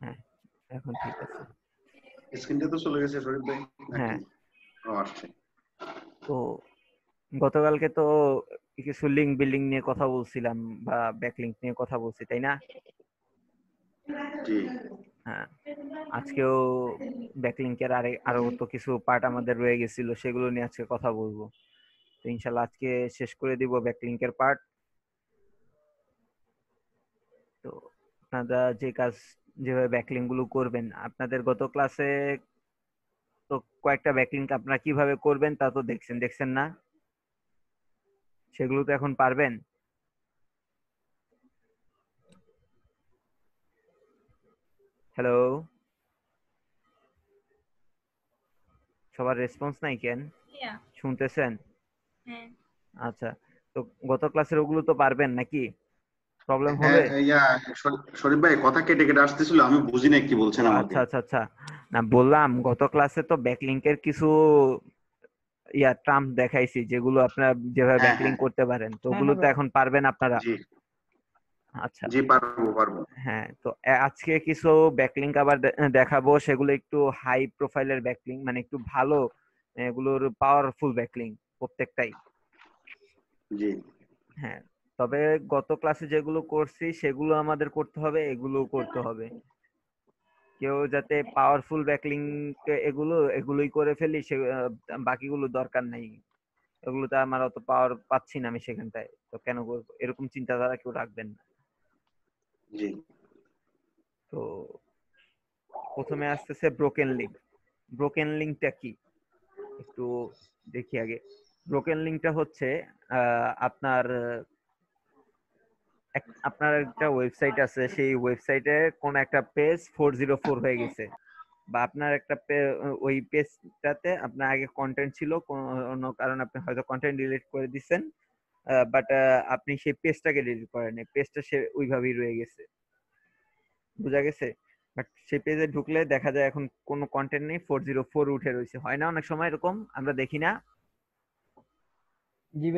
হ্যাঁ এখন ঠিক আছে। স্ক্রিনটা তো চলে গেছে শরীফ ভাই। হ্যাঁ। আসছে। তো গতকালকে তো কিছু লিঙ্ক বিল্ডিং নিয়ে কথা বলছিলাম বা নিয়ে কথা বলছি তাই না? হ্যাঁ আজকেও ব্যাকলিঙ্কের আরে আরও তো কিছু পার্ট আমাদের রয়ে গেছিল সেগুলো নিয়ে আজকে কথা বলব। তো ইনশাল্লাহ আজকে শেষ করে দিব ব্যাকলিঙ্কের পার্ট তো আপনারা যে কাজ যেভাবে ব্যাকলিঙ্কগুলো করবেন আপনাদের গত ক্লাসে তো কয়েকটা ব্যাকলিঙ্ক আপনারা কীভাবে করবেন তা তো দেখছেন দেখছেন না? সেগুলো তো এখন পারবেন? হ্যালো সবার রেসপন্স নাই কেন? শুনতেছেন? হ্যাঁ। আচ্ছা তো গত ক্লাসের ওগুলো তো পারবেন নাকি? প্রবলেম হ্যাঁ হবে? ইয়া শরীফ ভাই কথা কেটে কেটে আসতেছিল আমি বুঝি না কি বলছেন আমাকে। আচ্ছা আচ্ছা আচ্ছা। না বললাম গত ক্লাসে তো ব্যাকলিংকের কিছু ইয়া ট্রাম্প দেখাইছি যেগুলো আপনারা যেভাবে ব্যাকলিং হ্যাঁ। করতে পারেন তো হ্যাঁ, ওগুলো তো এখন পারবেন আপনারা। আচ্ছা। জি পারব পারব। হ্যাঁ তো আজকে কিছু ব্যাকলিংক আবার দেখাবো সেগুলো একটু হাই প্রোফাইলের ব্যাকলিং মানে একটু ভালো এগুলোর পাওয়ারফুল ব্যাকলিং প্রত্যেকটাই। জি। হ্যাঁ। তবে গত ক্লাসে যেগুলো করছি সেগুলো আমাদের করতে হবে এগুলো করতে হবে। কেউ যাতে পাওয়ারফুল ব্যাকলিং এগুলো এগুলোই করে ফেলি সে বাকিগুলো দরকার নেই। এগুলোতে আমার অত পাওয়ার পাচ্ছি না আমি সেখানটায়। তো কেন করব? এরকম চিন্তাধারা কেউ রাখবেন না। জি। তো প্রথমে আসতেছে ব্রোকেন লিঙ্ক ব্রোকেন লিঙ্কটা কি? একটু দেখি আগে। ব্রোকেন লিঙ্কটা হচ্ছে আহ, আপনার আপনার একটা ওয়েবসাইট আছে সেই ওয়েবসাইটে কোন একটা পেজ ফোর জিরো ফোর হয়ে গেছে। বা আপনার একটা ওই পেজটাতে আপনার আগে কন্টেন্ট ছিল কোনো কারণে আপনি হয়তো কন্টেন্ট ডিলিট করে দিচ্ছেন বাট আপনি সেই পেজটাকে ডিলিট করেন পেজটা সে ওইভাবেই রয়ে গেছে। বোঝা গেছে? বাট সেই পেজে ঢুকলে দেখা যায় এখন কোনো কন্টেন্ট নেই ফোর জিরো ফোর উঠে রয়েছে। হয় না অনেক সময় এরকম আমরা দেখি না। জি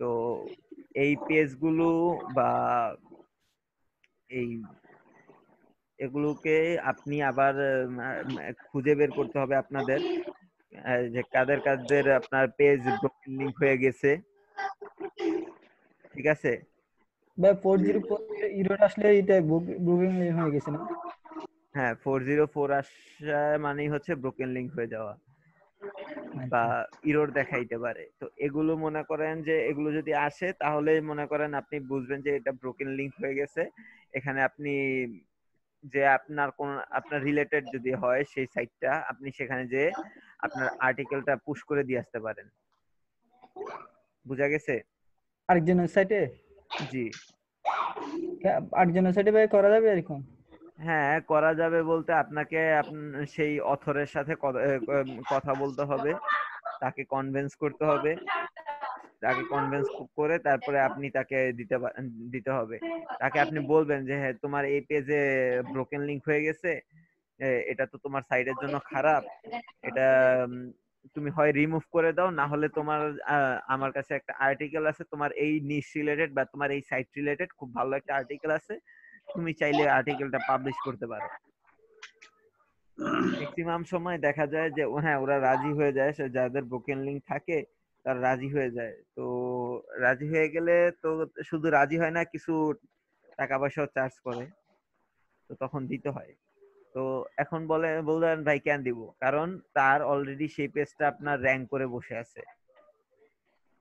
তো এই পেজগুলো বা এই এগুলোকে আপনি আবার খুঁজে বের করতে হবে আপনাদের যে কাদের কাদের আপনার পেজ লিংক হয়ে গেছে। ঠিক আছে? ভাই ফোর জিরো ফোর ইরোড আসলে এটা বুকিং হয়ে গেছে না? হ্যাঁ ফোর জিরো ফোর আসা মানেই হচ্ছে ব্রোকেন লিংক হয়ে যাওয়া। বা ইরোর দেখাইতে পারে। তো এগুলো মনে করেন যে এগুলো যদি আসে তাহলে মনে করেন আপনি বুঝবেন যে এটা ব্রোকেন লিংক হয়ে গেছে। এখানে আপনি যে আপনার কোন আপনার রিলেটেড যদি হয় সেই সাইটটা আপনি সেখানে যে আপনার আর্টিকেলটা পুশ করে দিয়ে আসতে পারেন। বুঝা গেছে? আরেকজনের সাইটে জি। আরেকজনের সাইটে ভাই করা যাবে এরকম? হ্যাঁ করা যাবে বলতে আপনাকে আপ- সেই অথরের সাথে কথা- বলতে হবে। তাকে কনভিন্স করতে হবে। তাকে কনভিন্স করে তারপরে আপনি তাকে দিতে দিতে হবে। তাকে আপনি বলবেন যে হ্যাঁ তোমার এই পেজে ব্রোকেন লিংক হয়ে গেছে। এটা তো তোমার সাইডের জন্য খারাপ। এটা তুমি হয় রিমুভ করে দাও। না হলে তোমার আমার কাছে একটা আর্টিকেল আছে। তোমার এই নিশ রিলেটেড বা তোমার এই সাইট রিলেটেড খুব ভালো একটা আর্টিকেল আছে। তুমি চাইলে আর্টিকেলটা পাবলিশ করতে পারো। ম্যাক্সিমাম সময় দেখা যায় যে হ্যাঁ ওরা রাজি হয়ে যায়, সে যাদের ব্রোকেন লিংক থাকে, তারা রাজি হয়ে যায়। তো রাজি হয়ে গেলে তো শুধু রাজি হয় না, কিছু টাকা পয়সাও চার্জ করে। তো তখন দিতে হয়। তো এখন বলে বললেন ভাই, কেন দিব? কারণ তার অলরেডি সেই পেজটা আপনার র্যাঙ্ক করে বসে আছে।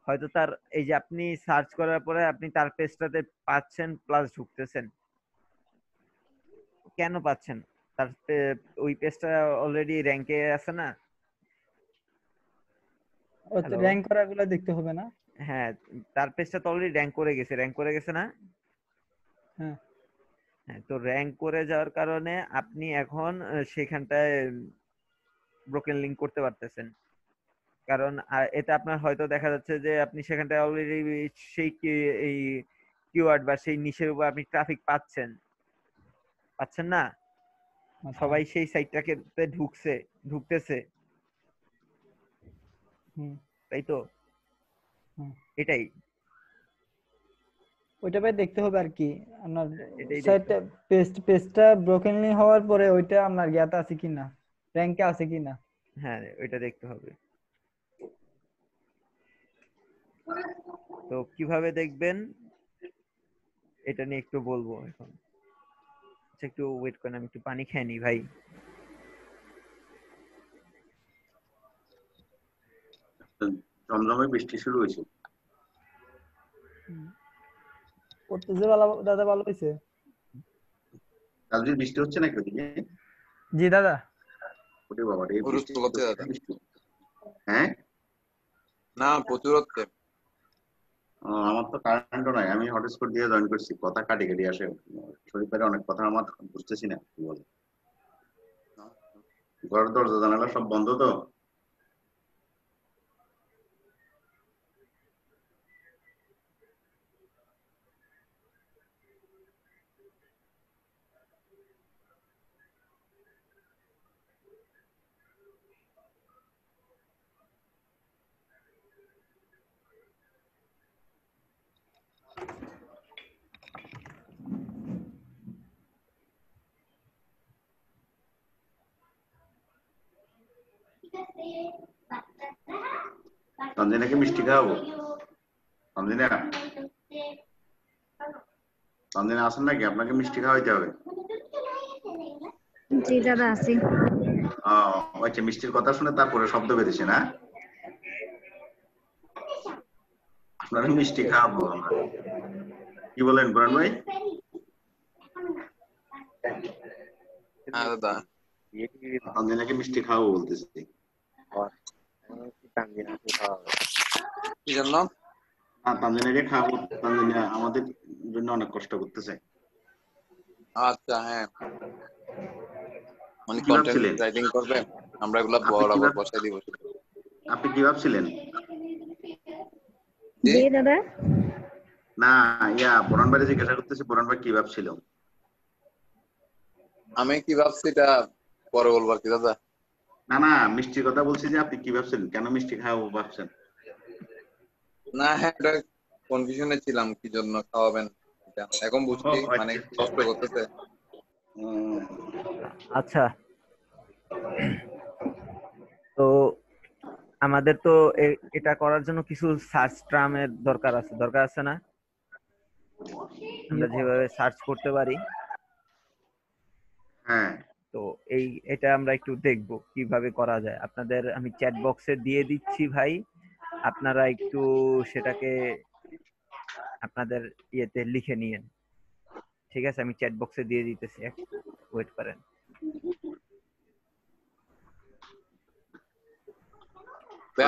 হয়তো তার, এই যে আপনি সার্চ করার পরে আপনি তার পেজটাতে পাচ্ছেন প্লাস ঢুকতেছেন। কেন পাচ্ছেন? তার ওই পেজটা অলরেডি র্যাঙ্কে আছে না? র্যাঙ্ক করা গুলো দেখতে হবে না? হ্যাঁ তার পেজটা তো অলরেডি র্যাঙ্ক করে গেছে। র্যাঙ্ক করে গেছে না? হ্যাঁ। হ্যাঁ তো র্যাঙ্ক করে যাওয়ার কারণে আপনি এখন সেখানটায় ব্রোকেন লিংক করতে পারতেছেন। কারণ এটা আপনার হয়তো দেখা যাচ্ছে যে আপনি সেখানটায় অলরেডি সেই এই কিওয়ার্ড বা সেই নিশের উপর আপনি ট্রাফিক পাচ্ছেন। পাচ্ছেন না? আচ্ছা। সবাই সেই সাইটটাকে ঢুকছে ঢুকতেছে। তাই তো? এটাই। ওইটা ভাই দেখতে হবে আর কি। আপনার সাইডটা পেস্ট পেজটা ব্রোকেনলি হওয়ার পরে ওইটা আপনার জ্ঞাত আছে কিনা র্যাঙ্কে আছে কিনা হ্যাঁ ওইটা দেখতে হবে। তো কীভাবে দেখবেন? এটা নিয়ে একটু বলব এখন। আচ্ছা একটু ওয়েট করেন আমি একটু পানি খেয়ে নিই ভাই। জমজমে বৃষ্টি শুরু হয়েছে। করতেছে ভালো দাদা ভালো হয়েছে? কালকে বৃষ্টি হচ্ছে নাকি ওদিকে? জি দাদা। ওরে বাবা রে বৃষ্টি হচ্ছে দাদা। বৃষ্টি। হ্যাঁ? না প্রচুর হচ্ছে। আমার তো কারেন্টও নাই। আমি হটস্পট দিয়ে জয়েন করছি। কথা কাটি কাটি আসে। শরীফের অনেক কথা আমার বুঝতেছি না, কি বলে। ঘরের দরজা জানালা সব বন্ধ তো? সঞ্জনাকে মিষ্টি খাওয়াবো। সঞ্জনা। সঞ্জনা আসেন নাকি? আপনাকে মিষ্টি খাওয়াইতে হবে। জি দাদা আছি ও আচ্ছা মিষ্টির কথা শুনে তারপরে শব্দ বেরিয়েছে না আপনারা মিষ্টি খাওয়াবো আমরা। কি বলেন কোরআন ভাই? হ্যাঁ দাদা। সঞ্জনাকে মিষ্টি খাওয়াবো বলতেছি। কি জন্য হ্যাঁ খাওয়াবো তানজানিয়া আমাদের জন্য অনেক কষ্ট করতেছে। আচ্ছা হ্যাঁ। মানে কন্টেন্ট রাইটিং করবে? আমরা এগুলা আপনি কি বরাবর বসাই দিব। আপনি কি ভাবছিলেন? জি? দাদা। না ইয়া বোরান ভাই জিজ্ঞাসা করতেছি বোরান ভাই কি ভাবছিল? আমি কি ভাবছি এটা পরে বলব আর কি দাদা। না না মিষ্টির কথা বলছি যে আপনি কি ভাবছেন? কেন মিষ্টি খাওয়াবো ভাবছেন? না হ্যাঁ এটা কনফিউশনে ছিলাম কি জন্য খাওয়াবেন? এখন বুঝছি আচ্ছা। মানে কষ্ট করতেছে। আচ্ছা। তো আমাদের তো এটা করার জন্য কিছু সার্চ ট্রামের দরকার আছে। দরকার আছে না? আমরা যেভাবে সার্চ করতে পারি। হ্যাঁ। তো এই এটা আমরা একটু দেখব কীভাবে করা যায়। আপনাদের আমি চ্যাট বক্সে দিয়ে দিচ্ছি ভাই। আপনারা একটু সেটাকে আপনাদের ইয়েতে লিখে নিয়েন। ঠিক আছে? আমি চ্যাট বক্সে দিয়ে দিতেছি। ওয়েট করেন।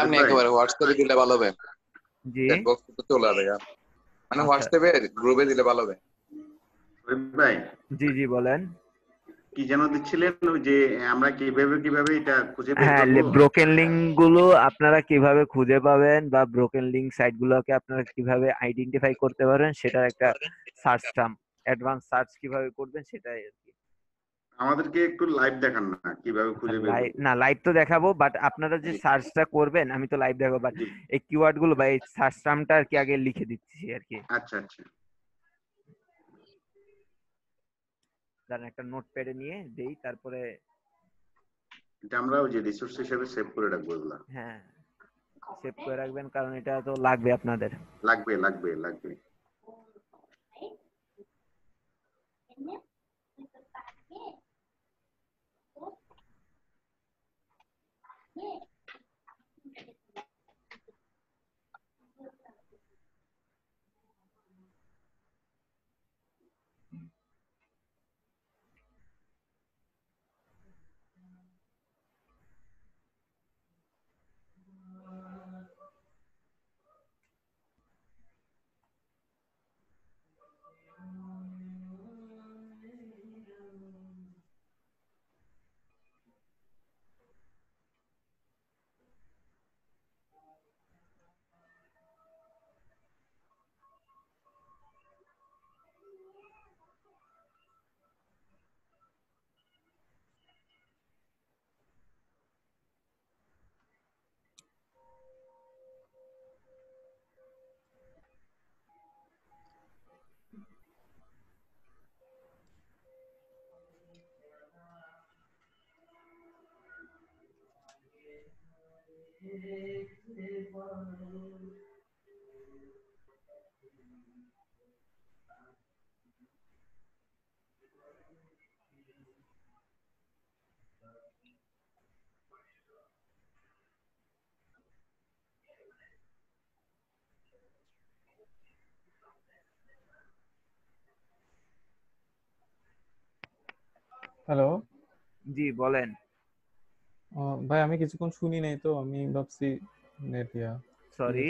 আপনি। একেবারে হোয়াটসঅ্যাপে দিলে ভালো হবে। জি। চ্যাট বক্স তো চলে আসবে। মানে আচ্ছা। হোয়াটসঅ্যাপে গ্রুপে দিলে ভালো হবে। ভাই। জি জি বলেন। কি যেন দিচ্ছিলেন? ওই যে আমরা কীভাবে কীভাবে এটা খুঁজে হ্যাঁ ব্রোকেন লিঙ্কগুলো আপনারা কীভাবে খুঁজে পাবেন বা ব্রোকেন লিঙ্ক সাইট গুলোকে আপনারা কীভাবে আইডেন্টিফাই করতে পারেন সেটার একটা সার্চ টার্ম অ্যাডভান্স সার্চ কীভাবে করবেন সেটাই আর কি। আমাদেরকে একটু লাইভ দেখান না কীভাবে খুঁজে বের না লাইভ তো দেখাবো বাট আপনারা যে সার্চটা করবেন আমি তো লাইভ দেখাবো বাট এই কিওয়ার্ডগুলো বা এই সার্চ টার্মটা আর কি আগে লিখে দিচ্ছি আর কি। আচ্ছা আচ্ছা। দাঁড়ান একটা নোট প্যাডে নিয়ে দেই তারপরে এটা আমরা ওই যে রিসোর্স হিসেবে সেভ করে রাখব এগুলা হ্যাঁ সেভ করে রাখবেন কারণ এটা তো লাগবে আপনাদের লাগবে লাগবে লাগবে Yeah. হ্যালো জি বলেন। ভাই আমি কিছুক্ষণ শুনি নাই তো আমি ভাবছি নেট ইয়া সরি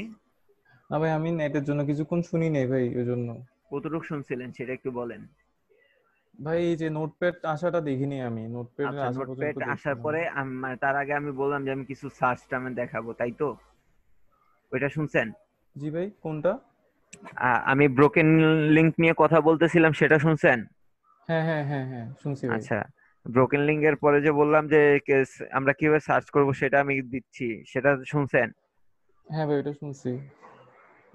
না ভাই আমি নেটের জন্য কিছুক্ষণ শুনি নাই ভাই ওই জন্য। কতটুকু শুনছিলেন সেটা একটু বলেন। ভাই এই যে নোটপ্যাড আসাটা দেখিনি আমি নোটপ্যাড আচ্ছা নোটপ্যাড আসার পরে আম- তার আগে আমি বললাম যে আমি কিছু সার্চ টার্ম দেখাবো তাই তো? ওইটা শুনছেন? জি ভাই কোনটা? আমি ব্রোকেন লিংক নিয়ে কথা বলতেছিলাম সেটা শুনছেন? হ্যাঁ হ্যাঁ হ্যাঁ হ্যাঁ শুনছি আচ্ছা ব্রোকেন লিংক এর পরে যে বললাম যে কে- আমরা কীভাবে সার্চ করব সেটা আমি দিচ্ছি সেটা শুনছেন? হ্যাঁ ভাই ওটা শুনছি।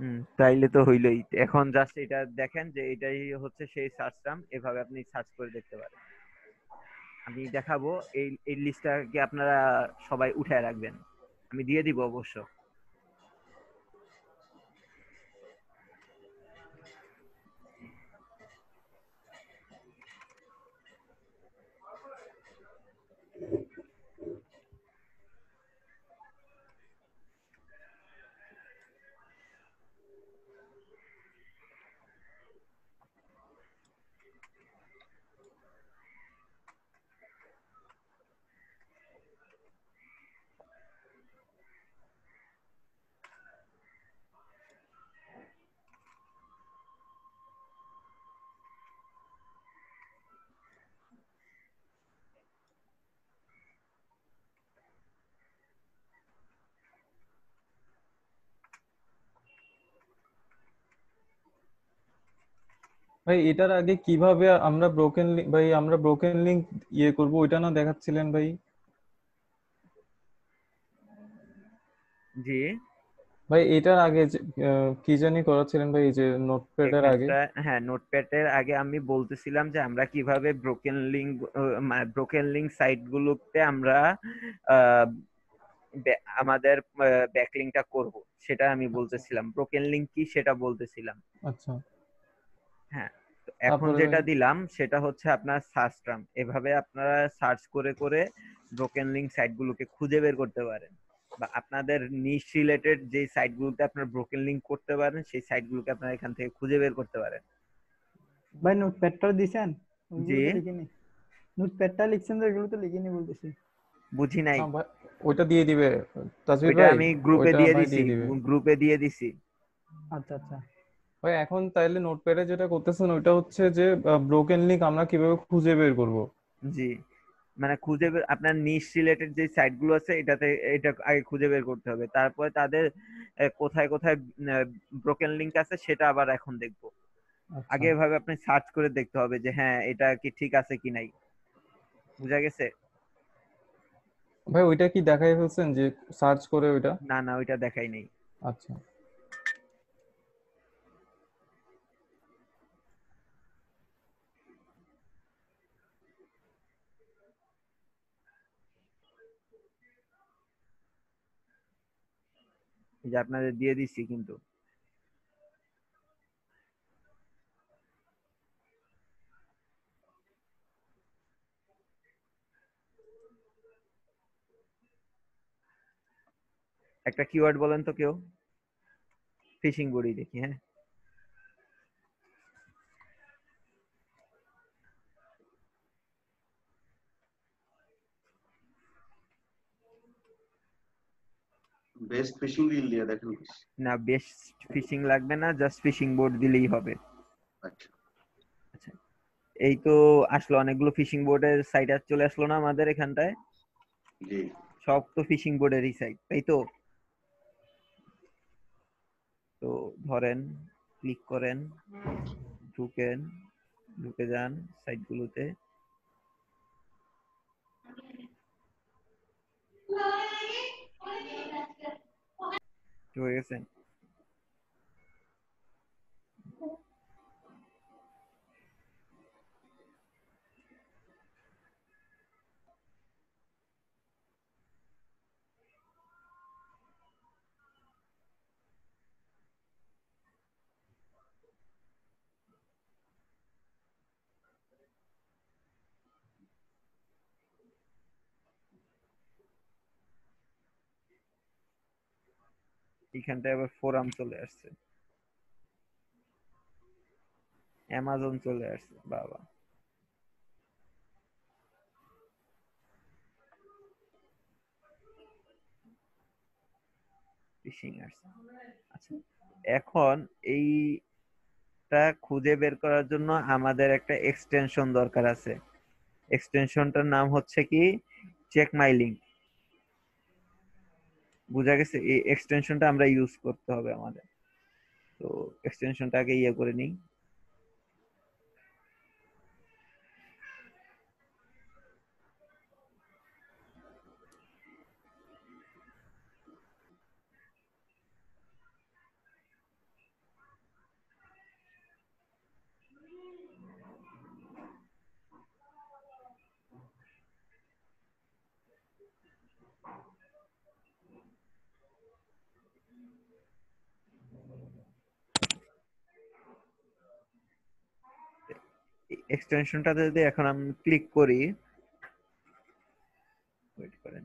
হুম তাইলে তো হইলই। এখন জাস্ট এটা দেখেন যে এটাই হচ্ছে সেই সার্চ টার্ম এভাবে আপনি সার্চ করে দেখতে পারেন। আমি দেখাবো এই এই লিস্টটাকে আপনারা সবাই উঠায় রাখবেন। আমি দিয়ে দিব অবশ্য। ভাই এটার আগে কীভাবে আমরা ব্রোকেন ভাই আমরা ব্রোকেন লিংক ইয়ে করব ওইটা না দেখাচ্ছিলেন ভাই? জি। ভাই এটার আগে কি জানি করাচ্ছিলেন ভাই এই যে নোটপ্যাডের আগে? হ্যাঁ নোটপ্যাডের আগে আমি বলতেছিলাম যে আমরা কীভাবে broken link broken link site গুলোতে আমরা আমাদের ব্যাকলিংকটা করব। সেটা আমি বলতেছিলাম। ব্রোকেন লিংক কি সেটা বলতেছিলাম। আচ্ছা। তো এখন যেটা দিলাম সেটা হচ্ছে আপনার সার্চ টার্ম এভাবে আপনারা সার্চ করে করে ব্রোকেন লিংক সাইটগুলোকে খুঁজে বের করতে পারেন। বা আপনাদের নিশ রিলেটেড যে সাইটগুলোতে আপনারা ব্রোকেন লিংক করতে পারেন সেই সাইটগুলোকে আপনারা এখান থেকে খুঁজে বের করতে পারেন। ভাই নোটপ্যাডটা দিছেন? জি। লিখিনি। নোটপ্যাডটা লিখছেন তো এগুলো তো লিখিনি বলতেছি। বুঝি নাই। ওইটা দিয়ে দিবে। ওইটা ভাই আমি গ্রুপে দিয়ে দিছি। গ্রুপে দিয়ে দিছি। আচ্ছা আচ্ছা। ভাই এখন তাইলে নোটপ্যাডে যেটা করতেছেন ওইটা হচ্ছে যে ব্রোকেন লিংক আমরা কীভাবে খুঁজে বের করব? জি মানে খুঁজে বের আপনার নিশ রিলেটেড যে সাইটগুলো আছে এটাতে এটা আগে খুঁজে বের করতে হবে। তারপরে তাদের কোথায় কোথায় ব্রোকেন লিংক আছে সেটা আবার এখন দেখব। আচ্ছা। আগে এভাবে আপনি সার্চ করে দেখতে হবে যে হ্যাঁ এটা কি ঠিক আছে কি নাই। বুঝা গেছে? ভাই ওইটা কি দেখাই ফেলছেন যে সার্চ করে ওইটা? না না ওইটা দেখাই নেই। আচ্ছা। যে আপনাদের দিয়ে দিচ্ছি কিন্তু। একটা কিওয়ার্ড বলেন তো কেউ? ফিশিং বড়ি দেখি হ্যাঁ। বেস্ট ফিশিং রিল দিয়ে দেখেন না বেশ ফিশিং লাগবে না জাস্ট ফিশিং বোর্ড দিলেই হবে। আচ্ছা। এই তো আসলো অনেকগুলো ফিশিং বোর্ডের সাইট চলে আসলো না আমাদের এখানটায়? জি। সব তো ফিশিং বোর্ডেরই সাইট তাই তো? তো ধরেন ক্লিক করেন ঢুকেন ঢুকে যান সাইটগুলোতে হয়ে গেছেন এইখানটায় আবার ফোরাম চলে আসছে। অ্যামাজন চলে আসছে, বাবা। আচ্ছা এখন এইটা খুঁজে বের করার জন্য আমাদের একটা এক্সটেনশন দরকার আছে। এক্সটেনশনটার নাম হচ্ছে কি? চেক মাই লিঙ্ক বুঝা গেছে, এই এক্সটেনশনটা আমরা ইউজ করতে হবে আমাদের। তো এক্সটেনশনটা আগে ইয়ে করে নিই। এক্সটেনশনটাতে যদি এখন আমি ক্লিক করি ওয়েট করেন।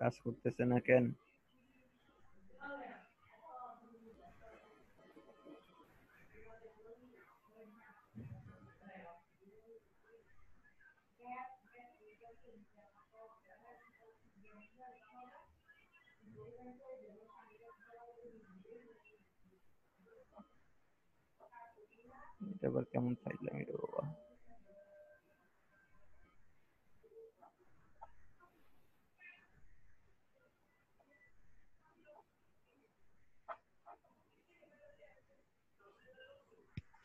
কাজ করতেছে না কেন এটা আবার কেমন পাইলাম এটা বাবা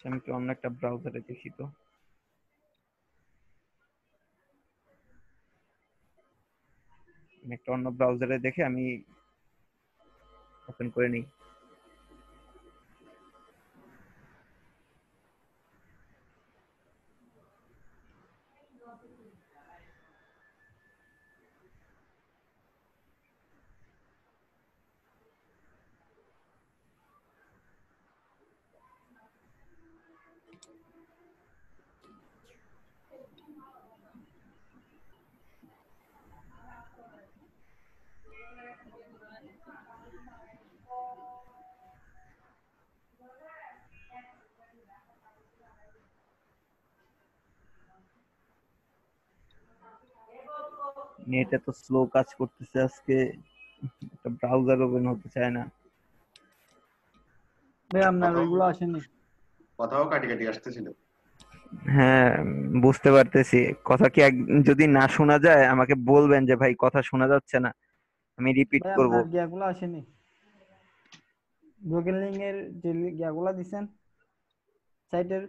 আমি একটু অন্য একটা ব্রাউজারে দেখি তো। একটা অন্য ব্রাউজারে দেখে আমি ওপেন করে নিই। নেট এত স্লো কাজ করতেছে আজকে। একটা ব্রাউজার ওপেন হতে চায় না। ভাই আপনার ওইগুলো আসেনি? কথাও কাটি কাটি আসতেছিল। হ্যাঁ বুঝতে পারতেছি। কথা কি এক- যদি না শোনা যায় আমাকে বলবেন যে ভাই কথা শোনা যাচ্ছে না। আমি রিপিট করব। গিয়াগুলো আসেনি? ব্রোকেন লিঙ্ক এর যে গিয়াগুলো দিছেন সাইটের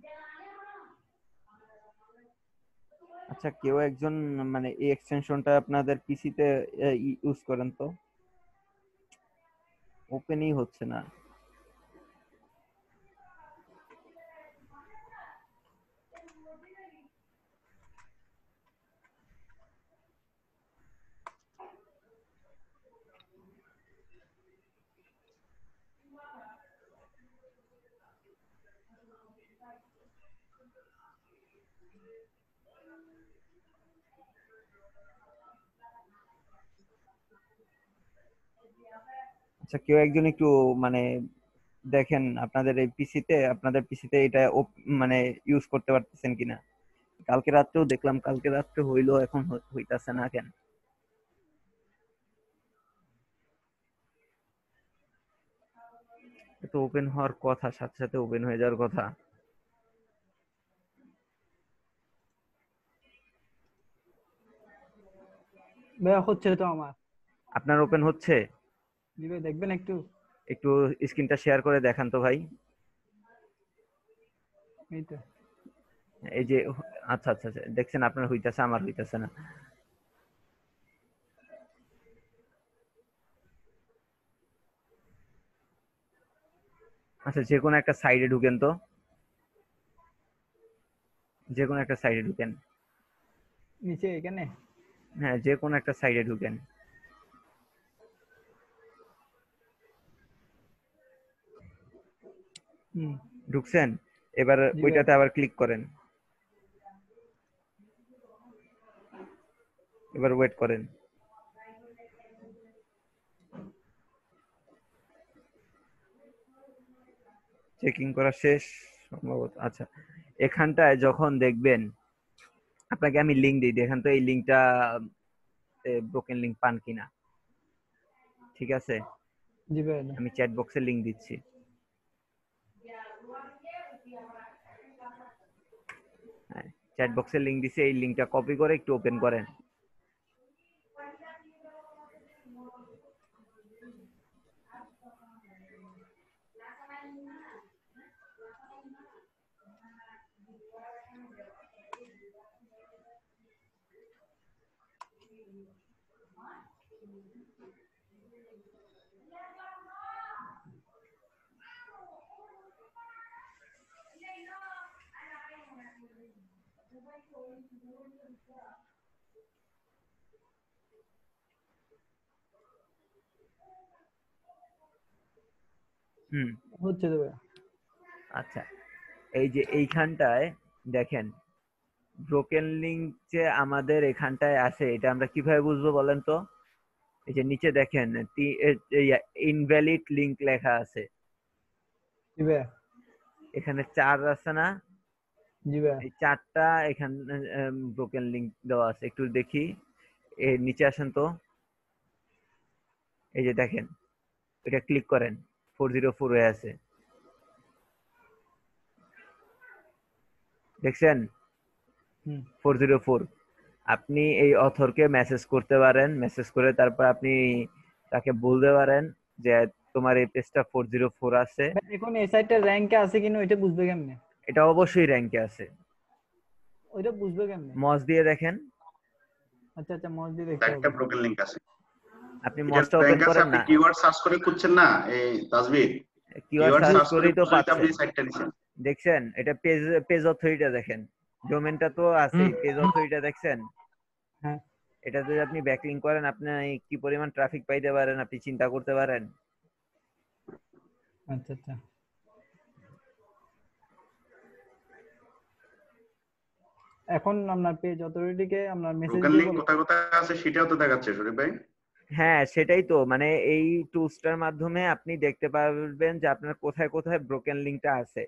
Jangan আচ্ছা কেউ একজন মানে এই এক্সটেনশনটা আপনাদের পিসিতে ইউজ করেন তো? ওপেনই হচ্ছে না। আচ্ছা কেউ একজন একটু মানে দেখেন আপনাদের এই পিসিতে আপনাদের পিসিতে এটা মানে ইউজ করতে পারতেছেন কিনা? কালকে রাত্রেও দেখলাম কালকে রাত্রে হইল এখন হইতাছে না কেন? তো ওপেন হওয়ার কথা সাথে সাথে ওপেন হয়ে যাওয়ার কথা। হচ্ছে তো আমার। আপনার ওপেন হচ্ছে? জি ভাই দেখবেন একটু। একটু স্ক্রিনটা শেয়ার করে দেখান তো ভাই। এই তো। এই যে আচ্ছা আচ্ছা আচ্ছা দেখছেন আপনার হইতাছে আমার হইতাছে না। আচ্ছা যে কোনো একটা সাইডে ঢুকেন তো। যে কোনো একটা সাইডে ঢুকেন। নিচে এখানে? হ্যাঁ যে কোনো একটা সাইডে ঢুকেন। ঢুকছেন এবার ওইটাতে আবার ক্লিক করেন। এবার ওয়েট করেন। চেকিং করা শেষ সম্ভবত আচ্ছা। এখানটায় যখন দেখবেন আপনাকে আমি লিংক দিই। দেখেন তো এই লিংকটা ব্রোকেন লিংক পান কিনা? ঠিক আছে? আমি চ্যাট বক্সে লিংক দিচ্ছি। চ্যাট বক্সের লিংক দিছি এই লিঙ্কটা কপি করে একটু ওপেন করেন। হুম। হচ্ছে তো আচ্ছা এই যে এইখানটায় দেখেন ব্রোকেন লিংক যে আমাদের এখানটায় আছে এটা আমরা কীভাবে বুঝব বলেন তো? এই যে নিচে দেখেন ইনভ্যালিড লিংক লেখা আছে। এখানে চার আছে না? এই চারটা এখানে ব্রোকেন লিংক দেওয়া আছে। একটু দেখি। এর নিচে আসেন তো। এই যে দেখেন এটা ক্লিক করেন। ফোর জিরো ফোর হয়ে আছে। দেখছেন? ফোর জিরো ফোর আপনি এই অথরকে মেসেজ করতে পারেন। মেসেজ করে তারপর আপনি তাকে বলতে পারেন যে তোমার এই পেজটা ফোর জিরো ফোর আছে। এখন এই সাইটটা র্যাঙ্কে আছে কিনা ওইটা বুঝবে কেমনে? এটা অবশ্যই র্যাঙ্কে আছে। ওইটা বুঝবে কেমনে? মস দিয়ে দেখেন। আচ্ছা আচ্ছা মজ দিয়ে দেখতে একটা ব্রোকেন লিংক আছে। আপনি মসটা ওপেন করেন আপনি না। কিওয়ার্ড সার্চ করে খুঁজছেন না? এই তাজবির? কিওয়ার্ড সার্চ করেই তো পাচ্ছেন। দেখছেন? এটা পেজ পেজ অথরিটা দেখেন। ডোমেনটা তো আছে পেজ অথরিটা দেখছেন? হ্যাঁ। এটা যদি আপনি ব্যাকলিং করেন আপনি কি পরিমাণ ট্রাফিক পাইতে পারেন আপনি চিন্তা করতে পারেন। আচ্ছা আচ্ছা। এখন আপনার পেজ অথরিটিকে আপনার মেসেজ লিংক কোথায় কোথায় আছে সেটাও তো দেখাচ্ছে শরীফ ভাই। হ্যাঁ সেটাই তো। মানে এই টুলসটার মাধ্যমে আপনি দেখতে পারবেন যে আপনার কোথায় কোথায় ব্রোকেন লিংকটা আছে।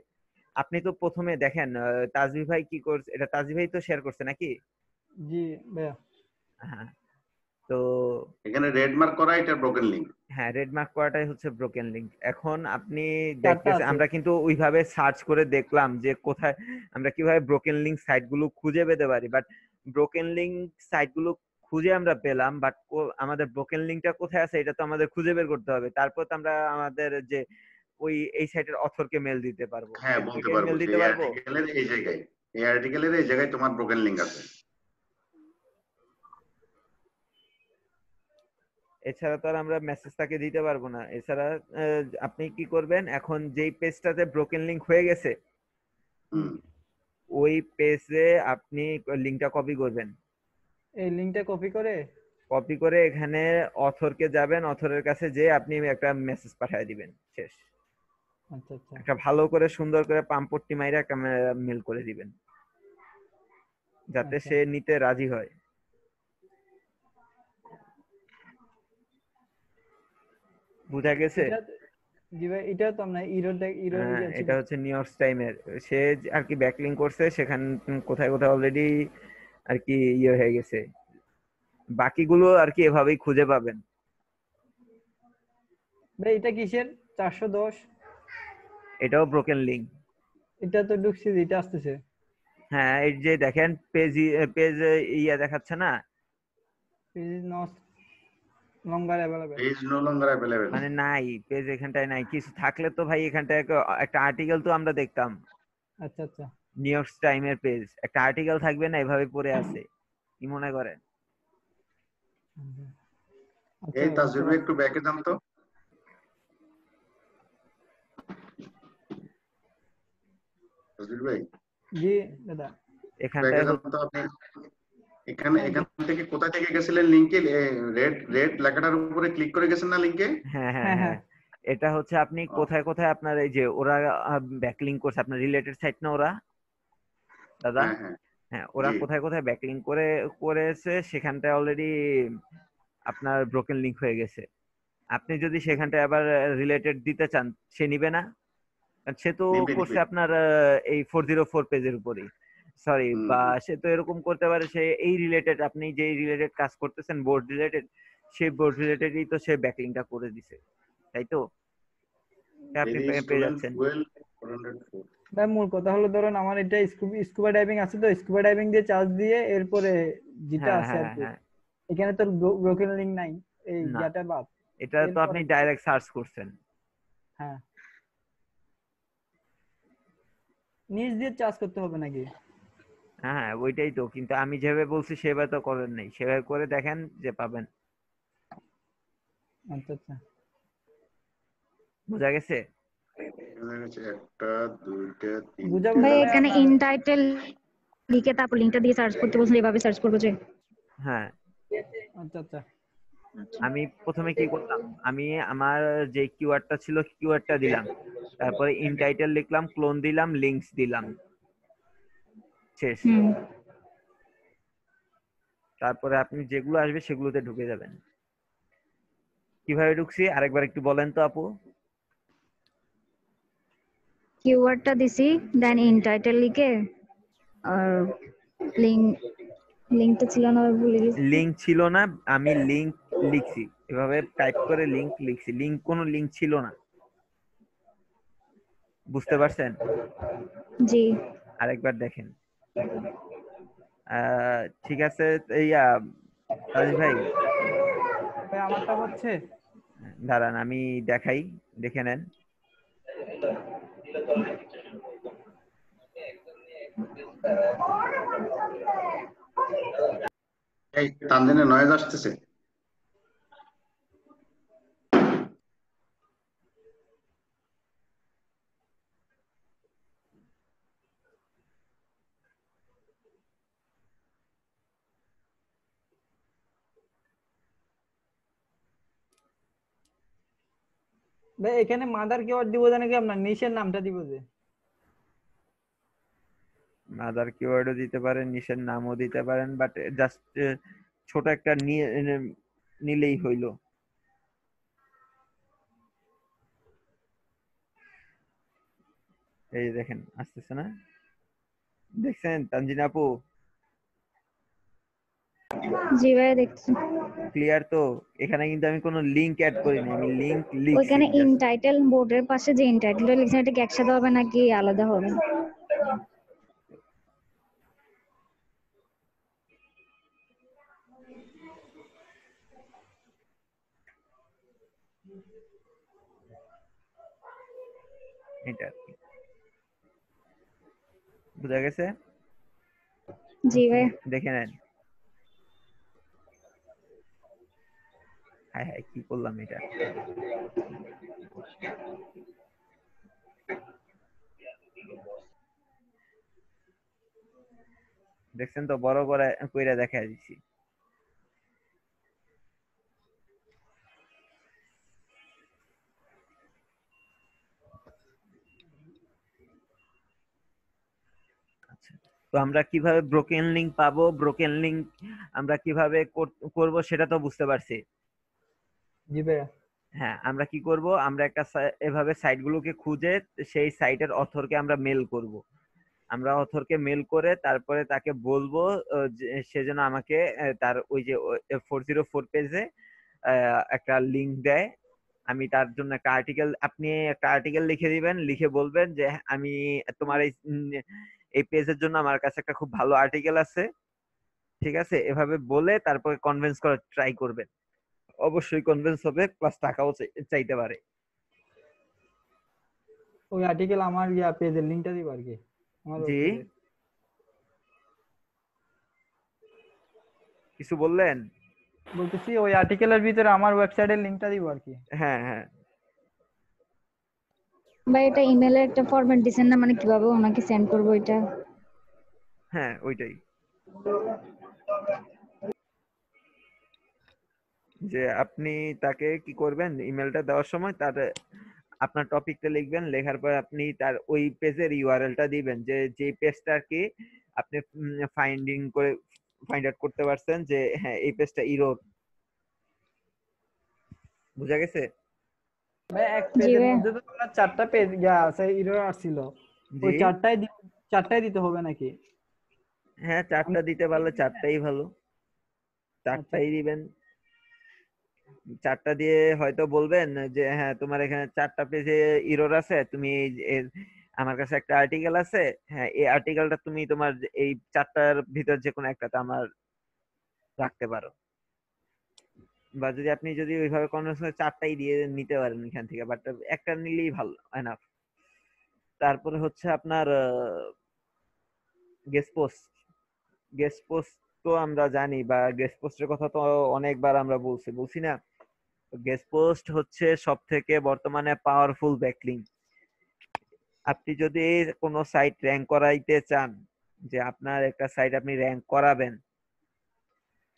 আপনি তো প্রথমে দেখেন আহ, তাজবি ভাই কি করছে এটা তাজবি ভাই তো শেয়ার করছে নাকি? জি ভাইয়া। হ্যাঁ। তো এখানে রেড মার্ক করা এটা ব্রোকেন লিংক হ্যাঁ রেড মার্ক করাটাই হচ্ছে ব্রোকেন লিংক এখন আপনি দেখতেছেন আমরা কিন্তু ওইভাবে সার্চ করে দেখলাম যে কোথায় আমরা কীভাবে ব্রোকেন লিংক সাইটগুলো খুঁজে পেতে পারি। বাট ব্রোকেন লিংক সাইটগুলো খুঁজে আমরা পেলাম বাট আমাদের ব্রোকেন লিংকটা কোথায় আছে এটা তো আমাদের খুঁজে বের করতে হবে। তারপর তো আমরা আমাদের যে ওই এই সাইটের অথরকে মেল দিতে পারব। হ্যাঁ বলতে মেল পারব এই জায়গায় এই আর্টিকেলের এই জায়গায় তোমার ব্রোকেন লিংক আছে। এছাড়া তো আর আমরা মেসেজ তাকে দিতে পারব না। এছাড়া আপনি কি করবেন এখন যেই পেজটাতে ব্রোকেন লিংক হয়ে গেছে ওই পেজে আপনি লিংকটা কপি করবেন। এই লিংকটা কপি করে? কপি করে এখানে অথরকে যাবেন অথরের কাছে যে আপনি একটা মেসেজ পাঠিয়ে দিবেন শেষ। আচ্ছা আচ্ছা। একটা ভালো করে সুন্দর করে পাম্পট্টি মাইরা মেল করে দিবেন। যাতে আচ্ছা। সে নিতে রাজি হয়। বুঝা গেছে? এটা জি ভাই এটা তো আমরা ইরোর হ্যাঁ, এটা হচ্ছে নিউ ইয়র্ক টাইমের সে আর কি ব্যাকলিং করছে সেখান কোথায় কোথায় অলরেডি আর কি ইয়ে হয়ে গেছে। বাকিগুলো আর কি এভাবেই খুঁজে পাবেন। ভাই এটা কিসের? চারশো দশ? এটাও ব্রোকেন লিংক এটা তো ঢুকছে এটা আসতেছে। হ্যাঁ এই যে দেখেন পেজ পেজ ইয়া দেখাচ্ছে না? Page not longer available page no longer available মানে নাই পেজ এখানটায় নাই। কিছু থাকলে তো ভাই এখানটায় একটা আর্টিকেল তো আমরা দেখতাম। আচ্ছা আচ্ছা। নিউ ইয়র্ক টাইমের পেজ একটা আর্টিকেল থাকবে না এভাবে পড়ে আছে। কি মনে করেন? আচ্ছা, এই তাজুর একটু ব্যাকে যান তো। তাজুর ভাই। জি দাদা। এখানটায় তো আপনি। এখানে এখান থেকে কোথা থেকে গেছিলেন লিংকে রেড রেড লেখাটার উপরে ক্লিক করে গেছেন না লিংকে হ্যাঁ হ্যাঁ হ্যাঁ, হ্যাঁ। এটা হচ্ছে আপনি কোথায় কোথায় আপনার এই যে ওরা ব্যাকলিং করছে আপনার রিলেটেড সাইট না ওরা? দাদা? হ্যাঁ হ্যাঁ। হ্যাঁ ওরা কোথায় কোথায় ব্যাকলিং করে করেছে সেখানটায় অলরেডি আপনার ব্রোকেন লিংক হয়ে গেছে। আপনি যদি সেখানটায় আবার রিলেটেড দিতে চান সে নিবে না? সে তো করছে আপনার এই ফোর জিরো ফোর পেজের উপরই। সরি বা সে তো এরকম করতে পারে সে এই রিলেটেড আপনি যে রিলেটেড কাজ করতেছেন বোর্ড রিলেটেড সেই বোর্ড রিলেটেডই তো সে ব্যাকলিংটা করে দিছে তাই তো? আপনি পেয়ে- যাচ্ছেন। fuel 404 ভাই মূল কথা হলো ধরুন আমার এটা স্কুবা ডাইভিং আছে তো স্কুবা ডাইভিং দিয়ে চার্জ দিয়ে এরপরে যেটা হ্যাঁ আছে হ্যাঁ আর কি হ্যাঁ। এখানে তো ব্রোকেন লিংক নাই এই। ইয়াটা বাদ। এটা তো আপনি ডাইরেক্ট সার্চ করছেন। হ্যাঁ। নিজ দিয়ে চার্জ করতে হবে নাকি? হ্যাঁ হ্যাঁ ওইটাই তো। কিন্তু আমি যেভাবে বলছি সেভাবে তো করেন নাই। সেভাবে করে দেখেন যে পাবেন। আচ্ছা আচ্ছা। বোঝা গেছে? ভাই এখানে আপনার- ইন টাইটেল লিখে তারপর লিংকটা দিয়ে সার্চ করতে বলছেন এভাবে সার্চ করব যে। হ্যাঁ। আচ্ছা আচ্ছা। আমি প্রথমে কি করলাম? আমি আমার যে কিওয়ার্ডটা ছিল কিওয়ার্ডটা দিলাম। তারপরে ইন টাইটেল লিখলাম ক্লোন দিলাম লিংকস দিলাম। শেষ। তারপরে আপনি যেগুলো আসবে সেগুলোতে ঢুকে যাবেন। কীভাবে ঢুকছি? আরেকবার একটু বলেন তো আপু। কিওয়ার্ডটা দিছি দেন ইন টাইটেল লিখে আর লিংক লিংকটা ছিল না ভুলে গেছি। লিংক ছিল না আমি লিংক লিখছি। এভাবে টাইপ করে লিংক লিখছি। লিংক কোনো লিংক ছিল না। বুঝতে পারছেন? জি। আরেকবার দেখেন। ঠিক আছে ইয়া রাজীব ভাই। ভাই আমারটা হচ্ছে। দাঁড়ান আমি দেখাই দেখে নেন। এই তানজিনের নয়েজ আসতেছে? ভাই, এখানে মাদার কিওয়ার্ড দিব জানে কি আপনার? নিশের নামটা দিব যে। মাদার কিওয়ার্ডও দিতে পারেন, নিশের নামও দিতে পারেন বাট জাস্ট ছোট একটা নিলেই হইল। এই দেখেন, আসতেছে না? দেখছেন, তানজিনা আপু? জি ভাইয়া দেখছি। ক্লিয়ার তো? এখানে কিন্তু আমি কোনো লিংক অ্যাড করিনি আমি লিংক লিখছি। ওইখানে just। ইন টাইটেল বোর্ডের পাশে যে ইন টাইটেলটা লিখছেন এটা কি একসাথে হবে নাকি আলাদা হবে? এটা। বুঝা গেছে? জি ভাইয়া দেখে নেন। হাই হাই কি করলাম এটা? দেখছেন তো বড় করে কইরা দেখা দিছি। আচ্ছা, তো আমরা কীভাবে ব্রোকেন লিংক পাবো? ব্রোকেন লিংক আমরা কীভাবে কর- করব সেটা তো বুঝতে পারছি। হ্যাঁ আমরা কি করব? আমরা একটা এভাবে সাইটগুলোকে খুঁজে সেই সাইটের অথরকে আমরা মেল করব। আমরা অথরকে মেল করে তারপরে তাকে বলব সে যেন আমাকে তার ওই যে ফোর জিরো ফোর পেজে একটা লিংক দেয়। আমি তার জন্য একটা আর্টিকেল আপনি একটা আর্টিকেল লিখে দিবেন, লিখে বলবেন যে, আমি তোমার এই এই পেজের জন্য আমার কাছে একটা খুব ভালো আর্টিকেল আছে। ঠিক আছে? এভাবে বলে তারপরে কনভিন্স করার ট্রাই করবেন। অবশ্যই কনভিন্স হবে প্লাস টাকাও চাই- চাইতে পারে। ওই আর্টিকেল আমার ইয়া পেজের লিংকটা দিব আর কি? জি। কিছু বললেন? বলতেছি ওই আর্টিকেলের ভিতরে আমার ওয়েবসাইটের লিংকটা দিব আর কি? হ্যাঁ হ্যাঁ। ভাই এটা ইমেলে একটা ফরম্যাট দিছেন না মানে কীভাবে ওনাকে সেন্ড করব এটা হ্যাঁ ওইটাই। যে আপনি তাকে কি করবেন? ইমেলটা দেওয়ার সময় তার আপনার টপিকটা লিখবেন লেখার পর আপনি তার ওই পেজের ইউআরএলটা দিবেন। যে যে পেজটা কি আপনি ফাইন্ডিং করে ফাইন্ড আউট করতে পারছেন যে হ্যাঁ এই পেজটা ইরোর বুঝা গেছে? ভাই এক পেজের মধ্যে তো আপনার চারটা পেজ ইয়া আছে এরর আসছিল ওই চারটাই চারটাই দিতে হবে নাকি? হ্যাঁ চারটা দিতে পারলে চারটাই ভালো। চারটাই দিবেন। চারটা দিয়ে হয়তো বলবেন যে হ্যাঁ তোমার এখানে চারটা পেজে ইরর আছে, তুমি আমার কাছে একটা আর্টিকেল আছে হ্যাঁ এই আর্টিকেলটা তুমি তোমার এই চারটার ভিতর যে কোনো একটাতে আমার রাখতে পারো। বা যদি আপনি যদি ওইভাবে কনভিন্স করে চারটাই দিয়ে নিতে পারেন এখান থেকে বাট একটা নিলেই ভালো এনাফ তারপরে হচ্ছে আপনার গেস্ট পোস্ট গেস্ট পোস্ট তো আমরা জানি বা গেস্ট পোস্টের কথা তো অনেকবার আমরা বলছি। বলছি না গেস্ট পোস্ট হচ্ছে সব থেকে বর্তমানে পাওয়ারফুল ব্যাকলিং আপনি যদি কোনো সাইট র্যাঙ্ক করাইতে চান, যে আপনার একটা সাইট আপনি র্যাঙ্ক করাবেন,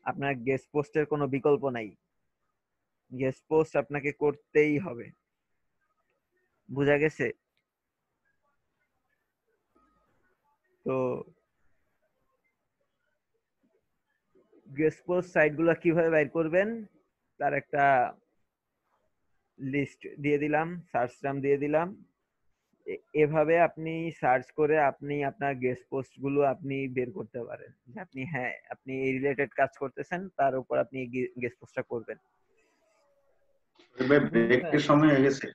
আপনার গেস্ট পোস্টের কোনো বিকল্প নাই। গেস্ট পোস্ট আপনাকে করতেই হবে। বুঝা গেছে? তো গেস্ট পোস্ট সাইটগুলো কীভাবে বাইর করবেন তার একটা লিস্ট দিয়ে দিলাম সার্চ টার্ম দিয়ে দিলাম। এভাবে আপনি সার্চ করে আপনি আপনার গেস্ট পোস্টগুলো আপনি বের করতে পারেন। যে আপনি হ্যাঁ আপনি এই রিলেটেড কাজ করতেছেন তার উপর আপনি গেস্ট পোস্টটা করবেন। ব্রেকের সময় হয়ে গেছে।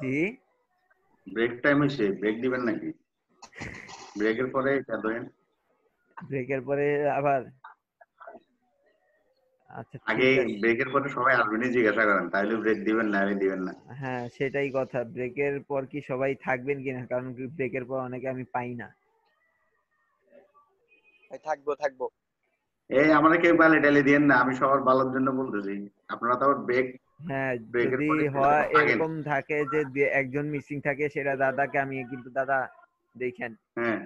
জি। ব্রেক টাইম হয়েছে ব্রেক দিবেন নাকি? ব্রেকের পরে ধরেন ব্রেকের পরে আবার আচ্ছা আগে। ব্রেকের পরে সবাই আসবেনই জিজ্ঞাসা করেন। তাহলে ব্রেক দিবেন না আমি দিবেন না। হ্যাঁ সেটাই কথা। ব্রেকের পর কি সবাই থাকবেন কিনা? কারণ ব্রেকের পর অনেকে আমি পাই না। ভাই থাকব থাকব। এই আমরা কেউ গালি টালি দিয়েন না আমি সবার ভালোর জন্য বলতেছি। আপনারা তো ব্রেক হ্যাঁ যদি হয় এরকম থাকে যে একজন মিসিং থাকে সেটা দাদাকে আমি কিন্তু দাদা দেখেন। হ্যাঁ।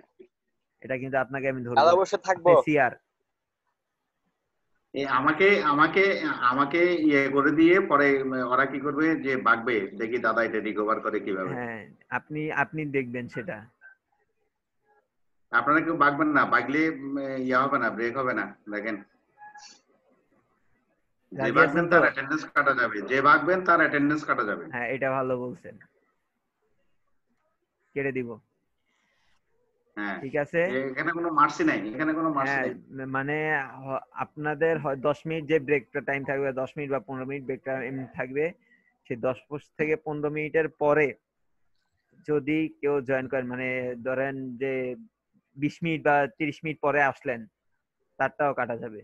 এটা কিন্তু আপনাকে আমি দাদা ধরবো বসে থাকব। সিআর এই আমাকে আমাকে আমাকে ইয়ে করে দিয়ে পরে ওরা কি করবে যে বাগবে দেখি দাদা এটা রিকভার করে কীভাবে। হ্যাঁ আপনি আপনি দেখবেন সেটা। আপনারা কেউ বাগবেন না বাগলে ইয়ে হবে না ব্রেক হবে না দেখেন। যে বাগবেন তার? অ্যাটেন্ডেন্স কাটা যাবে যে বাগবেন তার অ্যাটেন্ডেন্স কাটা যাবে। হ্যাঁ এটা ভালো বলছেন। কেটে দিব। ঠিক আছে? এখানে কোনো মার্সি নাই এখানে কোনো মার্সি হ্যাঁ নাই। মানে আপনাদের হয় দশ মিনিট যে ব্রেকটা টাইম থাকবে দশ মিনিট বা পনেরো মিনিট ব্রেক টাইম থাকবে সেই দশ পস- থেকে পনেরো মিনিটের পরে যদি কেউ জয়েন করেন মানে ধরেন যে বিশ মিনিট বা তিরিশ মিনিট পরে আসলেন তারটাও কাটা যাবে।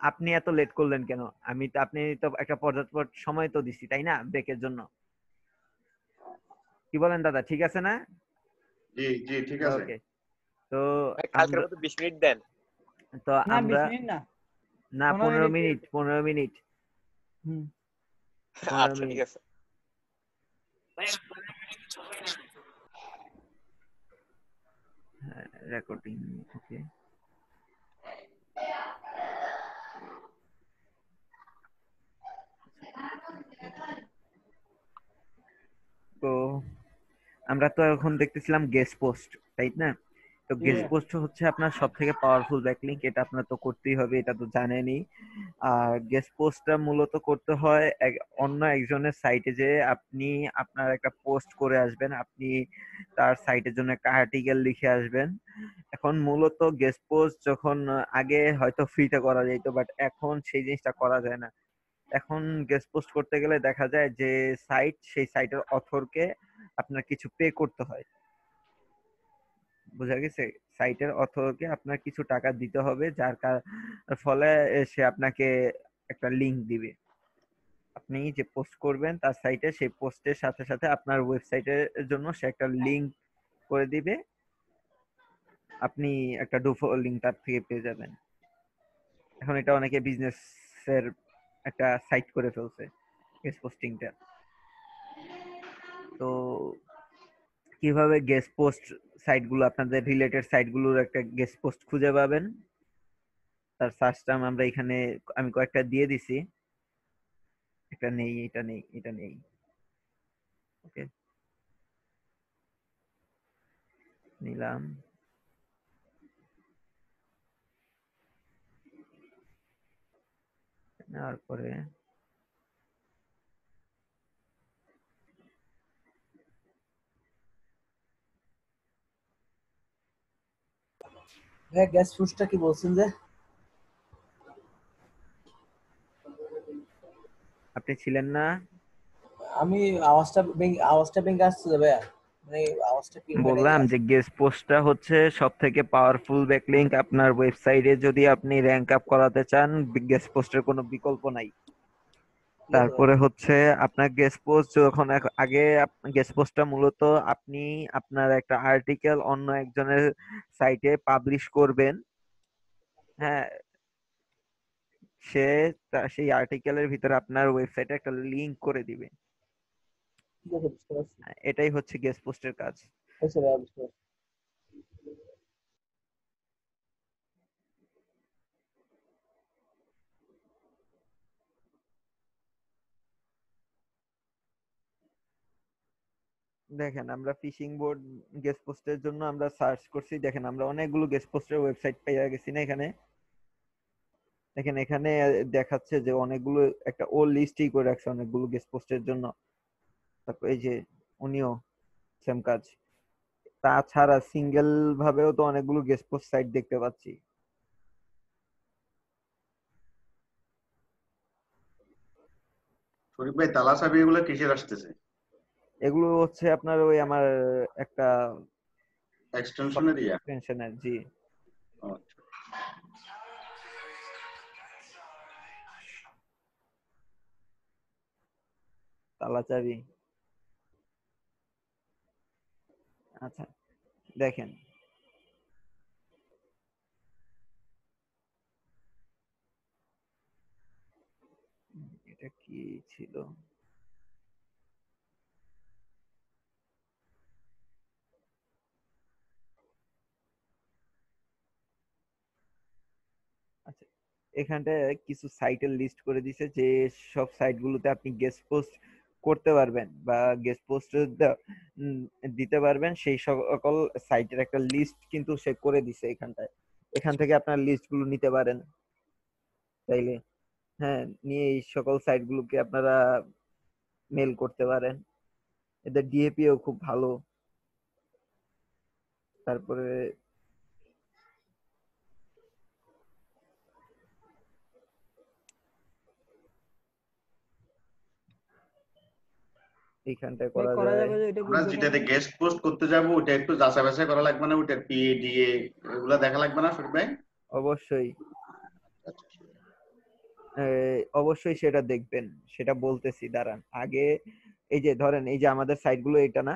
আপনি এত লেট করলেন কেন? আমি তো আপনি তো একটা পর্যাপ্ত সময় তো দিছি তাই না? ব্রেকের জন্য। কি বলেন দাদা ঠিক আছে না? জি জি ঠিক আছে। ওকে। তো কালকের মতো বিশ মিনিট দেন। তো না আমরা না। না পনেরো পনেরো মিনিট। মিনিট পনেরো মিনিট। হুম। আচ্ছা ঠিক আছে। রেকর্ডিং ওকে তো আমরা তো এখন দেখতেছিলাম গেস্ট পোস্ট তাই না? তো গেস্ট পোস্ট হচ্ছে আপনার সব থেকে পাওয়ারফুল ব্যাকলিংক এটা আপনার তো করতেই হবে এটা তো জানেনই। আর গেস্ট পোস্টটা মূলত করতে হয় অন্য একজনের সাইটে যে আপনি আপনার একটা পোস্ট করে আসবেন আপনি তার সাইটের জন্য একটা আর্টিকেল লিখে আসবেন। এখন মূলত গেস্ট পোস্ট যখন আগে হয়তো ফ্রিতে করা যেত বাট এখন সেই জিনিসটা করা যায় না। এখন গেস্ট পোস্ট করতে গেলে দেখা যায় যে সাইট সেই সাইটের অথরকে আপনার কিছু পে করতে হয়। বোঝা গেছে? সাইটের অথরকে আপনার কিছু টাকা দিতে হবে, যার ফলে সে আপনাকে একটা লিংক দিবে। আপনি যে পোস্ট করবেন তার সাইটে সেই পোস্টের সাথে সাথে আপনার ওয়েবসাইটের জন্য সে একটা লিংক করে দিবে। আপনি একটা ডুফো লিংক তার থেকে পেয়ে যাবেন। এখন এটা অনেকে বিজনেসের একটা সাইট করে ফেলছে গেস্ট পোস্টিংটা তো কীভাবে গেস্ট পোস্ট সাইটগুলো আপনাদের রিলেটেড সাইটগুলোর একটা গেস্ট পোস্ট খুঁজে পাবেন? তার সার্চ টার্ম আমরা এখানে আমি কয়েকটা দিয়ে দিছি। এটা নেই এটা নেই এটা নেই। ওকে নিলাম। নেওয়ার পরে ভাইয়া গ্যাস ফুসটা কি বলছেন যে? আপনি ছিলেন না। আমি আওয়াজটা আওয়াজটা ভেঙে আসছে ভাইয়া। মানে আওয়াজটা বললাম যে গেস্ট পোস্টটা হচ্ছে সব থেকে পাওয়ারফুল ব্যাকলিংক আপনার ওয়েবসাইটে যদি আপনি র্যাঙ্ক আপ করাতে চান গেস্ট পোস্টের কোনো বিকল্প নাই। তারপরে হচ্ছে আপনার গেস্ট পোস্ট যখন আগে গেস্ট পোস্টটা মূলত আপনি আপনার একটা আর্টিকেল অন্য একজনের সাইটে পাবলিশ করবেন। হ্যাঁ সে সেই আর্টিকেলের ভিতরে আপনার ওয়েবসাইটে একটা লিংক করে দিবে। ঠিক বুঝতে পারছি। এটাই হচ্ছে গেস্ট পোস্টের কাজ। আচ্ছা ভাইয়া বুঝতে পারছি। দেখেন আমরা ফিশিং বোর্ড গেস্ট পোস্টের জন্য আমরা সার্চ করছি। দেখেন আমরা অনেকগুলো গেস্ট পোস্টের ওয়েবসাইট পেয়ে গেছি না এখানে? দেখেন এখানে দেখাচ্ছে যে অনেকগুলো একটা ও লিস্টই করে রাখছে অনেকগুলো গেস্ট পোস্টের জন্য। তারপর এই যে উনিও সেম কাজ। তাছাড়া সিঙ্গেল ভাবেও তো অনেকগুলো গেস্ট পোস্ট সাইট দেখতে পাচ্ছি। শরীফ ভাই তালা এগুলো কিসের আসতেছে? এগুলো হচ্ছে আপনার ওই আমার একটা এক্সটেনশনের ইয়া? পেনশনের জি। তালা চাবি আচ্ছা দেখেন। এটা কি ছিল? আচ্ছা এখানটায় কিছু সাইটের লিস্ট করে দিছে যে সব সাইটগুলোতে আপনি গেস্ট পোস্ট করতে পারবেন বা গেস্ট পোস্ট দিতে পারবেন। সেই সকল সাইটের একটা লিস্ট কিন্তু সে করে দিছে এখানটায়। এখান থেকে আপনার লিস্টগুলো নিতে পারেন। চাইলে হ্যাঁ নিয়ে এই সকল সাইট গুলোকে আপনারা মেল করতে পারেন। এদের ডিএপিও খুব ভালো। তারপরে এইখানটায় করা যাবে আমরা যেটাতে গেস্ট পোস্ট করতে যাব ওটা একটু যাচাই বাছাই করা লাগবে না পিএ ডিএ এগুলো দেখা লাগবে না শরীফ ভাই অবশ্যই অবশ্যই সেটা দেখবেন সেটা বলতেছি দাঁড়ান। আগে এই যে ধরেন এই যে আমাদের সাইটগুলো এটা না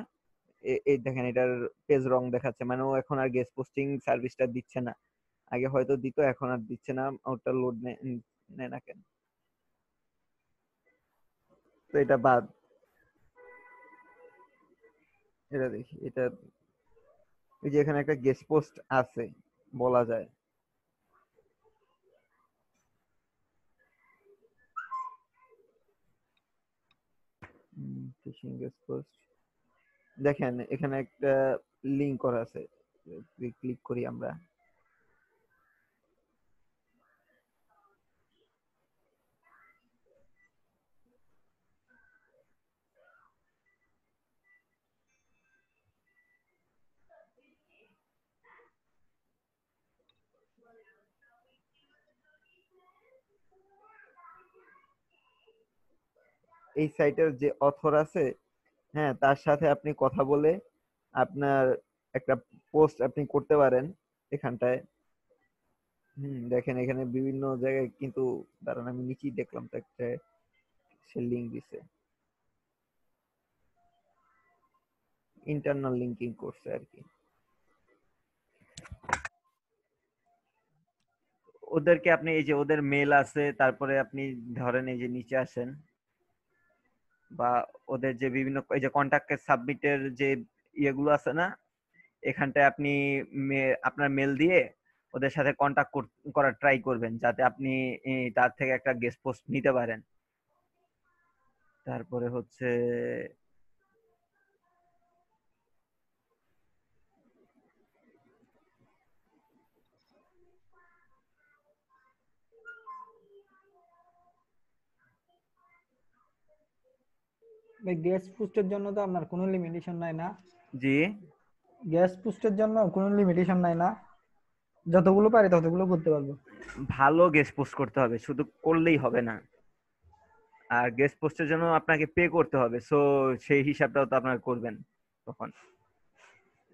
এ- এই দেখেন এটার পেজ রং দেখাচ্ছে মানে ও এখন আর গেস্ট পোস্টিং সার্ভিসটা দিচ্ছে না। আগে হয়তো দিত এখন আর দিচ্ছে না ওটা লোড নেয় না কেন? তো এটা বাদ। এটা দেখি, এটা এই যে এখানে একটা গেস্ট পোস্ট আছে, বলা যায়। ফিশিং গেস্ট পোস্ট দেখেন, এখানে একটা লিংক করা আছে ক্লিক করি আমরা। এই সাইটের যে অথর আছে হ্যাঁ তার সাথে আপনি কথা বলে আপনার একটা পোস্ট আপনি করতে পারেন এখানটায়। হুম, দেখেন এখানে বিভিন্ন জায়গায় কিন্তু, দাঁড়ান আমি নিচেই দেখলাম তো একটা, সে লিঙ্ক দিছে। ইন্টারনাল লিঙ্কিং করছে আর কি। ওদেরকে আপনি এই যে ওদের মেল আছে, তারপরে আপনি ধরেন এই যে নিচে আসেন। বা ওদের যে বিভিন্ন, এই যে কন্টাক্ট সাবমিটের যে ইয়েগুলো আছে না, এখানটায় আপনি আপনার মেল দিয়ে ওদের সাথে কন্ট্যাক্ট করার ট্রাই করবেন, যাতে আপনি তার থেকে একটা গেস্ট পোস্ট নিতে পারেন। তারপরে হচ্ছে ভাই গ্যাস পোস্টের জন্য তো আপনার কোনো লিমিটেশন নাই না। জি। গ্যাস পোস্টের জন্য কোনো লিমিটেশন নাই না। যতগুলো পারি ততগুলো করতে পারব। ভালো গেস্ট পোস্ট করতে হবে শুধু করলেই হবে না। আর গেস্ট পোস্টের জন্য আপনাকে পে করতে হবে সো সেই হিসাবটাও তো আপনারা করবেন তখন।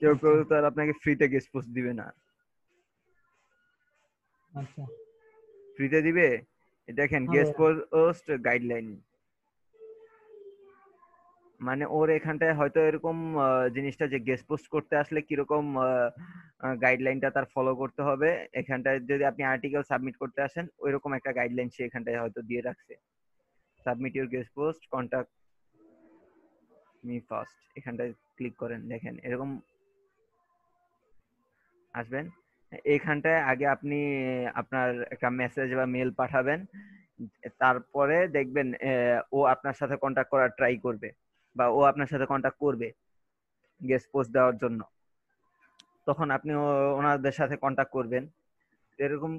কেউ কেউ তো আর আপনাকে ফ্রিতে গেস্ট পোস্ট দিবে না। আচ্ছা। ফ্রিতে দিবে? দেখেন গেস্ট। পোস্ট গাইডলাইন মানে ওর এখানটায় হয়তো এরকম জিনিসটা যে গেস্ট পোস্ট করতে আসলে কীরকম গাইডলাইনটা তার ফলো করতে হবে, এখানটায় যদি আপনি আর্টিকেল সাবমিট করতে আসেন, ওইরকম একটা গাইডলাইন সে এখানটায় হয়তো দিয়ে রাখছে। Submit your guest post contact me first এখানটায় ক্লিক করেন, দেখেন, এরকম আসবেন। এখানটায় আগে আপনি আপনার একটা মেসেজ বা মেল পাঠাবেন, তারপরে দেখবেন ও আপনার সাথে কন্টাক্ট করার ট্রাই করবে। বা ও আপনার সাথে কন্টাক্ট করবে গেস্ট পোস্ট দেওয়ার জন্য। তখন আপনি ওনাদের সাথে কন্টাক্ট করবেন। এরকম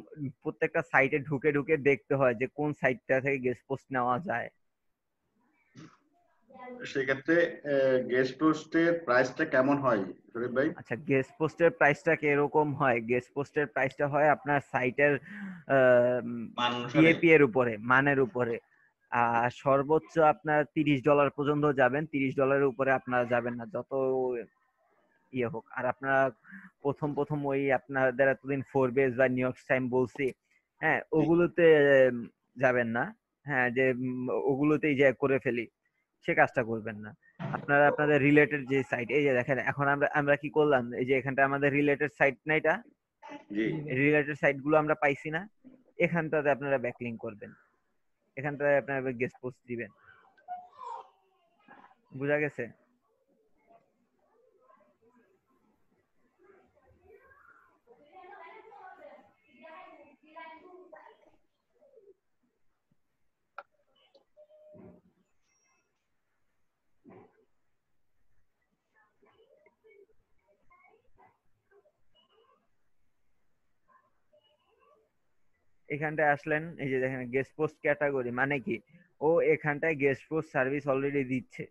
প্রত্যেকটা সাইটে ঢুকে ঢুকে দেখতে হয় যে কোন সাইটটা থেকে গেস্ট পোস্ট নেওয়া যায়। সেক্ষেত্রে গেস্ট পোস্টের প্রাইসটা কেমন হয় শরীফ ভাই? আচ্ছা গেস্ট পোস্টের প্রাইসটা কীরকম হয়? গেস্ট পোস্টের প্রাইসটা হয় আপনার সাইটের অনুসারে? এর উপরে মানের উপরে। সর্বোচ্চ আপনার তিরিশ ডলার পর্যন্ত যাবেন। তিরিশ ডলারের উপরে আপনারা যাবেন না। যত ইয়ে হোক। আর আপনারা প্রথম প্রথম ওই আপনাদের এতদিন ফোর বেস বা নিউ ইয়র্ক টাইম বলছি হ্যাঁ ওগুলোতে যাবেন না। হ্যাঁ যে ওগুলোতেই যে করে ফেলি সে কাজটা করবেন না। আপনারা আপনাদের রিলেটেড যে সাইট এই যে দেখেন এখন আমরা আমরা কি করলাম? এই যে এখানটা আমাদের রিলেটেড সাইট না এটা? জি। রিলেটেড সাইটগুলো আমরা পাইছি না। এখানটাতে আপনারা ব্যাকলিং করবেন। এখানটায় আপনার গেস্ট পোস্ট দিবেন। বুঝা গেছে? এখানটায় আসলেন, এই যে দেখেন গেস্ট পোস্ট ক্যাটাগরি মানে কি? ও এখানটায় গেস্ট পোস্ট সার্ভিস অলরেডি দিচ্ছে,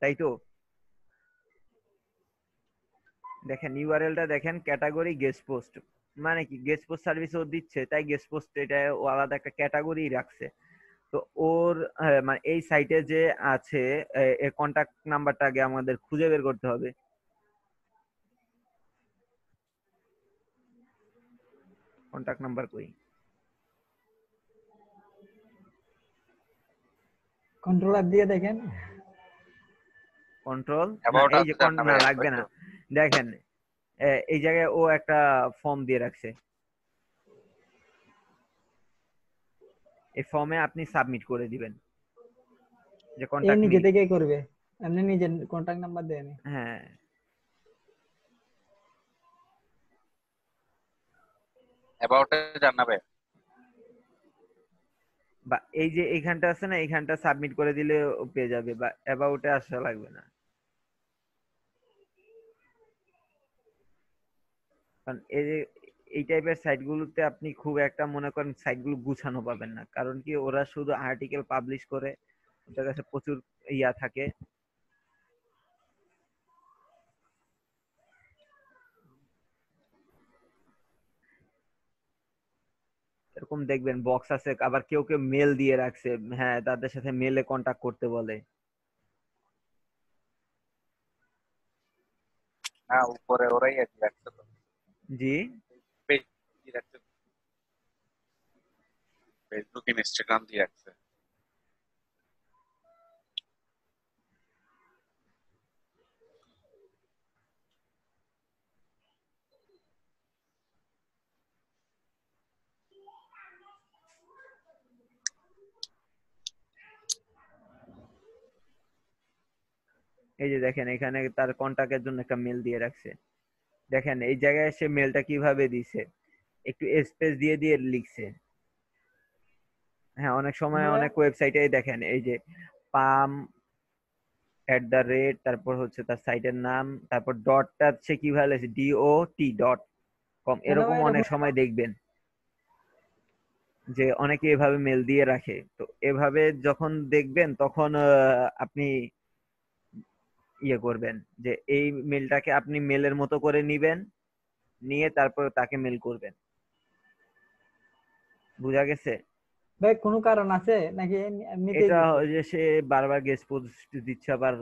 তাই তো? দেখেন ইউআরএলটা দেখেন ক্যাটাগরি গেস্ট পোস্ট মানে কি? গেস্ট পোস্ট সার্ভিস ও দিচ্ছে, তাই গেস্ট পোস্ট এটা ও আলাদা একটা ক্যাটাগরি রাখছে। তো ওর মানে এই সাইটে যে আছে, এ- কন্টাক্ট নাম্বারটা আগে আমাদের খুঁজে বের করতে হবে। কন্টাক্ট নাম্বার কই? কন্ট্রোল অ্যাপ দিয়ে দেখেন। কন্ট্রোল এই যে না লাগবে না। দেখেন এই জায়গায় ও একটা ফর্ম দিয়ে রাখছে। এই ফর্মে আপনি সাবমিট করে দিবেন। যে কন্টাক্ট নিজে থেকেই করবে। এমনি নিজের কন্টাক্ট নাম্বার দেয়নি। হ্যাঁ। অ্যাবাউটে জানাবে। বা এই যে এইখানটা আছে না, এইখানটা সাবমিট করে দিলে পেয়ে যাবে বা অ্যাবাউটে আসা লাগবে না। কারণ এই যে, এই টাইপের সাইটগুলোতে আপনি খুব একটা মনে করেন সাইটগুলো গুছানো পাবেন না। কারণ কি ওরা শুধু আর্টিকেল পাবলিশ করে, ওদের কাছে প্রচুর ইয়া থাকে। এরকম দেখবেন বক্স আছে আবার কেউ কেউ মেল দিয়ে রাখছে হ্যাঁ তাদের সাথে মেলে কন্টাক্ট করতে বলে। হ্যাঁ উপরে ওরাই রাখছে জি? ফেসবুক ইনস্টাগ্রাম দিয়ে রাখছে। এই যে দেখেন এখানে তার কন্টাক্টের জন্য একটা মেল দিয়ে রাখছে। দেখেন এই জায়গায় সে মেলটা কীভাবে দিছে? একটু স্পেস দিয়ে দিয়ে লিখছে। হ্যাঁ অনেক সময়। অনেক ওয়েবসাইটে দেখেন এই যে পাম এট দ্য রেট তারপর হচ্ছে তার সাইটের নাম তারপর ডটটা সে কীভাবে লিখছে ডি ও টি ডট কম এরকম অনেক সময় দেখবেন। যে অনেকে এভাবে মেল দিয়ে রাখে। তো এভাবে যখন দেখবেন তখন আপনি ইয়ে করবেন যে এই মেলটাকে আপনি মেলের মতো করে নিবেন নিয়ে তারপর তাকে মেল করবেন। বুঝা গেছে? ভাই কোনো কারণ আছে? নাকি এটা যে সে বারবার গেস্ট পোস্ট দিচ্ছে আবার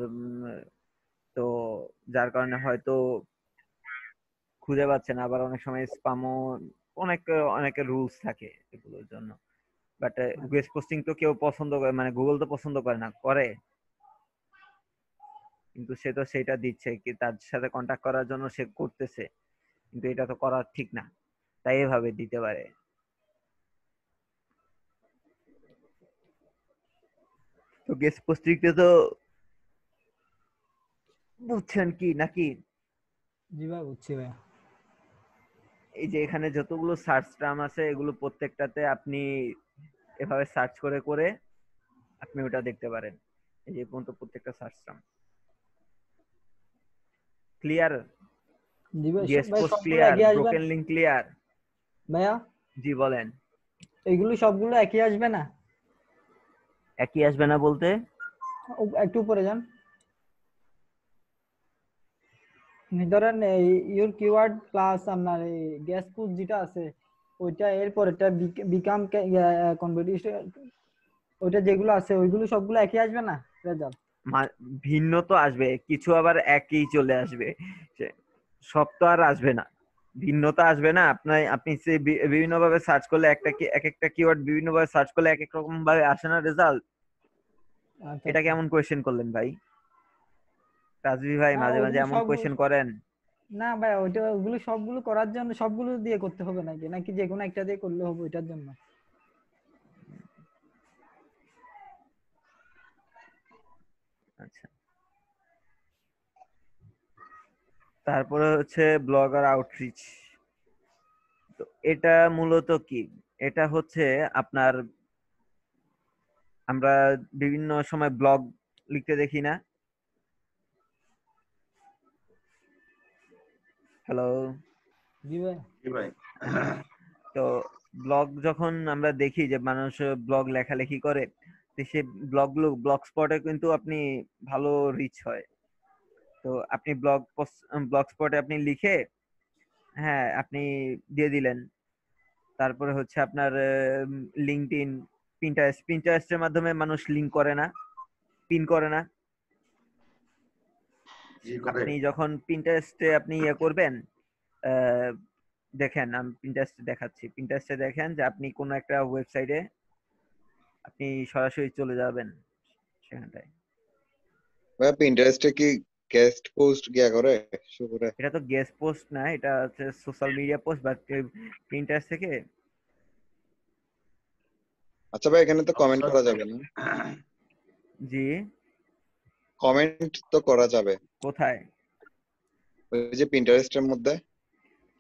তো যার কারণে হয়তো খুঁজে পাচ্ছে না। আবার অনেক সময় স্পামও অনেক অনেকের রুলস থাকে এগুলোর জন্য। বাট গেস্ট পোস্টিং তো কেউ পছন্দ করে মানে গুগল তো পছন্দ করে না করে। কিন্তু সে তো সেটা দিচ্ছে কি তার সাথে কন্টাক্ট করার জন্য সে করতেছে। কিন্তু এটা তো করা ঠিক না। তাই এভাবে দিতে পারে। তো গেস্ট পোস্টিংটা তো বুঝছেন কি নাকি? জি ভাই বুঝছি ভাই। এই যে এখানে যতগুলো সার্চ টার্ম আছে এগুলো প্রত্যেকটাতে আপনি এভাবে সার্চ করে করে আপনি ওটা দেখতে পারেন। এই যে পর্যন্ত প্রত্যেকটা সার্চ টার্ম ক্লিয়ার জি ভাই গেস্ট ভাই post clear broken link clear ভাইয়া? জি বলেন। এগুলো সবগুলো একই আসবে না? একই আসবে না বলতে? একটু উপরে যান। ধরেন ইউর কিওয়ার্ড প্লাস আপনার গ্যাস পুশ যেটা আছে ওইটা এরপর এটা বিকাম কম্পিটিশন ওইটা যেগুলো আছে ওইগুলো সবগুলো একই আসবে না রেজাল্ট? ভিন্ন তো আসবে কিছু আবার একই চলে আসবে। সব তো আর আসবে না। ভিন্নতা আসবে না। আপনার আপনি সে বিভিন্ন ভাবে সার্চ করলে একটা কি এক একটা কিওয়ার্ড বিভিন্ন ভাবে সার্চ করলে এক এক রকম ভাবে আসে না রেজাল্ট আচ্ছা। এটা কেমন কোয়েশ্চেন করলেন ভাই? রাজবি ভাই মাঝে মাঝে এমন কোয়েশ্চেন করেন। না ভাই ওইটা ওগুলো সবগুলো করার জন্য সবগুলো দিয়ে করতে হবে নাকি? নাকি যে কোনো একটা দিয়ে করলে হবে ওইটার জন্য? আচ্ছা। তারপরে হচ্ছে ব্লগার আউটরিচ তো এটা মূলত কি? এটা হচ্ছে আপনার আমরা বিভিন্ন সময় ব্লগ লিখতে দেখি না। হ্যালো জি ভাই। কি ভাই। তো ব্লগ যখন আমরা দেখি যে মানুষ ব্লগ লেখালেখি করে তো সে ব্লগগুলো ব্লগ স্পটে কিন্তু আপনি ভালো রিচ হয়। তো আপনি ব্লগ ব্লগ স্পটে আপনি লিখে হ্যাঁ আপনি দিয়ে দিলেন। তারপরে হচ্ছে আপনার লিঙ্কডইন পিন্টারেস্ট পিন্টারেস্টের মাধ্যমে মানুষ লিঙ্ক করে না পিন করে না। আপনি যখন পিন্টারেস্টে আপনি ইয়ে করবেন আহ, দেখেন আমি পিন্টারেস্টে দেখাচ্ছি। পিন্টারেস্টে দেখেন যে আপনি কোনো একটা ওয়েবসাইটে আপনি সরাসরি চলে যাবেন সেখানটায়। ভাইয়া পিন্টারেস্টে কি গেস্ট পোস্ট গিয়া করে? শো করে। এটা তো গেস্ট পোস্ট না এটা হচ্ছে social media post but Pinterest থেকে আচ্ছা ভাই এখানে তো কমেন্ট করা যাবে না। জি। কমেন্ট তো করা যাবে। কোথায়? ওই যে পিন্টারেস্টের মধ্যে।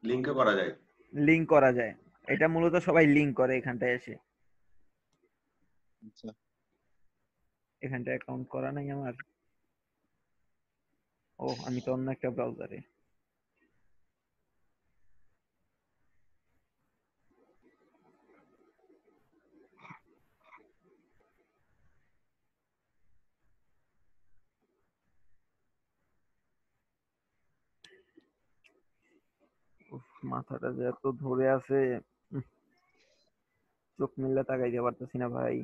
লিংকও করা যায়। লিংক করা যায়। এটা মূলত সবাই লিংক করে এখানটায় এসে। আচ্ছা। এখানটা অ্যাকাউন্ট করা নাই আমার। ও, আমি তো অন্য একটা ব্রাউজারে মাথাটা যে এত ধরে আছে। চোখ মিললে তাকাইতে পারতেছি না ভাই।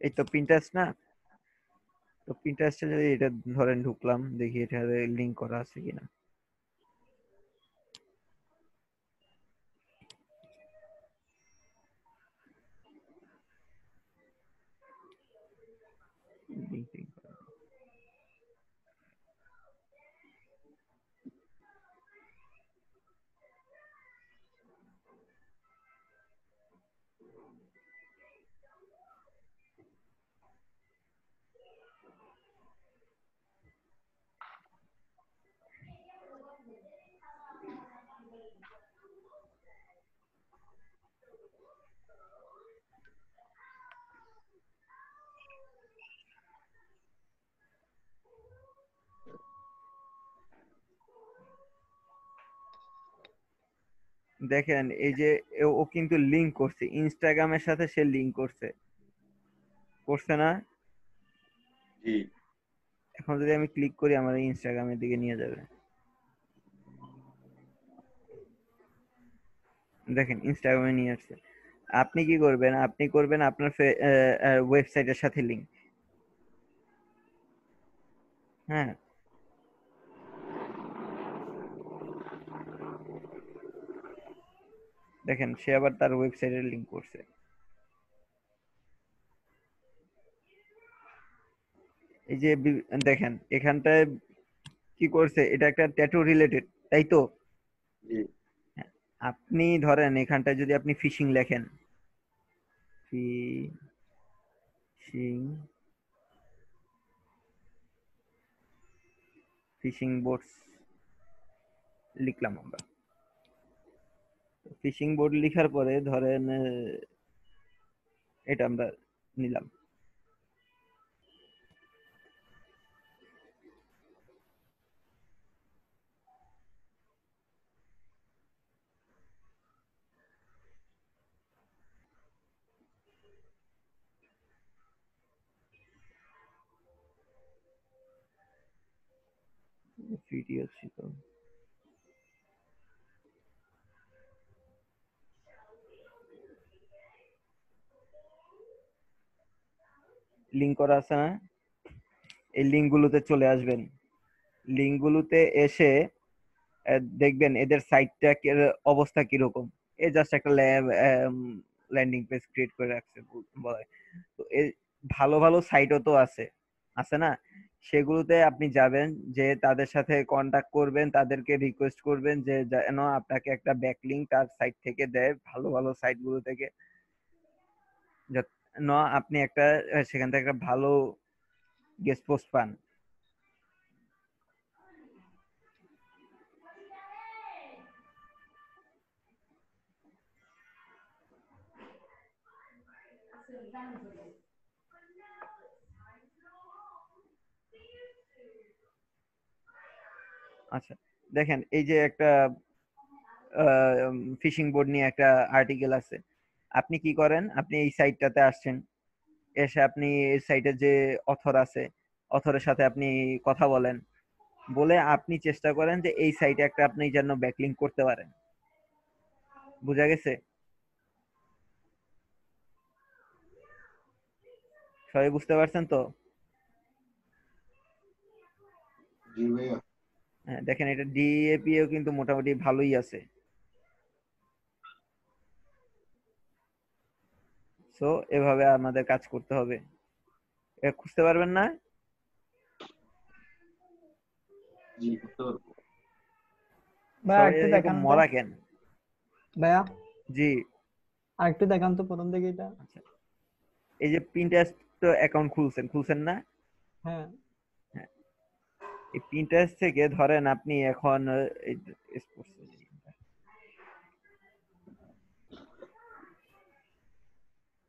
এই তো পিন্টারেস্ট না? তো পিন্টারেস্টে যদি এটা ধরেন ঢুকলাম, দেখি এটা লিংক করা আছে কিনা। দেখেন এই যে ও কিন্তু লিংক করছে ইনস্টাগ্রামের সাথে সে লিংক করছে। করছে না? জি। এখন যদি আমি ক্লিক করি আমার ইনস্টাগ্রামের দিকে নিয়ে যাবে। দেখেন ইনস্টাগ্রামে নিয়ে আসছে। আপনি কি করবেন? আপনি করবেন আপনার ওয়েবসাইটের সাথে লিংক হ্যাঁ? দেখেন সে আবার তার ওয়েবসাইটের লিংক করছে। এই যে দেখেন এখানটায় কি করছে এটা একটা ট্যাটু রিলেটেড তাই তো? আপনি ধরেন এখানটায় যদি আপনি ফিশিং লেখেন ফিশিং ফিশিং বোটস লিখলাম আমরা। ফিশিং বোর্ড লিখার পরে ধরেন এটা আমরা নিলাম। ভিডিও ছিল। লিঙ্ক করা আছে না? এই লিঙ্কগুলোতে চলে আসবেন। লিঙ্কগুলোতে এসে দেখবেন এদের সাইটটা অবস্থা কীরকম। এ জাস্ট একটা ল্যান্ডিং পেজ ক্রিয়েট করে রাখছে, বলে। তো ভালো ভালো সাইটও তো আছে আছে না? সেগুলোতে আপনি যাবেন, যে তাদের সাথে কন্টাক্ট করবেন, তাদেরকে রিকোয়েস্ট করবেন যে যেন আপনাকে একটা ব্যাকলিঙ্ক তার সাইট থেকে দেয়, ভালো ভালো সাইটগুলো থেকে। যেন আপনি একটা সেখান থেকে একটা ভালো গেস্ট পোস্ট পান। আচ্ছা দেখেন, এই যে একটা ফিশিং বোর্ড নিয়ে একটা আর্টিকেল আছে। আপনি কি করেন? আপনি এই সাইটটাতে আসছেন। এসে আপনি এই সাইটের যে অথর আছে অথরের সাথে আপনি কথা বলেন। বলে আপনি চেষ্টা করেন যে এই সাইটে একটা আপনি যেন ব্যাকলিং করতে পারেন। বুঝা গেছে? সবাই বুঝতে পারছেন তো? হ্যাঁ দেখেন এটা ডিএপিও কিন্তু মোটামুটি ভালোই আছে। সো এভাবে আমাদের কাজ করতে হবে। খুঁজতে পারবেন না। মরা কেন? ভাইয়া? জি। আর একটু দেখান তো প্রথম থেকে এটা। এই যে পিন্টারেস্ট অ্যাকাউন্ট খুলছেন খুলছেন না? হ্যাঁ। এই পিন্টারেস্ট থেকে ধরেন আপনি এখন আহ, এই যে sports এর জিনিসটা।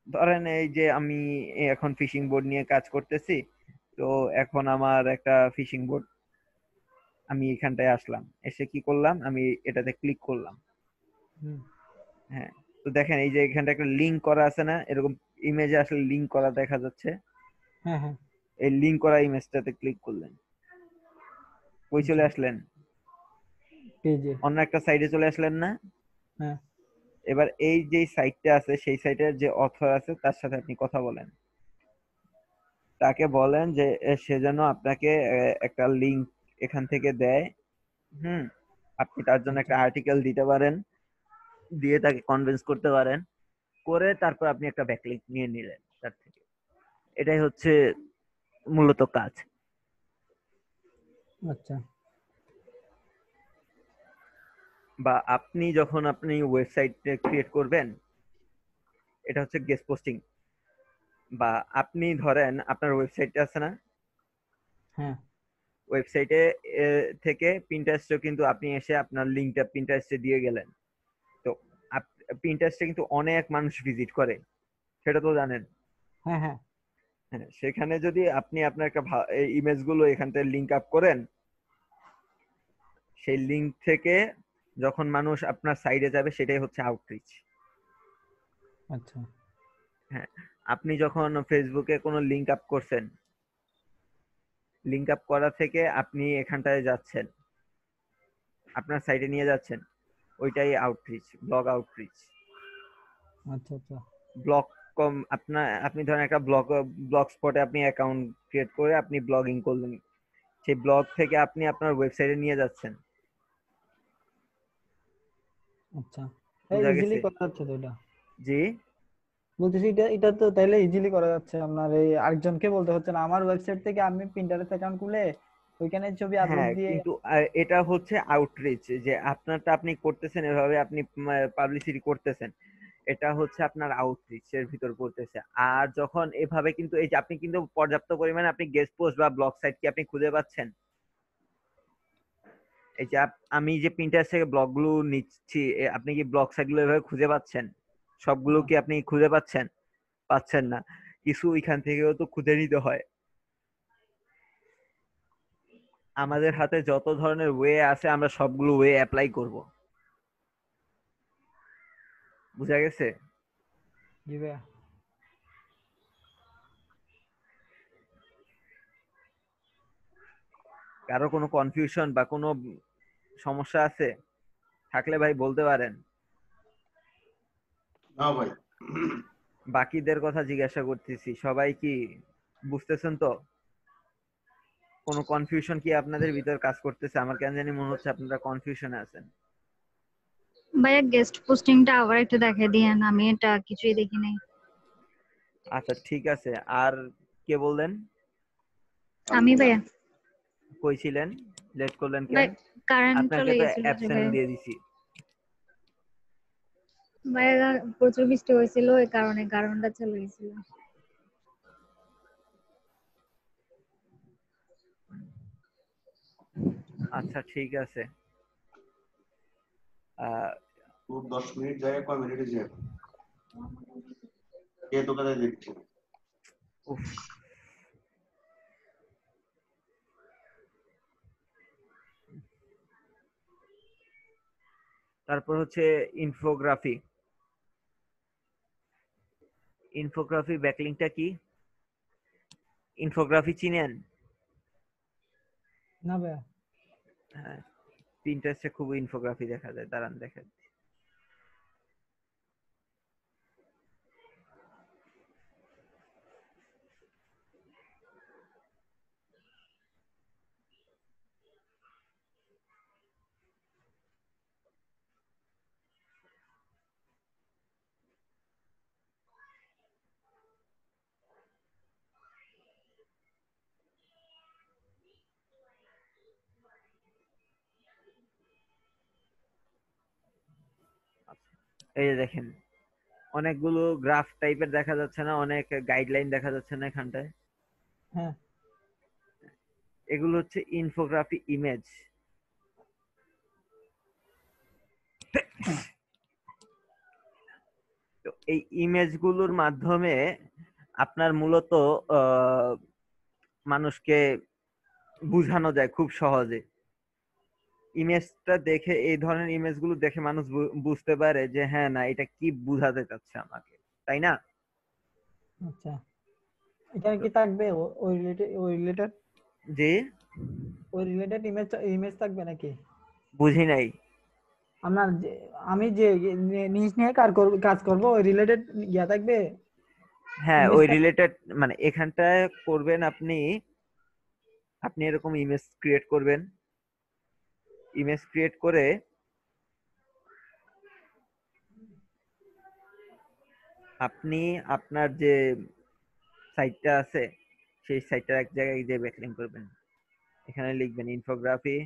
ধরেন এই যে আমি এখন ফিশিং বোর্ড নিয়ে কাজ করতেছি তো এখন আমার একটা ফিশিং বোর্ড আমি এখানটায় আসলাম। এসে কি করলাম? আমি এটাতে ক্লিক করলাম। হুম। হ্যাঁ তো দেখেন এই যে এখানটা একটা লিংক করা আছে না? এরকম ইমেজে আসলে লিংক করা দেখা যাচ্ছে। হ্যাঁ হ্যাঁ। এই লিংক করা ইমেজটাতে ক্লিক করলেন। কই চলে আসলেন? অন্য একটা সাইডে চলে আসলেন না? হ্যাঁ। এবার এই যে সাইটটা আছে সেই সাইটের যে অথর আছে তার সাথে আপনি কথা বলেন। তাকে বলেন যে সে যেন আপনাকে একটা লিংক এখান থেকে দেয়। হুম? আপনি তার জন্য একটা আর্টিকেল দিতে পারেন দিয়ে তাকে কনভিন্স করতে পারেন। করে তারপর আপনি একটা ব্যাকলিংক নিয়ে নিলেন তার থেকে। এটাই হচ্ছে মূলত কাজ। আচ্ছা। বা আপনি যখন আপনি ওয়েবসাইট ক্রিয়েট করবেন এটা হচ্ছে গেস্ট পোস্টিং বা আপনি ধরেন আপনার ওয়েবসাইট আছে না? হ্যাঁ। ওয়েবসাইটে থেকে প্রিন্টারেস্টে কিন্তু আপনি এসে আপনার লিঙ্কটা প্রিন্টারেস্টে দিয়ে গেলেন। তো প্রিন্টারেস্টে কিন্তু অনেক মানুষ ভিজিট করে সেটা তো জানেন? হ্যাঁ হ্যাঁ। হ্যাঁ সেখানে যদি আপনি আপনার একটা ইমেজগুলো এখান থেকে লিঙ্ক আপ করেন সেই লিঙ্ক থেকে যখন মানুষ আপনার সাইডে যাবে সেটাই হচ্ছে আউটরিচ আচ্ছা। হ্যাঁ আপনি যখন ফেসবুকে কোনো লিঙ্ক আপ করছেন লিঙ্ক আপ করা থেকে আপনি এখানটায় যাচ্ছেন আপনার সাইটে নিয়ে যাচ্ছেন ওইটাই আউটরিচ ব্লগ আউটরিচ আচ্ছা আচ্ছা। ব্লগ কম আপনার আপনি ধরেন একটা ব্লগ ব্লগ স্পটে আপনি অ্যাকাউন্ট ক্রিয়েট করে আপনি ব্লগিং করলেন। সেই ব্লগ থেকে আপনি আপনার ওয়েবসাইটে নিয়ে যাচ্ছেন। আচ্ছা। বোঝা ইজিলি করা যাচ্ছে তো এটা। জি। বলতেছি এটা এটা তো তাইলে ইজিলি করা যাচ্ছে আপনার এই আরেকজনকে বলতে হচ্ছে না। আমার ওয়েবসাইট থেকে আমি অ্যাকাউন্ট খুলে ওইখানে ছবি আপলোড হ্যাঁ দিয়ে কিন্তু এটা হচ্ছে আউটরিচ যে আপনারটা আপনি করতেছেন এভাবে আপনি পাবলিসিটি করতেছেন। এটা হচ্ছে আপনার আউটরিচ এর ভিতর পড়তেছে। আর যখন এভাবে কিন্তু এই যে আপনি কিন্তু পর্যাপ্ত পরিমাণে আপনি গেস্ট পোস্ট বা ব্লগ সাইট কি আপনি খুঁজে পাচ্ছেন? এই যে আমি যে প্রিন্টার থেকে ব্লগগুলো নিচ্ছি আপনি কি ব্লগ সাইটগুলো এভাবে খুঁজে পাচ্ছেন? সবগুলো কি আপনি খুঁজে পাচ্ছেন? পাচ্ছেন না। কিছু এখান থেকেও তো খুঁজে নিতে হয়। আমাদের হাতে যত ধরনের ওয়ে আছে আমরা সবগুলো ওয়ে অ্যাপ্লাই করব। বুঝা গেছে? জি ভাইয়া। কারও কোনো কনফিউশন বা কোনো সমস্যা আছে? থাকলে ভাই বলতে পারেন। না ভাই। বাকিদের কথা জিজ্ঞাসা করতেছি। সবাই কি বুঝতেছেন তো? কোনো কনফিউশন কি আপনাদের ভিতর কাজ করতেছে? আমার কেন জানি মনে হচ্ছে আপনারা কনফিউশনে আছেন। ভাইয়া গেস্ট পোস্টিংটা আবার একটু দেখে দিয়েন। আমি এটা কিছুই দেখি নাই। আচ্ছা ঠিক আছে। আর কে বললেন? আমি ভাইয়া। কই ছিলেন? লেট করলেন কেন? কারেন্ট চলে গেছিল অ্যাবসেন্ট দিয়ে দিছি। ভাইয়া প্রচুর বৃষ্টি হয়েছিল এই কারণে কারেন্টটা চলে গেছিল। আচ্ছা ঠিক আছে। আহ, খুব দশ মিনিট জায়গায় কয় মিনিটে যায়? কে তোকে দেখছি উফ। তারপর হচ্ছে ইনফোগ্রাফি ইনফোগ্রাফি ব্যাকলিংটা কি? ইনফোগ্রাফি চিনেন? না ভাইয়া। হ্যাঁ পিন্টারেস্টে খুব ইনফোগ্রাফি দেখা যায় দাঁড়ান দেখেন। এই যে দেখেন অনেকগুলো গ্রাফ টাইপের দেখা যাচ্ছে না অনেক গাইডলাইন দেখা যাচ্ছে না এখানটায়। হ্যাঁ। এগুলো হচ্ছে ইনফোগ্রাফি ইমেজ তো এই ইমেজগুলোর মাধ্যমে আপনার মূলত আহ, মানুষকে বোঝানো যায় খুব সহজে। ইমেজটা দেখে এই ধরনের ইমেজগুলো দেখে মানুষ বুঝতে পারে যে হ্যাঁ না এটা কি বোঝাতে চাচ্ছে আমাকে তাই না? আচ্ছা। এখানে কি থাকবে? ওই রিলেটেড ওই রিলেটেড জি? ওই রিলেটেড ইমেজ ইমেজ থাকবে নাকি? বুঝি নাই। আপনার আমি যে নিজ নিয়ে কাজ করব কাজ করব? ওই রিলেটেড ইয়া থাকবে? হ্যাঁ ওই রিলেটেড মানে এখানটায় করবেন আপনি আপনি এরকম ইমেজ ক্রিয়েট করবেন। ইমেজ ক্রিয়েট করে আপনি আপনার যে সাইটটা আছে, সেই সাইটটার এক জায়গায় যে ব্যাকলিং করবেন। এখানে লিখবেন ইনফোগ্রাফি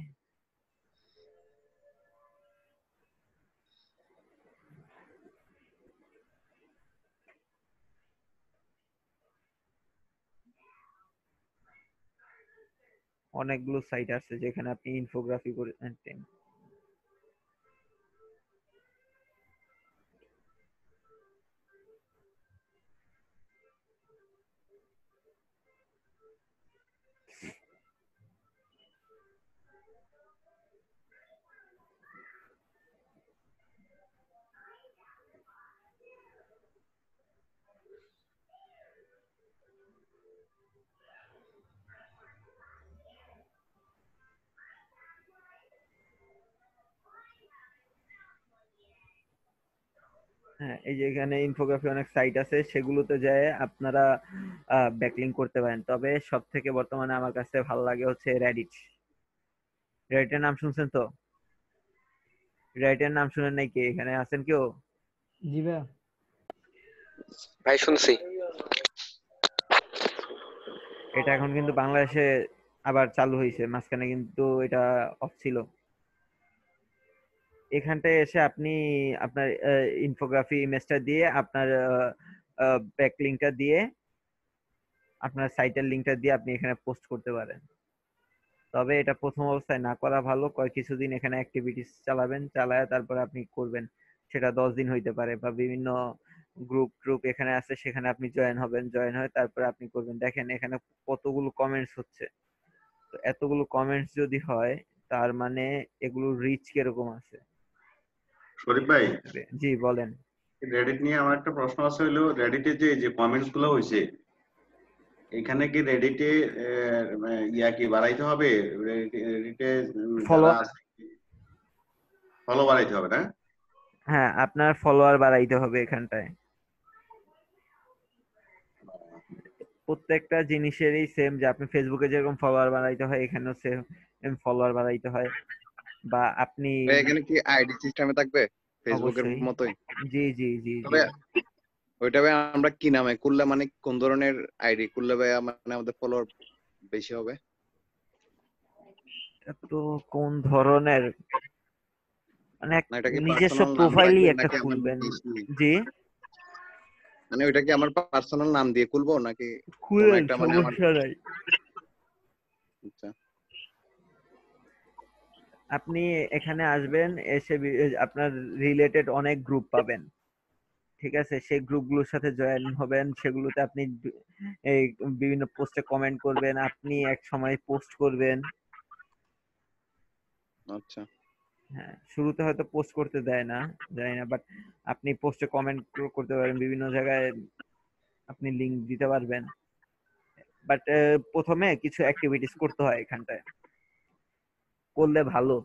অনেকগুলো সাইট আছে যেখানে আপনি ইনফোগ্রাফি করে হ্যাঁ এই যে এখানে ইনফোগ্রাফি অনেক সাইট আছে সেগুলোতে যায় আপনারা ব্যাকলিং করতে পারেন। তবে সব থেকে বর্তমানে আমার কাছে ভালো লাগে হচ্ছে রেডিট রেডিটের নাম শুনছেন তো? রেডিটের নাম শুনেন নাই কি? এখানে আছেন কেউ? জি ভাইয়া। ভাই শুনছি। এটা এখন কিন্তু বাংলাদেশে আবার চালু হয়েছে মাঝখানে কিন্তু এটা অফ ছিল। এখানটায় এসে আপনি আপনার ইনফোগ্রাফি ইমেজটা দিয়ে আপনার ব্যাক লিঙ্কটা দিয়ে আপনার সাইটের লিঙ্কটা দিয়ে আপনি এখানে পোস্ট করতে পারেন। তবে এটা প্রথম অবস্থায় না করা ভালো। কয়েক কিছুদিন এখানে অ্যাক্টিভিটিস চালাবেন, চালায় তারপরে আপনি করবেন। সেটা দশ দিন হইতে পারে বা বিভিন্ন গ্রুপ গ্রুপ এখানে আছে, সেখানে আপনি জয়েন হবেন জয়েন হয়ে তারপরে আপনি করবেন। দেখেন এখানে কতগুলো কমেন্টস হচ্ছে। তো এতগুলো কমেন্টস যদি হয়, তার মানে এগুলো রিচ কীরকম আছে? শরীফ ভাই জি বলেন। রেডিট নিয়ে আমার একটা প্রশ্ন আছে হলো রেডিটে যে যে কমেন্টসগুলো হয়েছে এখানে কি রেডিটে ইয়া কি বাড়াইতে হবে? রেডিটে Follow- ফলো বাড়াইতে হবে না? হ্যাঁ আপনার ফলোয়ার বাড়াইতে হবে এখানটায়। প্রত্যেকটা জিনিসেরই সেম যে আপনি ফেসবুকে যেরকম ফলোয়ার বাড়াইতে হয় এখানেও সেম ফলোয়ার বাড়াইতে হয়। বা আপনি এখানে কি আইডি সিস্টেমে থাকবে? ফেসবুকের। মতোই? জি জি জি ওইটা ভাই আমরা কি নামে? করলে মানে কোন ধরনের আইডি? করলে ভাই মানে আমাদের ফলোয়ার বেশি হবে? তো কোন ধরনের? মানে নিজস্ব প্রোফাইলই একটা খুলবেন। জি। মানে ওইটা কি আমার পার্সোনাল নাম দিয়ে খুলবো নাকি খুলেন একটা মানে আমার- আচ্ছা। আপনি এখানে আসবেন এসে আপনার রিলেটেড অনেক গ্রুপ পাবেন। ঠিক আছে? সেই গ্রুপগুলোর সাথে জয়েন হবেন সেগুলোতে আপনি এই বিভিন্ন পোস্টে কমেন্ট করবেন আপনি এক সময় পোস্ট করবেন। আচ্ছা। হ্যাঁ শুরুতে হয়তো পোস্ট করতে দেয় না জানি না বাট আপনি পোস্টে কমেন্ট করতে পারেন বিভিন্ন জায়গায় আপনি লিংক দিতে পারবেন। বাট প্রথমে কিছু অ্যাক্টিভিটিস করতে হয় এখানটায়। করলে ভালো।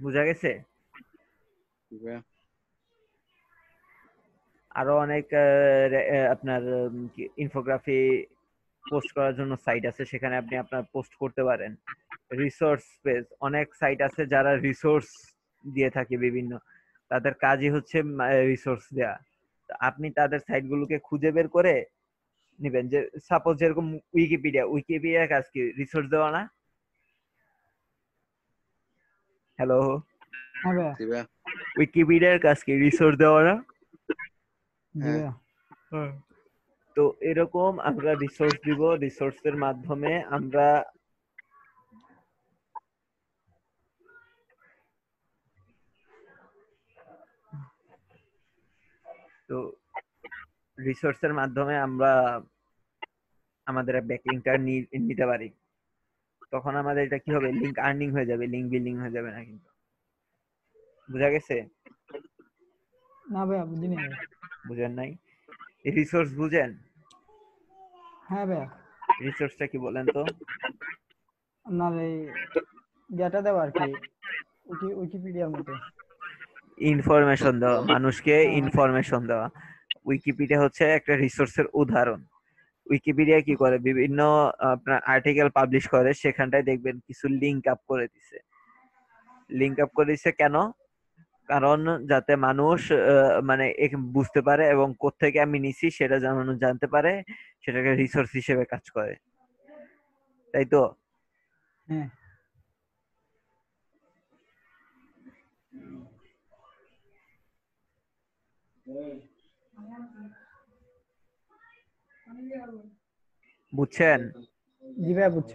বুঝা গেছে? আরও অনেক আপনার ইনফোগ্রাফি পোস্ট করার জন্য সাইট আছে সেখানে আপনি আপনার পোস্ট করতে পারেন। রিসোর্স পেজ অনেক সাইট আছে যারা রিসোর্স দিয়ে থাকে বিভিন্ন। তাদের কাজই হচ্ছে রিসোর্স দেয়া। আপনি তাদের সাইটগুলোকে খুঁজে বের করে নিবেন যে সাপোজ যেরকম উইকিপিডিয়া উইকিপিডিয়া কাজ কি? রিসোর্স দেওয়া না? হ্যালো। হ্যাঁ। উইকিপিডিয়ার কাজ কি? রিসোর্স দেওয়া না? হ্যাঁ। ভাইয়া তো এরকম আমরা রিসোর্স দিব রিসোর্সের মাধ্যমে আমরা তো রিসোর্সের মাধ্যমে আমরা আমাদের ব্যাকলিংটা নিতে পারি। তখন আমাদের এটা কি হবে? লিংক আর্নিং হয়ে যাবে লিংক বিল্ডিং হয়ে যাবে না কিন্তু। বুঝা গেছে? না ভাইয়া বুঝিনি। বুঝেন নাই? রিসোর্স বুঝেন? হ্যাঁ ভাইয়া। রিসোর্সটা কি বলেন তো? না ভাই যেটা দেওয়া আর কি উইকি- উইকিপিডিয়ার মতো। ইনফরমেশন দেওয়া মানুষকে ইনফরমেশন দেওয়া। উইকিপিডিয়া হচ্ছে একটা রিসোর্সের উদাহরণ। উইকিপিডিয়া কি করে? বিভিন্ন আপনার আর্টিকেল পাবলিশ করে সেখানটায় দেখবেন কিছু লিংক আপ করে দিছে। লিংক আপ করে দিছে কেন? কারণ যাতে মানুষ আহ, মানে বুঝতে পারে এবং কোত্থেকে আমি নিছি সেটা যেন জানতে পারে সেটাকে রিসোর্স হিসেবে কাজ করে। তাই তো? হ্যাঁ। বুঝছেন? জি ভাইয়া বুঝছ।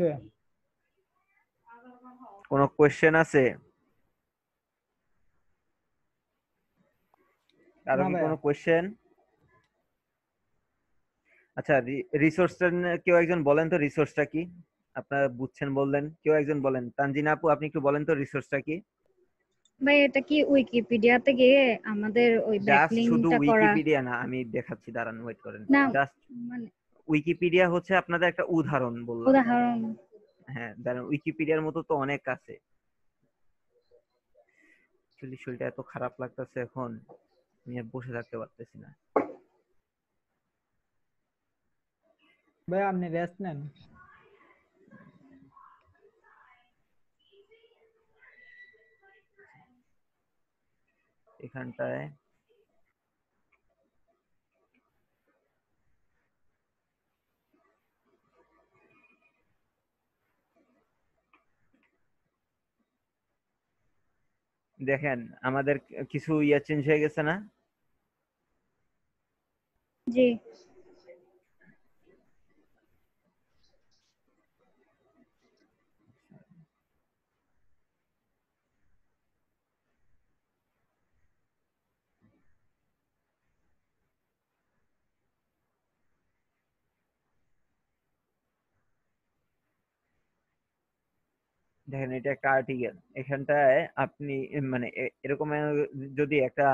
কোনো কোয়েশ্চেন আছে? না কি। কোনো কোয়েশ্চেন আচ্ছা রিসোর্সটা কেউ একজন বলেন তো রিসোর্সটা কি? আপনারা বুঝছেন বললেন কেউ একজন বলেন। তানজিনা আপু আপনি একটু বলেন তো রিসোর্সটা কি? ভাই এটা কি উইকিপিডিয়াতে গিয়ে আমাদের ওই শুধু ব্যাকলিংকটা করা? উইকিপিডিয়া না আমি দেখাচ্ছি দাঁড়ান ওয়েট করেন। জাস্ট মানে উইকিপিডিয়া হচ্ছে আপনাদের একটা উদাহরণ বললাম। উদাহরণ। হ্যাঁ দাঁড়ান উইকিপিডিয়ার মতো তো অনেক আছে। অ্যাকচুয়ালি শরীরটা এত খারাপ লাগতেছে এখন আমি আর বসে থাকতে পারতেছি না। ভাইয়া আপনি রেস্ট নেন। এখানটায় দেখেন আমাদের কিছু ইয়া চেঞ্জ হয়ে গেছে না? জি। দেখেন, এটা একটা আর্টিকেল এখানটায় আপনি মানে এরকম যদি একটা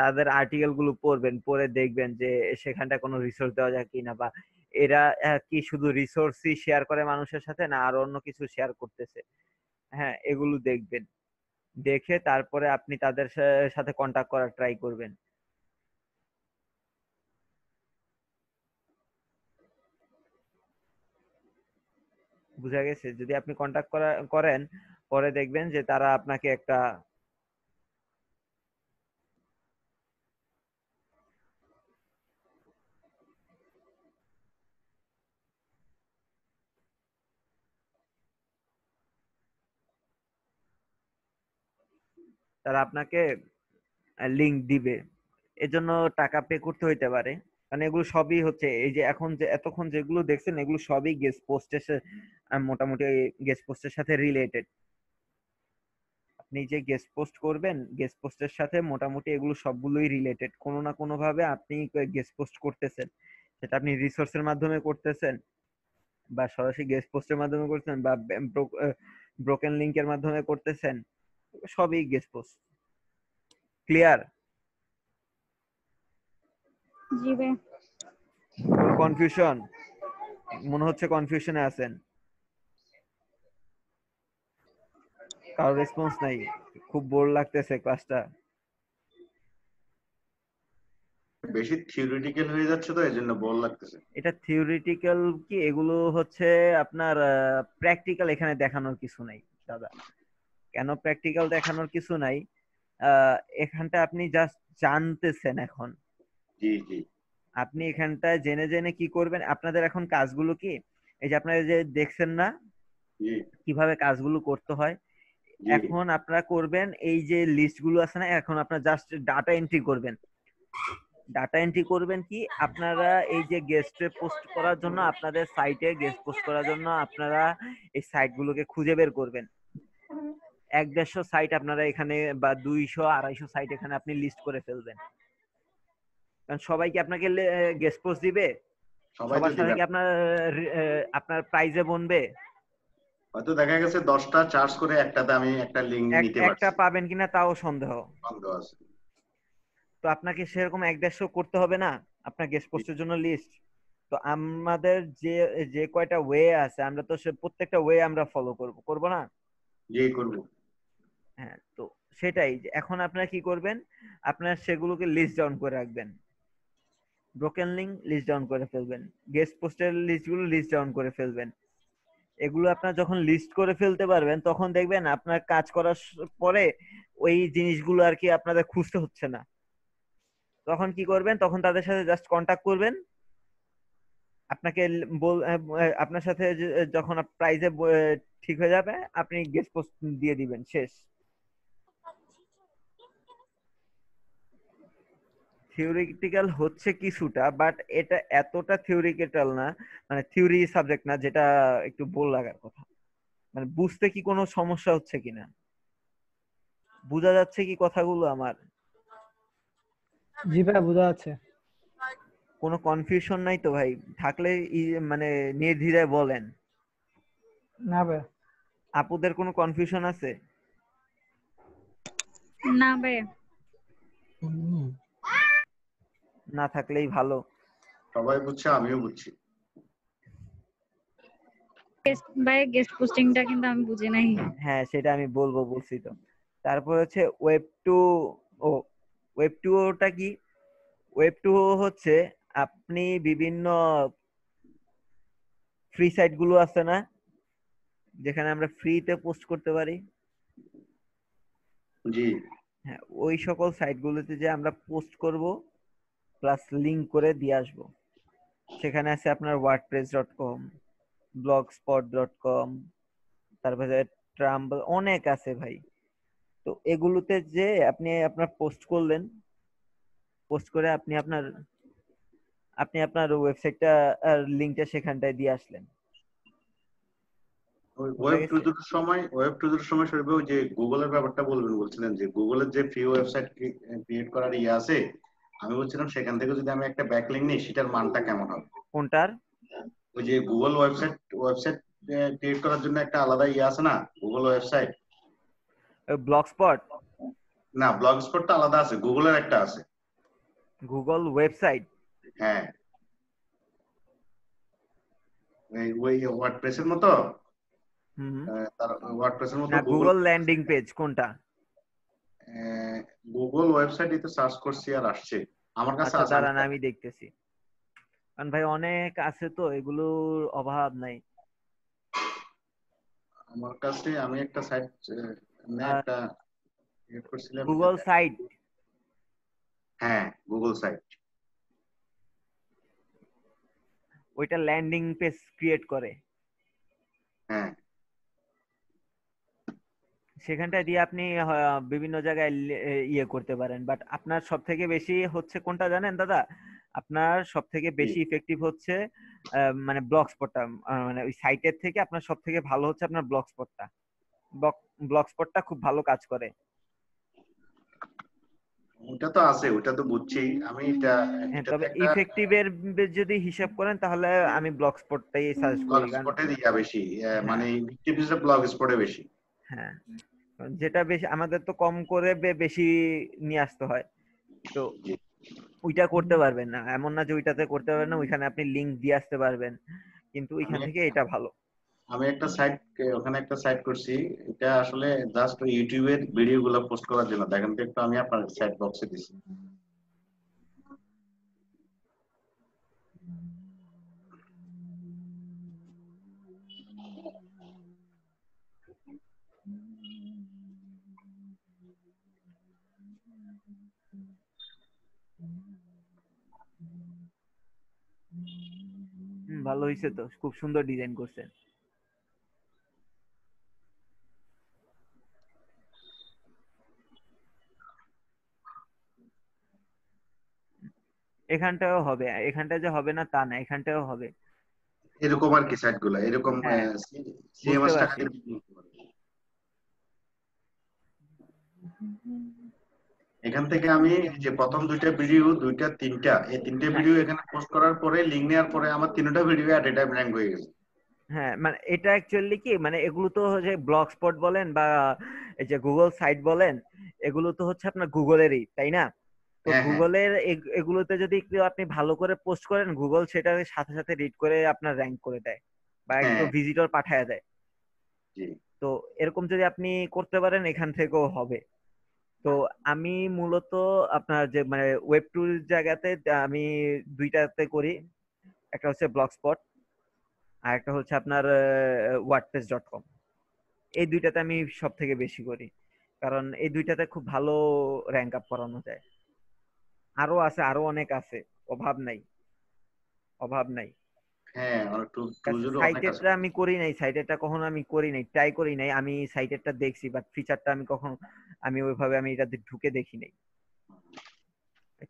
তাদের আর্টিকেলগুলো পড়বেন, পড়ে দেখবেন যে সেখানটা কোনো রিসোর্স দেওয়া যায় কিনা বা এরা কি শুধু রিসোর্সই শেয়ার করে মানুষের সাথে না আর অন্য কিছু শেয়ার করতেছে। হ্যাঁ এগুলো দেখবেন। দেখে তারপরে আপনি তাদের সাথে কন্টাক্ট করার ট্রাই করবেন। বুঝা গেছে। যদি আপনি কন্টাক্ট করা, করেন, পরে দেখবেন যে তারা আপনাকে একটা তারা আপনাকে লিংক দিবে। এজন্য টাকা পে করতে হইতে পারে। কারণ এগুলো সবই হচ্ছে, এই যে এখন যে, এতক্ষণ যেগুলো দেখছেন, এগুলো সবই গেস্ট পোস্টের মোটামুটি গেস্ট পোস্টের সাথে রিলেটেড আপনি যে গেস্ট পোস্ট করবেন গেস্ট পোস্টের সাথে মোটামুটি এগুলো সবগুলোই রিলেটেড কোনো না কোনো ভাবে আপনি গেস্ট পোস্ট করতেছেন। সেটা আপনি রিসোর্সের মাধ্যমে করতেছেন বা সরাসরি গেস্ট পোস্টের মাধ্যমে করতেছেন বা ব্রোকেন লিংকের মাধ্যমে করতেছেন সবই গেস্ট পোস্ট ক্লিয়ার কনফিউশন মনে হচ্ছে কনফিউশনে আছেন। কারও রেসপন্স নাই। খুব বোর লাগতেছে ক্লাসটা বেশি থিওরিটিক্যাল হয়ে যাচ্ছে তো এই জন্য বোর লাগতেছে। এটা থিওরিটিক্যাল কি? এগুলো হচ্ছে আপনার প্র্যাকটিক্যাল এখানে দেখানোর কিছু নাই দাদা। কেন প্র্যাকটিক্যাল দেখানোর কিছু নাই? এখানটা আপনি জাস্ট জানতেছেন এখন। জি জি। আপনি এখানটায় জেনে জেনে কি করবেন? আপনাদের এখন কাজগুলো কি? এই যে আপনারা যে দেখছেন না কীভাবে কাজগুলো করতে হয় এখন আপনারা করবেন এই যে লিস্টগুলো আছে না এখন আপনারা জাস্ট ডাটা এন্ট্রি করবেন। ডাটা এন্ট্রি করবেন কি? আপনারা এই যে গেস্টে পোস্ট করার জন্য আপনাদের সাইটে গেস্ট পোস্ট করার জন্য আপনারা এই সাইট গুলোকে খুঁজে বের করবেন। এক দেড়শো সাইট আপনারা এখানে বা দুইশো আড়াইশো সাইট এখানে আপনি লিস্ট করে ফেলবেন। কারণ সবাই কি আপনাকে গেস্ট পোস্ট দিবে? সবার সাথে কি আপনার আপনার প্রাইজে বনবে? হয়তো দেখা গেছে দশটা চার্জ করে একটাতে আমি একটা লিঙ্ক নিতে একটা পাবেন কিনা তাও সন্দেহ। সন্দেহ আছে। তো আপনাকে সেরকম এক দেড়শো করতে হবে না আপনার গেস্ট পোস্টের জন্য লিস্ট তো আমাদের যে যে কয়টা ওয়ে আছে আমরা তো প্রত্যেকটা ওয়ে আমরা ফলো করব করব না? জি করব। হ্যাঁ তো সেটাই এখন আপনারা কি করবেন আপনার সেগুলোকে লিস্ট ডাউন করে রাখবেন। ব্রোকেন লিঙ্ক লিস্ট ডাউন করে ফেলবেন। গেস্ট পোস্টের লিস্টগুলো লিস্ট ডাউন করে ফেলবেন। এগুলো আপনার যখন লিস্ট করে ফেলতে পারবেন, তখন দেখবেন আপনার কাজ করার পরে ওই জিনিসগুলো আর কি আপনাদের খুঁজতে হচ্ছে না। তখন কি করবেন? তখন তাদের সাথে জাস্ট কন্ট্যাক্ট করবেন। আপনাকে বল আপনার সাথে যখন প্রাইজে ঠিক হয়ে যাবে, আপনি গেস্ট পোস্ট দিয়ে দিবেন, শেষ। থিওরিটিক্যাল হচ্ছে কিছুটা বাট এটা এতটা থিওরিটিক্যাল না মানে থিওরি সাবজেক্ট না যেটা একটু বোর লাগার কথা। মানে বুঝতে কি কোনো সমস্যা হচ্ছে কিনা বোঝা যাচ্ছে কি কথাগুলো আমার? জি ভাই বোঝা যাচ্ছে। কোনো কনফিউশন নাই তো ভাই? থাকলে ই- মানে নির্দ্বিধায় বলেন। না ভাই। আপুদের কোনো কনফিউশন আছে? না ভাই। না থাকলেই ভালো। সবাই বুঝছে আমিও বুঝছি। ভাই গেস্ট পোস্টিংটা কিন্তু আমি বুঝি নাই। হ্যাঁ সেটা আমি বলব বলছি তো। তারপর হচ্ছে ওয়েব টু ও ওয়েব টু ওটা কি ওয়েব টু হচ্ছে আপনি বিভিন্ন ফ্রি সাইটগুলো আছে না? যেখানে আমরা ফ্রিতে পোস্ট করতে পারি। জি। হ্যাঁ ওই সকল সাইট গুলোতে যে আমরা পোস্ট করব প্লাস লিংক করে দিয়ে আসব। সেখানে আছে আপনার WordPress dot com Blogspot dot com তারপরে ট্রাম্বল অনেক আছে ভাই। তো এগুলোতে যে আপনি আপনার পোস্ট করলেন পোস্ট করে আপনি আপনার আপনি আপনার ওয়েবসাইটটা আর লিংকটা সেখানটায় দিয়ে আসলেন। ওয়েব গেছে? টু দুটোর সময় ওয়েব টু দুটোর সময় শরীফ যে গুগলের ব্যাপারটা বলবেন বলছিলেন যে গুগলের যে ফ্রি ওয়েবসাইট ক্রিয়েট করার ইয়ে আছে আমি বলছিলাম সেখান থেকে যদি আমি একটা ব্যাকলিং নিই সেটার মানটা কেমন হবে? কোনটার? ওই যে গুগল ওয়েবসাইট ওয়েবসাইট ক্রিয়েট করার জন্য একটা আলাদা ইয়ে আছে না গুগল ওয়েবসাইট ব্লগ স্পট না ব্লগ স্পটটা আলাদা আছে গুগলের একটা আছে। গুগল ওয়েবসাইট হ্যাঁ। ওই ওয়ার্ডপ্রেসের মতো? হুম। তার ওয়ার্ডপ্রেসের মতো গুগল ল্যান্ডিং পেজ কোনটা? গুগল ওয়েবসাইট এতে সার্চ করছি আর আসছে। আমার কাছে আচ্ছা আছে দাঁড়ান আমি দেখতেছি। কারণ ভাই অনেক আছে তো এগুলোর অভাব নাই। আমার কাছে আমি একটা সাইট আহ, একটা করছিলাম। গুগল সাইট হ্যাঁ গুগল সাইট ওইটা ল্যান্ডিং পেজ ক্রিয়েট করে। হ্যাঁ। সেখানটা দিয়ে আপনি বিভিন্ন জায়গায় ইয়ে করতে পারেন। বাট আপনার সব থেকে বেশি হচ্ছে কোনটা জানেন দাদা? আপনার সব থেকে বেশি ইফেক্টিভ হচ্ছে মানে ব্লক স্পটটা মানে ওই সাইটের থেকে আপনার সব থেকে ভালো হচ্ছে আপনার ব্লক স্পটটা ব্লক স্পটটা খুব ভালো কাজ করে। ওটা তো আছে ওটা তো বুঝছি আমি এটা হ্যাঁ তবে একটা ইফেক্টিভের যদি হিসাব করেন তাহলে আমি ব্লক স্পটটাই সাজেস্ট করি কারণ স্পটে দিয়া বেশি মানে ইফেক্টিভ ব্লগ স্পটে বেশি। হ্যাঁ। যেটা বেশি আমাদের তো কম করে বেশি নিয়ে আসতে হয়। তো ওইটা করতে পারবেন না। এমন না যে ওইটাতে করতে পারবেন না ওইখানে আপনি লিংক দিয়ে আসতে পারবেন। কিন্তু ওইখান থেকে এটা ভালো। আমি একটা সাইট ওখানে একটা সাইট করছি। এটা আসলে জাস্ট ইউটিউবের ভিডিওগুলো পোস্ট করার জন্য। দেখেন তো একটু আমি আপনার সাইট বক্সে দিছি ভালো হয়েছে তো খুব সুন্দর ডিজাইন করছেন এখানটাও হবে এখানটা যে হবে না তা না এখানটাও হবে। এরকম আর কি সাইটগুলো এরকম হ্যাঁ, সিএমএস টাকা দিয়ে এখান থেকে আমি যে প্রথম দুইটা ভিডিও দুইটা তিনটা এই তিনটা ভিডিও এখানে পোস্ট করার পরে লিঙ্ক নেওয়ার পরে আমার তিনটা video at a time rank হয়ে গেছে। হ্যাঁ মানে এটা অ্যাকচুয়ালি কি মানে এগুলো তো যে ব্লগ স্পট বলেন বা এই যে গুগল সাইট বলেন এগুলো তো হচ্ছে আপনার গুগলেরই তাই না? তো হ্যাঁ, হ্যাঁ। গুগলের এগুলোতে যদি আপনি ভালো করে পোস্ট করেন গুগল সেটার সাথে সাথে রিড করে আপনার র্যাঙ্ক করে দেয় বা একটু হ্যাঁ। ভিজিটর পাঠায় দেয়। তো এরকম যদি আপনি করতে পারেন এখান থেকেও হবে। তো আমি মূলত আপনার যে মানে ওয়েব টুর জায়গাতে আমি দুইটাতে করি। একটা হচ্ছে ব্লগ স্পট আর একটা হচ্ছে আপনার ওয়ার্ডপ্রেস ডট কম এই দুইটাতে আমি সব থেকে বেশি করি। কারণ এই দুইটাতে খুব ভালো র্যাঙ্ক আপ করানো যায়। আরও আছে, আরও অনেক আছে। অভাব নাই। অভাব নাই। হ্যাঁ আমি করি নাই সাইটেরটা কখনো আমি করি নাই ট্রাই করি নাই আমি সাইটেরটা দেখছি বাট ফিচারটা আমি কখনো আমি ওইভাবে আমি এটাতে ঢুকে দেখি নাই।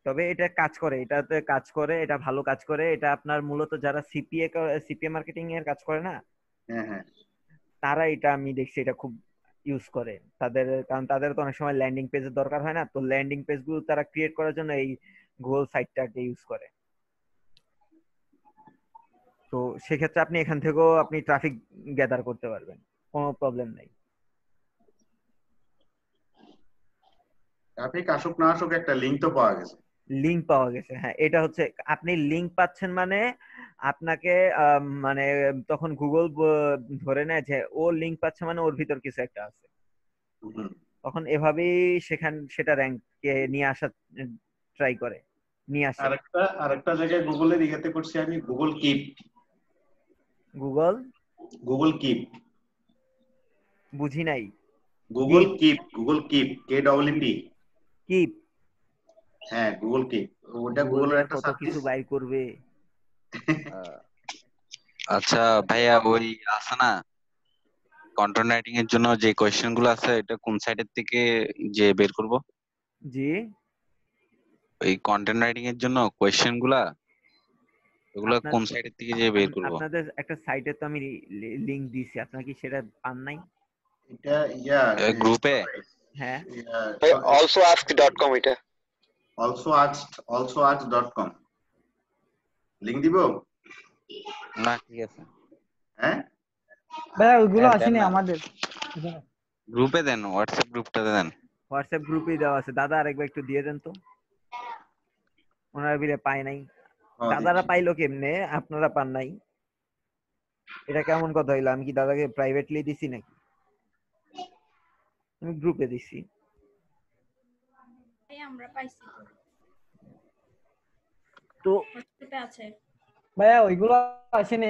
তবে এটা কাজ করে এটাতে কাজ করে এটা ভালো কাজ করে এটা আপনার মূলত যারা সিপিএ সিপিএ মার্কেটিং এর কাজ করে না হ্যাঁ হ্যাঁ। তারা এটা আমি দেখছি এটা খুব ইউজ করে। তাদের কারণ তাদের তো অনেক সময় ল্যান্ডিং পেজের দরকার হয় না তো ল্যান্ডিং পেজগুলো তারা ক্রিয়েট করার জন্য এই গুগল সাইটটাকে ইউজ করে। তো সেক্ষেত্রে আপনি এখান থেকেও আপনি ট্রাফিক গ্যাদার করতে পারবেন কোনো প্রবলেম নাই। ট্রাফিক আসুক না আসুক একটা লিঙ্ক তো পাওয়া গেছে। লিংক পাওয়া গেছে হ্যাঁ এটা হচ্ছে আপনি লিংক পাচ্ছেন মানে আপনাকে মানে তখন গুগল ধরে নেয় যে ও লিংক পাচ্ছে মানে ওর ভিতর কিছু একটা আছে। তখন এভাবেই সেখান সেটা র্যাঙ্কে নিয়ে আসা ট্রাই করে নিয়ে আসে। আরেকটা আরেকটা জায়গায় গুগলের ইয়েতে করছি আমি Google Keep Google Google Keep বুঝি নাই। Google Keep Google Keep K double P keep হ্যাঁ গুগল কিপ ওটা গুগলের একটা কত কিছু বাই করবে। আচ্ছা ভাইয়া ওই আছে না? কন্টেন্ট রাইটিং এর জন্য যে কোয়েশ্চেনগুলো আছে এটা কোন সাইটের থেকে যে বের করব? জি ওই কন্টেন্ট রাইটিং এর জন্য কোয়েশ্চেনগুলা। ওগুলো কোন সাইটের থেকে যে বের করব? আপনাদের একটা সাইটে তো আমি লিংক দিছি আপনার কি সেটা পান নাই? এটা ইয়া গ্রুপে হ্যাঁ। অলসো আস্ক ডট কম এটা। Also asked also com link দিব? না ঠিক আছে। হ্যাঁ? ভাইয়া ওইগুলো হ্যাঁ, আসেনি না। আমাদের। গ্রুপে দেন হোয়াটসঅ্যাপ গ্রুপটাতে দেন। হোয়াটসঅ্যাপ গ্রুপেই দেওয়া আছে। দাদা আরেকবার একটু দিয়ে দেন তো। ওনারা বিলে পায় নাই। দাদারা পাইলো কেমনে? আপনারা পান নাই? এটা কেমন কথা হইল? আমি কি দাদাকে প্রাইভেটলি দিছি নাকি? আমি গ্রুপে দিছি। আমরা পাইছি। তো আছে। ভাইয়া ওইগুলো আসেনি।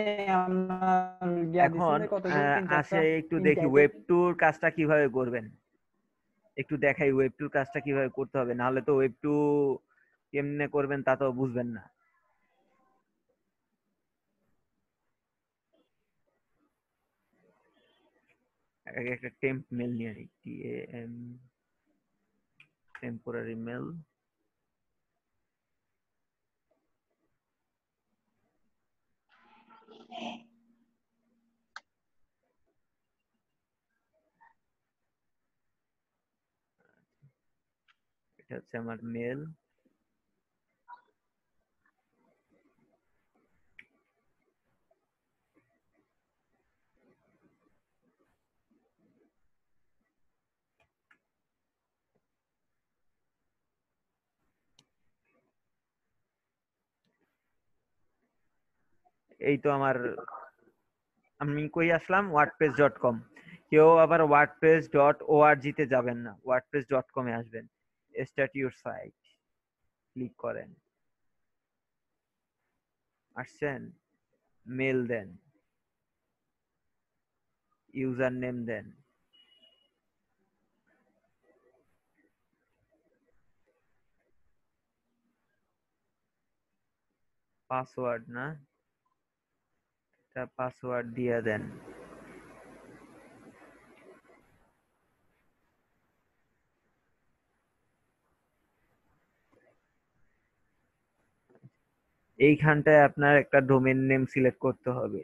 এখন? আসে একটু দেখি ওয়েব টুর কাজটা কীভাবে করবেন? একটু দেখাই ওয়েব টুর কাজটা কীভাবে করতে হবে। নাহলে তো ওয়েব টু কেমনে করবেন তা তো বুঝবেন না। একটা টেম্প মেল নিয়ে নিই টি এম টেম্পোরারি মেল এটা হচ্ছে আমার মেল এই তো আমার আমি কই আসলাম? ওয়ার্ডপ্রেস ডট কম কেউ আবার ওয়ার্ডপ্রেস ডট ও ওআরজি তে যাবেন না। ওয়ার্ডপ্রেস ডট কমে আসবেন। স্টার্ট ইউর সাইট ক্লিক করেন। আসছেন? মেল দেন। ইউজার নেম দেন। পাসওয়ার্ড না? এটা পাসওয়ার্ড দিয়ে দেন। এইখানটায় আপনার একটা ডোমেন নেম সিলেক্ট করতে হবে।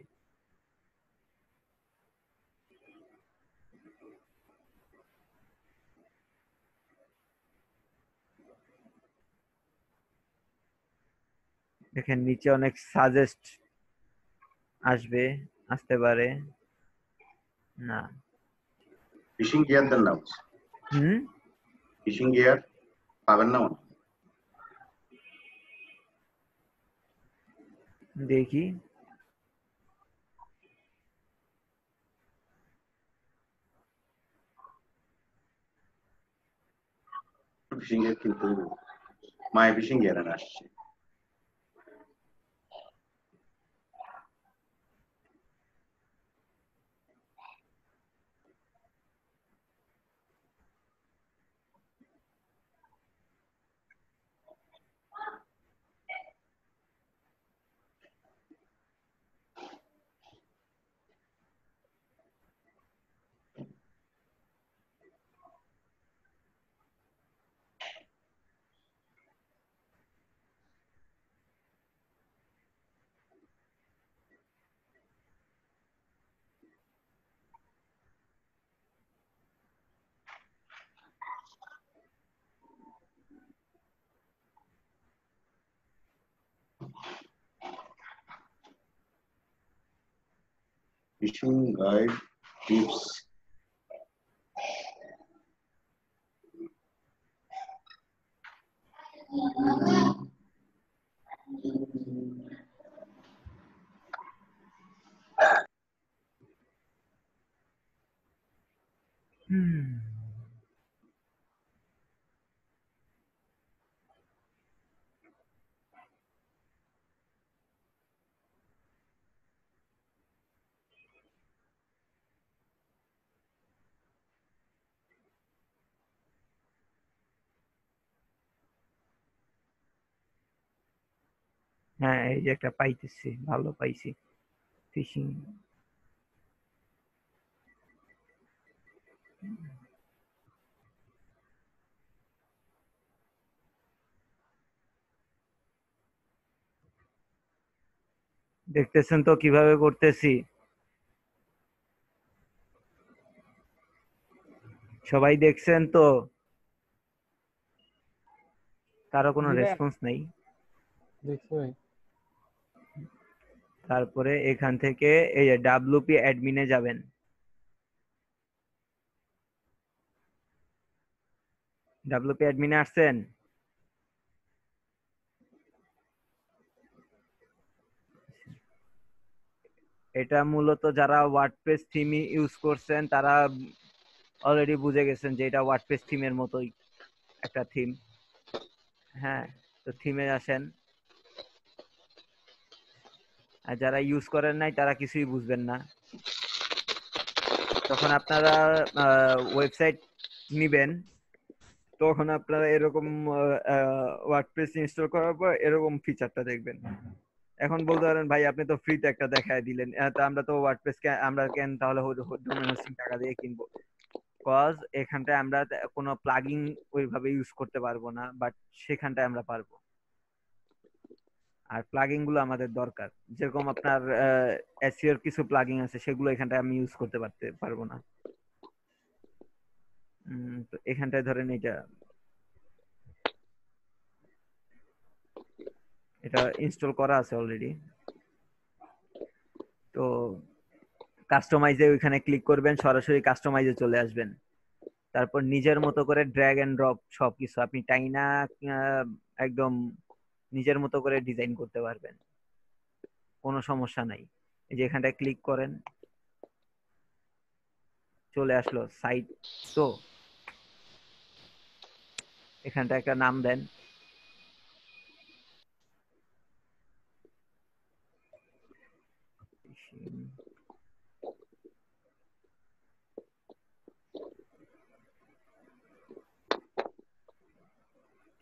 দেখেন, নিচে অনেক সাজেস্ট আসবে আসতে পারে। না। ফিশিং গিয়ার দেন না হুম? ফিশিং গিয়ার পাবেন না মনে হয়। দেখি। ফিশিং গিয়ার কিন্তু মাই ফিশিং গিয়ার আসছে। fishing guide tips হ্যাঁ এই যে একটা পাইতেছি ভালো পাইছি। ফিশিং। দেখতেছেন তো কীভাবে করতেছি? সবাই দেখছেন তো? কারও কোনো রেসপন্স নেই? দেখছি তারপরে এখান থেকে এই যে ডাব্লিউপি অ্যাডমিনে যাবেন। ডাব্লিউপি অ্যাডমিনে আসছেন? এটা মূলত যারা ওয়ার্ডপ্রেস থিম ইউজ করছেন, তারা অলরেডি বুঝে গেছেন যে এটা ওয়ার্ডপ্রেস থিমের মতোই একটা থিম হ্যাঁ তো থিমে আসেন। আর যারা ইউজ করেন নাই, তারা কিছুই বুঝবেন না। তখন আপনারা ওয়েবসাইট নিবেন। তখন আপনারা এরকম ওয়ার্ডপ্রেস ইনস্টল করার পর এরকম ফিচারটা দেখবেন। এখন বলতে পারেন, ভাই, আপনি তো ফ্রিতে একটা দেখায় দিলেন। তো আমরা তো ওয়ার্ডপ্রেস আমরা কেন তাহলে ডোমেন হোস্টিং টাকা দিয়ে কিনবো? কজ এখানটায় আমরা কোনো প্লাগইন ওইভাবে ইউজ করতে পারব না বাট সেখানটায় আমরা পারব। আর প্লাগিংগুলো আমাদের দরকার। যেরকম আপনার এসিওর কিছু প্লাগিং আছে, সেগুলো এখানটায় আমি ইউজ করতে পারতে পারব না। তো এখানটায় ধরেন এটা এটা ইনস্টল করা আছে অলরেডি তো কাস্টমাইজে ওইখানে ক্লিক করবেন, সরাসরি কাস্টমাইজে চলে আসবেন। তারপর নিজের মতো করে ড্র্যাগ এন্ড ড্রপ সবকিছু। আপনি টাইনা একদম নিজের মতো করে ডিজাইন করতে পারবেন। কোনো সমস্যা নাই। এই যে এখানটায় ক্লিক করেন, চলে আসলো সাইট তো এখানটা একটা নাম দেন।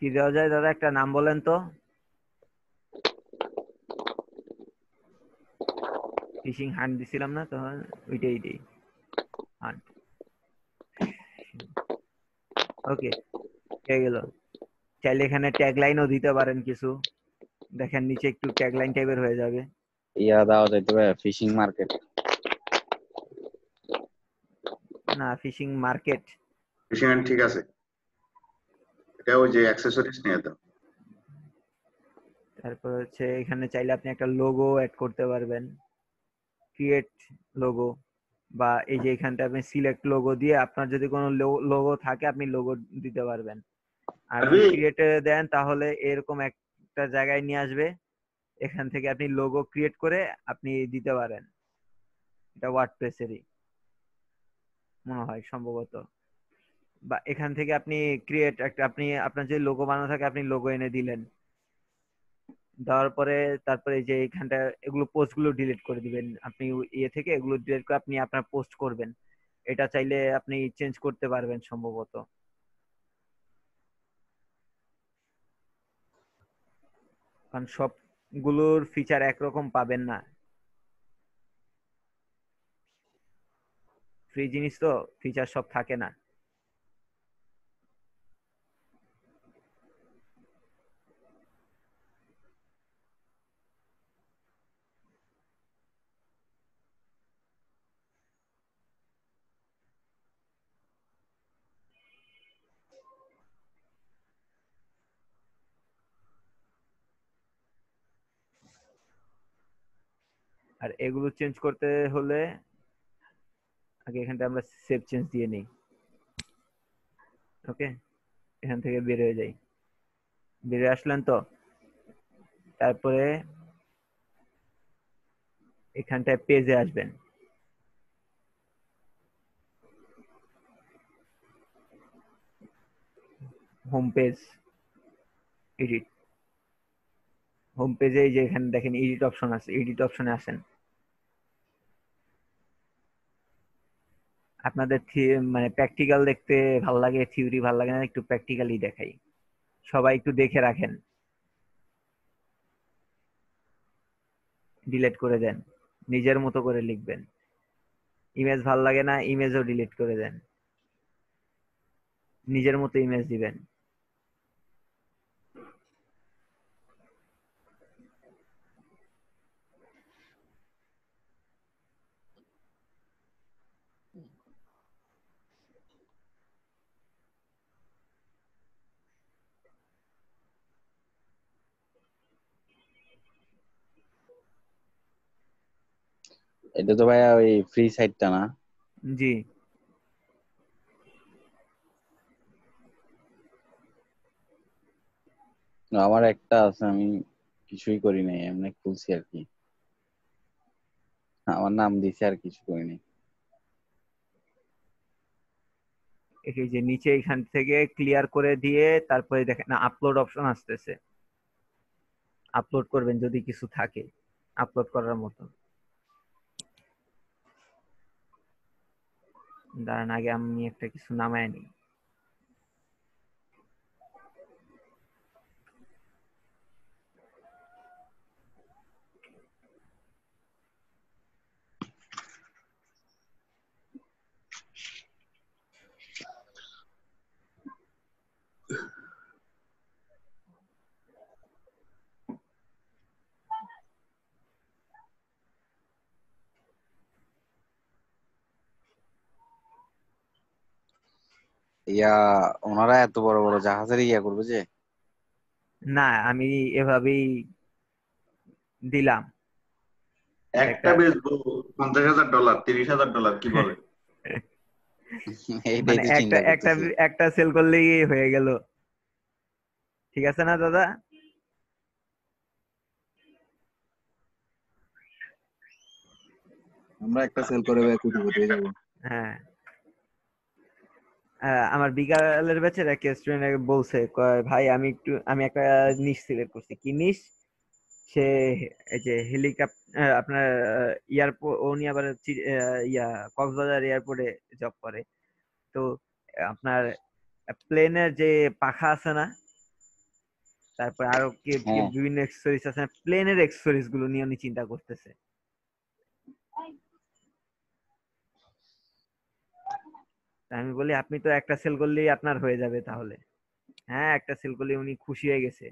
কি দেওয়া যায় দাদা? একটা নাম বলেন তো। ফিশিং হান্ট দিছিলাম না তখন ওইটাই দিই। হান্ট ওকে হয়ে গেল। চাইলে এখানে ট্যাগলাইনও দিতে পারেন কিছু। দেখেন নিচে একটু ট্যাগলাইন টাইপের হয়ে যাবে। ইয়া দেওয়া যাইতে পারে ফিশিং মার্কেট না ফিশিং মার্কেট ফিশিং ঠিক আছে। এটা ওই যে অ্যাক্সেসরিজ নিয়ে দাও। তারপর হচ্ছে এখানে চাইলে আপনি একটা লোগো অ্যাড করতে পারবেন। ক্রিয়েট লোগো বা এই যে এখানটা আপনি সিলেক্ট লোগো দিয়ে আপনার যদি কোনো লোগো থাকে আপনি লোগো দিতে পারবেন। আর! ক্রিয়েট দেন তাহলে এরকম একটা জায়গায় নিয়ে আসবে এখান থেকে আপনি লোগো ক্রিয়েট করে আপনি দিতে পারেন। এটা ওয়ার্ডপ্রেসেরই মনে হয় সম্ভবত। বা এখান থেকে আপনি ক্রিয়েট একটা আপনি আপনার যে লোগো বানানো থাকে আপনি লোগো এনে দিলেন। দেওয়ার পরে তারপরে যে এখানটা এগুলো পোস্টগুলো ডিলিট করে দিবেন। আপনি ইয়ে থেকে এগুলো ডিলিট করে আপনি আপনার পোস্ট করবেন। এটা চাইলে আপনি চেঞ্জ করতে পারবেন সম্ভবত। কারণ সবগুলোর ফিচার একরকম পাবেন না। ফ্রি জিনিস তো ফিচার সব থাকে না। আর এগুলো চেঞ্জ করতে হলে আগে এখানটা আমরা সেভ চেঞ্জ দিয়ে নিই। ওকে এখান থেকে বের হয়ে যাই। বেরিয়ে আসলেন তো? তারপরে এখানটায় পেজে আসবেন। হোম পেজ এডিট হোম পেজে এই যে এখানে দেখেন এডিট অপশন আছে এডিট অপশনে আসেন। আপনাদের মানে প্র্যাকটিক্যাল দেখতে ভালো লাগে থিওরি ভালো লাগে না, একটু প্র্যাকটিক্যালি দেখাই। সবাই একটু দেখে রাখেন। ডিলেট করে দেন। নিজের মতো করে লিখবেন। ইমেজ ভালো লাগে না ইমেজও ডিলিট করে দেন। নিজের মতো ইমেজ দিবেন। এটা তো ভাইয়া ওই ফ্রি সাইটটা না? জি। আমার একটা আছে আমি কিছুই করি নাই এমনি খুলছি আর কি। আমার নাম দিছি আর কিছু করি নাই। এই যে নিচে এখান থেকে ক্লিয়ার করে দিয়ে তারপরে দেখেন না আপলোড অপশন আসতেছে। আপলোড করবেন যদি কিছু থাকে আপলোড করার মতো। দাঁড়ান আগে আমি একটা কিছু নামায় নিই ইয়া ওনারা এত বড় বড় জাহাজের ইয়া করবে যে? না আমি এভাবেই দিলাম। একটা বেচবো পঞ্চাশ হাজার ডলার তিরিশ হাজার ডলার কি বলে? মানে একটা একটা একটা সেল করলেই হয়ে গেল। ঠিক আছে না দাদা? আমরা একটা সেল করে কোটিপতি হয়ে যাব হ্যাঁ। আমার বিকালের ব্যাচের এক স্টুডেন্ট বলছে ভাই আমি একটু আমি একটা নিশ সিলেক্ট করছি। কি নিশ সে এই যে হেলিকপ্টার আপনার এয়ারপোর্ট উনি আবার ইয়া কক্সবাজার এয়ারপোর্টে জব করে। তো আপনার প্লেনের যে পাখা আছে না তারপর আরও হ্যাঁ। বিভিন্ন এক্সেসরিজ আছে প্লেনের এক্সেসরিজগুলো নিয়ে উনি চিন্তা করতেছে। আমি বলি, আপনি তো একটা সেল করলেই আপনার হয়ে যাবে তাহলে। হ্যাঁ একটা সেল করলে উনি খুশি হয়ে গেছে।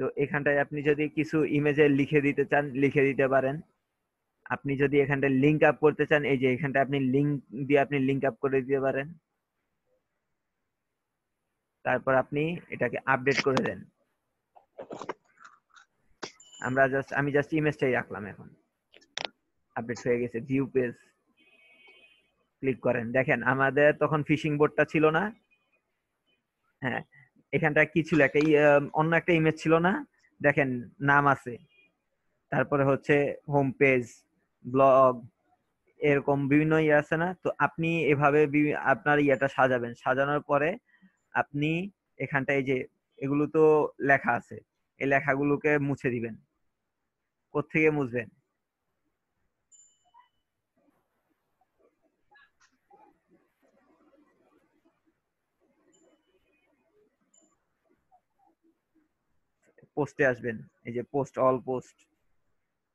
তো এখানটায় আপনি যদি কিছু ইমেজে লিখে দিতে চান, লিখে দিতে পারেন। আপনি যদি এখানটায় লিঙ্ক আপ করতে চান, এই যে এখানটায় আপনি লিঙ্ক দিয়ে আপনি লিঙ্ক আপ করে দিতে পারেন। তারপর আপনি এটাকে আপডেট করে দেন। আমরা জাস্ট আমি জাস্ট ইমেজটাই রাখলাম এখন। আপডেট হয়ে গেছে ভিউ পেজ ক্লিক করেন। দেখেন, আমাদের তখন ফিশিং বোর্ডটা ছিল না। হ্যাঁ এখানটা কি ছিল? একটা অন্য একটা ইমেজ ছিল না? দেখেন, নাম আছে। তারপরে হচ্ছে হোম পেজ ব্লগ এরকম বিভিন্ন ইয়ে আছে না? তো আপনি এভাবে আপনার ইয়েটা সাজাবেন। সাজানোর পরে আপনি এখানটায় যে, এগুলো তো লেখা আছে। এই লেখাগুলোকে মুছে দিবেন। কোত্থেকে মুছবেন? পোস্টে আসবেন। এই যে পোস্ট অল পোস্ট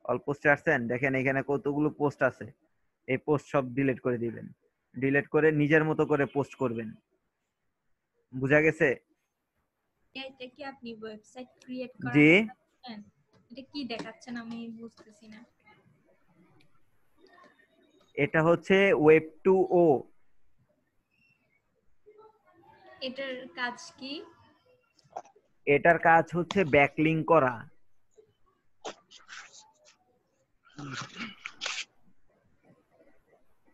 অল পোস্টে আসছেন দেখেন এখানে কতগুলো পোস্ট আছে। এই পোস্ট সব ডিলিট করে দিবেন। ডিলিট করে নিজের মতো করে পোস্ট করবেন। বুঝা গেছে? এটা কি আপনি ওয়েবসাইট ক্রিয়েট করা জি। এটা কি দেখাচ্ছেন আমি বুঝতেছি না। এটা হচ্ছে ওয়েব টু ও এটার কাজ কি? এটার কাজ হচ্ছে ব্যাকলিং করা।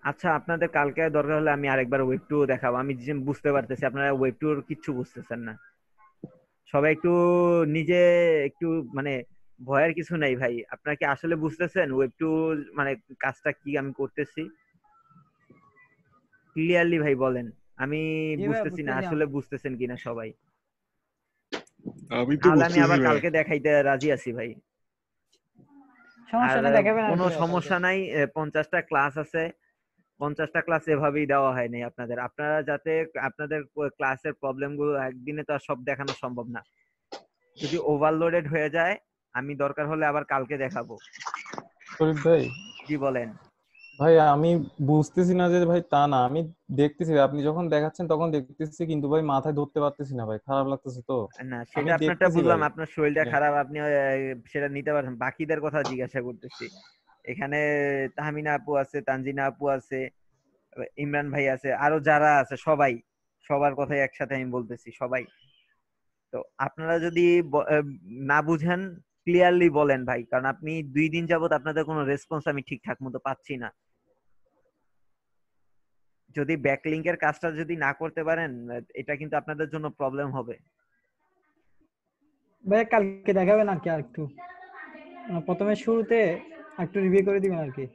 আচ্ছা আপনাদের কালকে দরকার হলে আমি আরেকবার ওয়েব টু দেখাবো। আমি বুঝতে পারতেছি আপনারা ওয়েব টুর কিচ্ছু বুঝতেছেন না। সবাই একটু নিজে একটু মানে ভয়ের কিছু নাই ভাই। আপনারা কি আসলে বুঝতেছেন ওয়েব টু মানে কাজটা কি আমি করতেছি? ক্লিয়ারলি ভাই বলেন। আমি বুঝতেছি না আসলে বুঝতেছেন কিনা সবাই। আমি তো আমি আবার কালকে দেখাইতে রাজি আছি ভাই। সমস্যা দেখাবেন কোনো সমস্যা নাই এ, পঞ্চাশটা ক্লাস আছে। পঞ্চাশটা ক্লাস এভাবেই দেওয়া হয়নি আপনাদের। আপনারা যাতে আপনাদের ক্লাসের প্রবলেমগুলো একদিনে তো আর সব দেখানো সম্ভব না। যদি ওভারলোডেড হয়ে যায় আমি দরকার হলে আবার কালকে দেখাবো। শরীফ ভাই জি বলেন। ভাই আমি বুঝতেছি না যে ভাই তা না আমি দেখতেছি আপনি যখন দেখাচ্ছেন তখন দেখতেছি কিন্তু ভাই মাথায় ধরতে পারতেছি না ভাই খারাপ লাগতেছে তো। না সেটা আপনারটা বুঝলাম আপনার শরীরটা হ্যাঁ। খারাপ আপনি সেটা নিতে পারছেন বাকিদের কথা জিজ্ঞাসা করতেছি। এখানে তাহমিনা আপু আছে তানজিনা আপু আছে ইমরান ভাই আছে আরও যারা আছে সবাই সবার কথাই একসাথে আমি বলতেছি সবাই। তো আপনারা যদি না বুঝেন ক্লিয়ারলি বলেন ভাই কারণ আপনি দুই দিন যাবত আপনাদের কোনো রেসপন্স আমি ঠিকঠাক মতো পাচ্ছি না। যদি ব্যাকলিংকের কাজটা যদি না করতে পারেন এটা কিন্তু আপনাদের জন্য প্রবলেম হবে। ভাই কালকে দেখাবেন আর কি আর একটু? প্রথমে শুরুতে একটু রিভিউ করে দিবেন আর কি।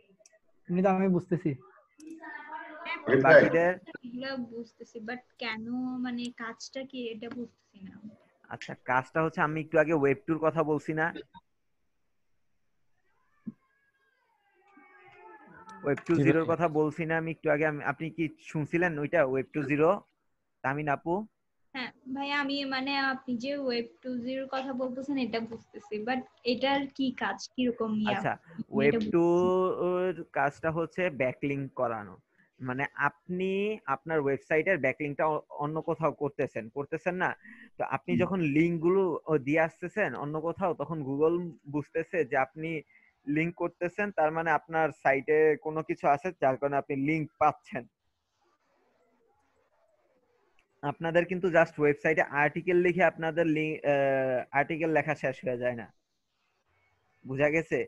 এমনি তো আমি বুঝতেছি। বাকিদের এগুলো বুঝতেছি বাট কেন মানে কাজটা কি এটা বুঝতেছি না। আচ্ছা কাজটা হচ্ছে আমি একটু আগে ওয়েব টুর কথা বলছি না। ওয়েব টু জিরোর কথা বলছি না আমি একটু আগে আপনি কি শুনছিলেন ওইটা? ওয়েব টু জিরো তামিন আপু? হ্যাঁ ভাই আমি মানে আপনি যে ওয়েব টু জিরোর কথা বলতেছেন এটা বুঝতেছি। বাট এটার কি কাজ? কীরকম ইয়া? আচ্ছা ওয়েব টু। কাজটা হচ্ছে ব্যাকলিংক করানো। মানে আপনি আপনার ওয়েবসাইটের ব্যাকলিংটা অন্য কোথাও করতেছেন। করতেছেন না? তো আপনি যখন লিংকগুলো দিয়ে আসতেছেন অন্য কোথাও তখন গুগল বুঝতেছে যে আপনি লিংক করতেছেন, তার মানে আপনার সাইটে কোনো কিছু আছে যার কারণে আপনি লিংক পাচ্ছেন। আপনাদের কিন্তু জাস্ট ওয়েবসাইটে আর্টিকেল লিখে আপনাদের আর্টিকেল লেখা শেষ হয়ে যায় না। বুঝা গেছে?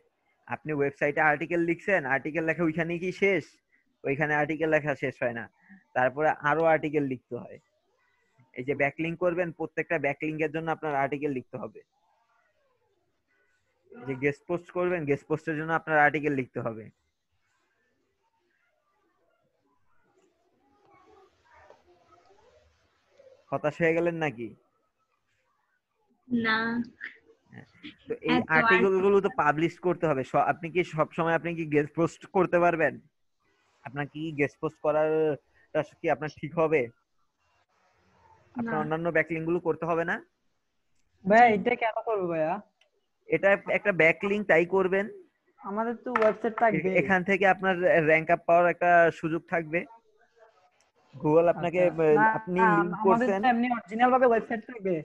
আপনি ওয়েবসাইটে আর্টিকেল লিখছেন আর্টিকেল লেখা ওইখানে কি শেষ? ওইখানে আর্টিকেল লেখা শেষ হয় না। তারপরে আরও আর্টিকেল লিখতে হয়। এই যে ব্যাকলিং করবেন, প্রত্যেকটা ব্যাকলিং এর জন্য আপনার আর্টিকেল লিখতে হবে। যে গেস্ট পোস্ট করবেন গেস্ট পোস্টের জন্য আপনার আর্টিকেল লিখতে হবে। হতাশ হয়ে গেলেন নাকি? না। তো এই আর্টিকেলগুলো তো পাবলিশ করতে হবে। আপনি কি সব সময় আপনি কি গেস্ট পোস্ট করতে পারবেন? আপনার কি গেস্ট পোস্ট করারটা কি আপনার ঠিক হবে? আপনার অন্যান্য ব্যাকলিংগুলো করতে হবে না? ভাইয়া এটা কেন করব ভাইয়া? এটা একটা ব্যাকলিং তাই করবেন। আমাদের তো ওয়েবসাইট থাকবে এখান থেকে আপনার র্যাঙ্ক আপ পাওয়ার একটা সুযোগ থাকবে। গুগল আপনাকে আচ্ছা, আপনি লিংক করছেন। এমনি অরিজিনাল ভাবে ওয়েবসাইট থাকবে।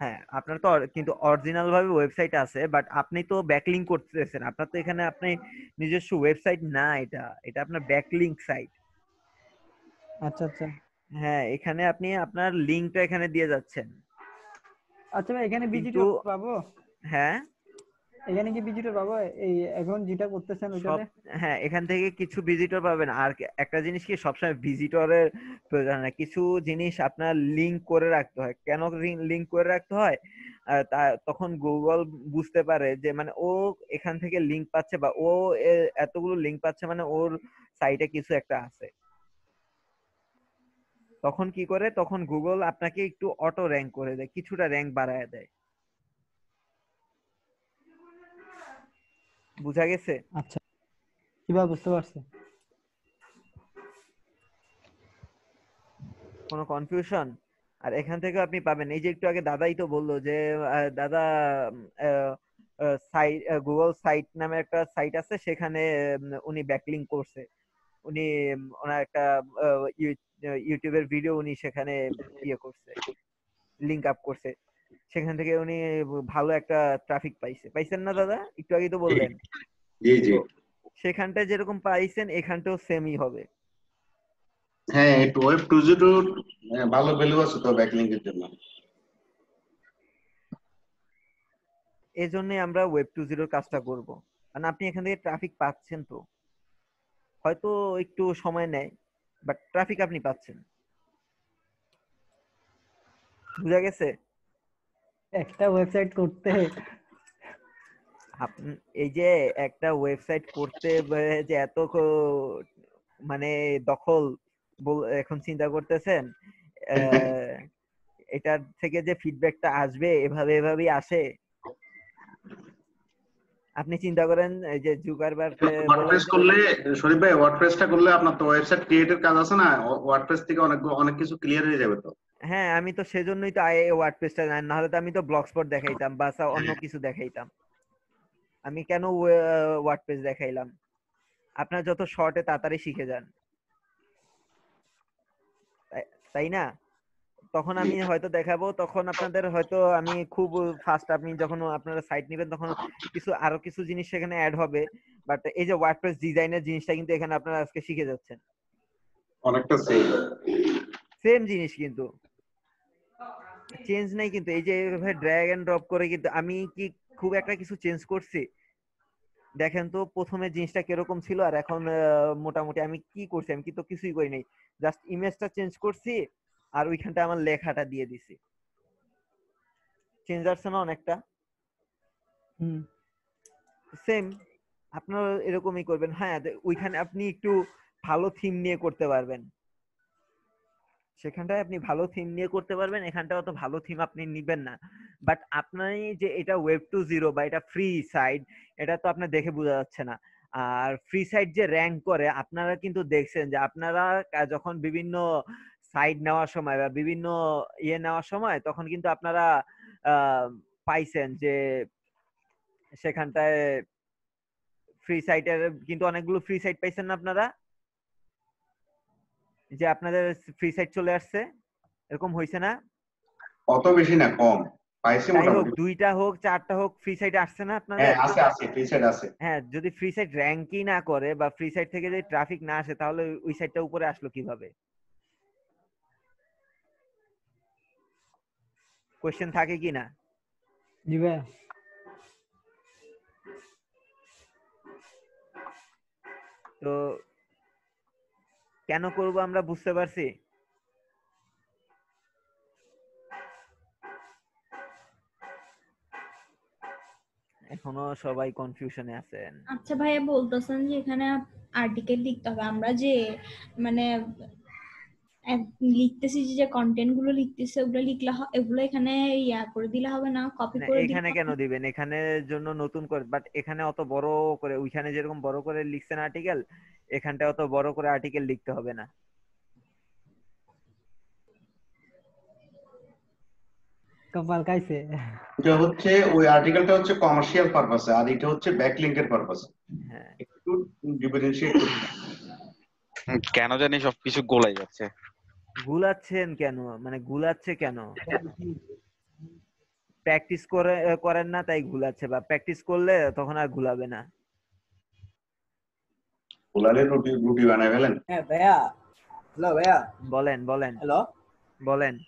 হ্যাঁ আপনার তো কিন্তু অরিজিনাল ভাবে ওয়েবসাইট আছে বাট আপনি তো ব্যাকলিং করতেছেন। আপনার তো এখানে আপনি নিজস্ব ওয়েবসাইট না এটা। এটা আপনার ব্যাকলিংক সাইট আচ্ছা আচ্ছা। হ্যাঁ এখানে আপনি আপনার লিংকটা এখানে দিয়ে যাচ্ছেন। আচ্ছা ভাই এখানে কিন্তু- পাবো হ্যাঁ? এখানে কি ভিজিটর পাবো? এই এখন যেটা করতেছেন ওইটাতে হ্যাঁ এখান থেকে কিছু ভিজিটর পাবেন। আর একটা জিনিস কি সবসময় ভিজিটরের প্রয়োজন না। কিছু জিনিস আপনার লিংক করে রাখতে হয়। কেন লিংক করে রাখতে হয়? তখন গুগল বুঝতে পারে যে মানে ও এখান থেকে লিংক পাচ্ছে বা ও এতগুলো লিংক পাচ্ছে মানে ওর সাইটে কিছু একটা আছে। তখন কি করে? তখন গুগল আপনাকে একটু অটো র্যাঙ্ক করে দেয় কিছুটা র্যাঙ্ক বাড়ায় দেয়। বুঝা গেছে? আচ্ছা। কীভাবে বুঝতে পারছি? কোনো কনফিউশন আর এখান থেকে আপনি পাবেন। এই যে একটু আগে দাদাই তো বলল যে দাদা সাইট গুগল সাইট নামে একটা সাইট আছে সেখানে উনি ব্যাকলিং করছে। উনি ওনার একটা ইউটিউবের ভিডিও উনি সেখানে ইয়ে করছে লিংক আপ করছে। সেখান থেকে উনি ভালো একটা ট্রাফিক পাইছে। পাইছেন না দাদা? একটু আগেই তো বললেন। জি জি। সেখানটায় যেরকম পাইছেন এখানটাও সেমই হবে। হ্যাঁ একটু ওয়েব টু জিরো ভালো ভ্যালু আছে তো ব্যাকলিংকের জন্য। এই জন্যই আমরা ওয়েব টু জিরোর কাজটা করব। কারণ আপনি এখান থেকে ট্রাফিক পাচ্ছেন তো। হয়তো একটু সময় নেয় বাট ট্রাফিক আপনি পাচ্ছেন। বুঝা গেছে? একটা ওয়েবসাইট করতে। আপ- এই যে একটা ওয়েবসাইট করতে যে এত মানে দখল বল- এখন চিন্তা করতেছেন আহ, এটার থেকে যে ফিডব্যাকটা আসবে এভাবে এভাবেই আসে। আপনি চিন্তা করেন এই যে জুকারবার্গ ওয়ার্ডপ্রেস করলে শরীফ ভাই ওয়ার্ডপ্রেসটা করলে আপনার তো ওয়েবসাইট ক্রিয়েটের কাজ আছে না? ওয়ার্ডপ্রেস থেকে অনেক অনেক কিছু ক্লিয়ার হয়ে যাবে তো। হ্যাঁ আমি তো সেজন্যই তো আই ওয়ার্ডপ্রেসটা জানি না হলে তো আমি তো ব্লগস্পট দেখাইতাম বা অন্য কিছু দেখাইতাম। আমি কেন ওয়ার্ডপ্রেস দেখাইলাম? আপনার যত শর্টে তাড়াতাড়ি শিখে যান। তাই- তাই না? তখন আমি হয়তো দেখাবো তখন আপনাদের হয়তো আমি খুব ফাস্ট আপনি যখন আপনারা সাইট নেবেন তখন কিছু আরও কিছু জিনিস সেখানে অ্যাড হবে। বাট এই যে ওয়ার্ডপ্রেস ডিজাইনের জিনিসটা কিন্তু এখানে আপনারা আজকে শিখে যাচ্ছেন। অনেকটা সেম সেম জিনিস কিন্তু। চেঞ্জ নাই কিন্তু এই যে এইভাবে ড্র্যাগ এন্ড ড্রপ করে কিন্তু আমি কি খুব একটা কিছু চেঞ্জ করছি? দেখেন তো প্রথমে জিনিসটা কীরকম ছিল আর এখন মোটামুটি আমি কি করছি? আমি কি তো কিছুই করি নাই। জাস্ট ইমেজটা চেঞ্জ করছি আর ওইখানটা আমার লেখাটা দিয়ে দিছি। চেঞ্জ আসছে না অনেকটা? হুম। সেম আপনারা এরকমই করবেন। হ্যাঁ ওইখানে আপনি একটু ভালো থিম নিয়ে করতে পারবেন। সেখানটায় আপনি ভালো থিম নিয়ে করতে পারবেন এখানটা অত ভালো থিম আপনি নিবেন না। বাট আপনার যে এটা ওয়েব টু জিরো বা এটা ফ্রি সাইড এটা তো আপনার দেখে বোঝা যাচ্ছে না। আর ফ্রি সাইড যে র্যাঙ্ক করে, আপনারা কিন্তু দেখছেন যে আপনারা যখন বিভিন্ন সাইড নেওয়ার সময় বা বিভিন্ন ইয়ে নেওয়ার সময়, তখন কিন্তু আপনারা পাইছেন যে সেখানটায় ফ্রি সাইটের কিন্তু অনেকগুলো ফ্রি সাইট পাইছেন না আপনারা? যে আপনাদের ফ্রি সাইট চলে আসছে এরকম হয়েছে না? অত বেশি না কম। পাইছি মোটামুটি। দুইটা হোক চারটা হোক ফ্রি সাইট আসছে না আপনাদের? হ্যাঁ আছে আছে ফ্রি সাইড আছে। হ্যাঁ যদি ফ্রি সাইট র্যাঙ্কই না করে বা ফ্রি সাইট থেকে যদি ট্রাফিক না আসে তাহলে ওই সাইটটা উপরে আসলো কীভাবে? কোশ্চেন থাকে কি না? জি ভাইয়া তো কেন করব আমরা বুঝতে পারছি? এখনও সবাই কনফিউশনে আছেন। আচ্ছা ভাইয়া বলতেছেন যে এখানে আর্টিকেল লিখতে হবে। আমরা যে মানে লিখতেছি যে কন্টেন্টগুলো লিখতেছি ওগুলো লিখলে এগুলো এখানে ইয়া করে দিলে হবে না কপি করে এখানে কেন দিবেন? এখানে জন্য নতুন করে বাট এখানে অত বড় করে ওইখানে যেরকম বড় করে লিখছেন আর্টিকেল এখানটা অত বড় করে আর্টিকেল লিখতে হবে না। কপাল খাইছে। এটা হচ্ছে ওই আর্টিকেলটা হচ্ছে কমার্শিয়াল পারপাসে আর এটা হচ্ছে ব্যাকলিংকের পারপাসে হ্যাঁ। একটু। হুম, কেন জানি সবকিছু গোলাই যাচ্ছে। গুলাচ্ছেন কেন? মানে গুলাচ্ছে কেন? প্র্যাকটিস করে করেন না তাই গুলাচ্ছে বা প্র্যাকটিস করলে তখন আর গুলাবে না। পোলারে রুটি রুটি বানায় ফেলেন? হ্যাঁ ভাইয়া হ্যালো ভাইয়া। বলেন বলেন। হ্যালো? বলেন।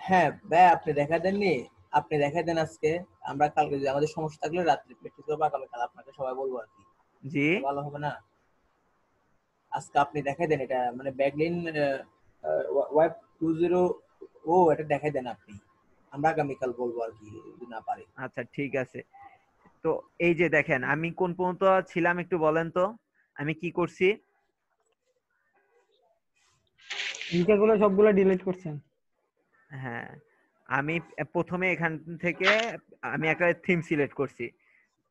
হ্যাঁ ভাইয়া আপনি দেখা দেননি? আপনি দেখা দেন আজকে। আমরা কালকে যদি আমাদের সমস্যা থাকলে রাত্রে প্র্যাকটিস করব আগামীকাল আপনাকে সবাই বলব আর কি। জি। ভালো হবে না? আজকে আপনি দেখাই দেন এটা মানে ব্যাকলিন ওয়েব টু জিরো ও এটা দেখাই দেন আপনি। আমরা আগামীকাল বলব আর কি যদি না পারি। আচ্ছা ঠিক আছে। তো এই যে দেখেন আমি কোন পর্যন্ত ছিলাম একটু বলেন তো। আমি কি করছি? জিকে সবগুলো ডিলিট করছেন। হ্যাঁ আমি প্রথমে এখান থেকে আমি একটা থিম সিলেক্ট করছি।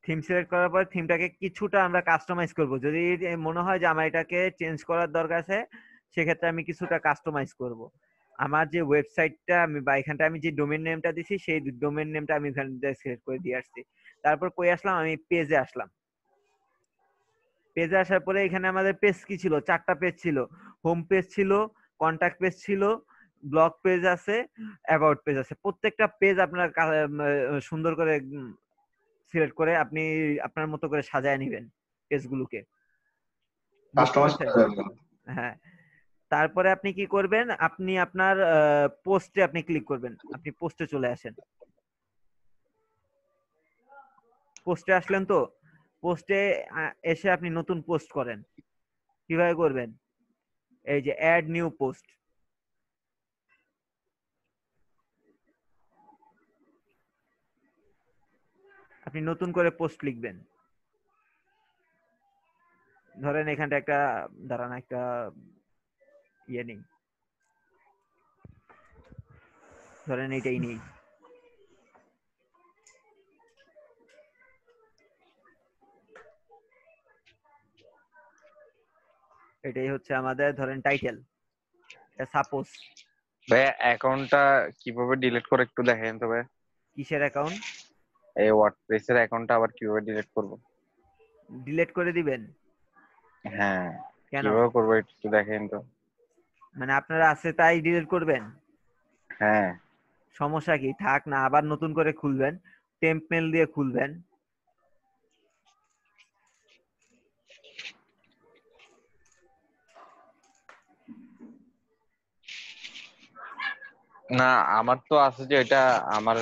থিম সিলেক্ট করার পর থিমটাকে কিছুটা আমরা কাস্টমাইজ করব। যদি মনে হয় যে আমার এটাকে চেঞ্জ করার দরকার আছে সেক্ষেত্রে আমি কিছুটা কাস্টমাইজ করব। আমার যে ওয়েবসাইটটা আমি বা এখানটা আমি যে ডোমেন নেমটা দিছি সেই ডোমেন নেমটা আমি এখান থেকে সিলেক্ট করে দিয়ে আসছি। তারপর কই আসলাম? আমি পেজে আসলাম। পেজে আসার পরে এখানে আমাদের পেজ কি ছিল? চারটা পেজ ছিল। হোম পেজ ছিল কন্টাক্ট পেজ ছিল ব্লগ পেজ আছে অ্যাবাউট পেজ আছে। প্রত্যেকটা পেজ আপনার সুন্দর করে সিলেক্ট করে আপনি আপনার মতো করে সাজায় নেবেন পেজগুলোকে। হ্যাঁ। তারপরে আপনি কি করবেন? আপনি আপনার পোস্টে আপনি ক্লিক করবেন। আপনি পোস্টে চলে আসেন। পোস্টে আসলেন তো? পোস্টে এসে আপনি নতুন পোস্ট করেন। কীভাবে করবেন? এই যে অ্যাড নিউ পোস্ট আপনি নতুন করে পোস্ট লিখবেন। ধরেন এখানটা একটা, দাঁড়ান, একটা ইয়ে নেই। ধরেন এটাই নেই। এটাই হচ্ছে আমাদের ধরেন টাইটেল সাপোজ ভাইয়া অ্যাকাউন্টটা কীভাবে ডিলিট করে একটু দেখেন তো ভাইয়া। কিসের অ্যাকাউন্ট এই ওয়ার্ডপ্রেসের অ্যাকাউন্টটা আবার কীভাবে ডিলিট করব? ডিলিট করে দিবেন? হ্যাঁ কেন? কীভাবে করব একটু দেখেন তো। মানে আপনারা আছে তাই ডিলিট করবেন? হ্যাঁ। সমস্যা কি? থাক না আবার নতুন করে খুলবেন টেম্প মেল দিয়ে খুলবেন। না আমার তো আছে যে এটা আমার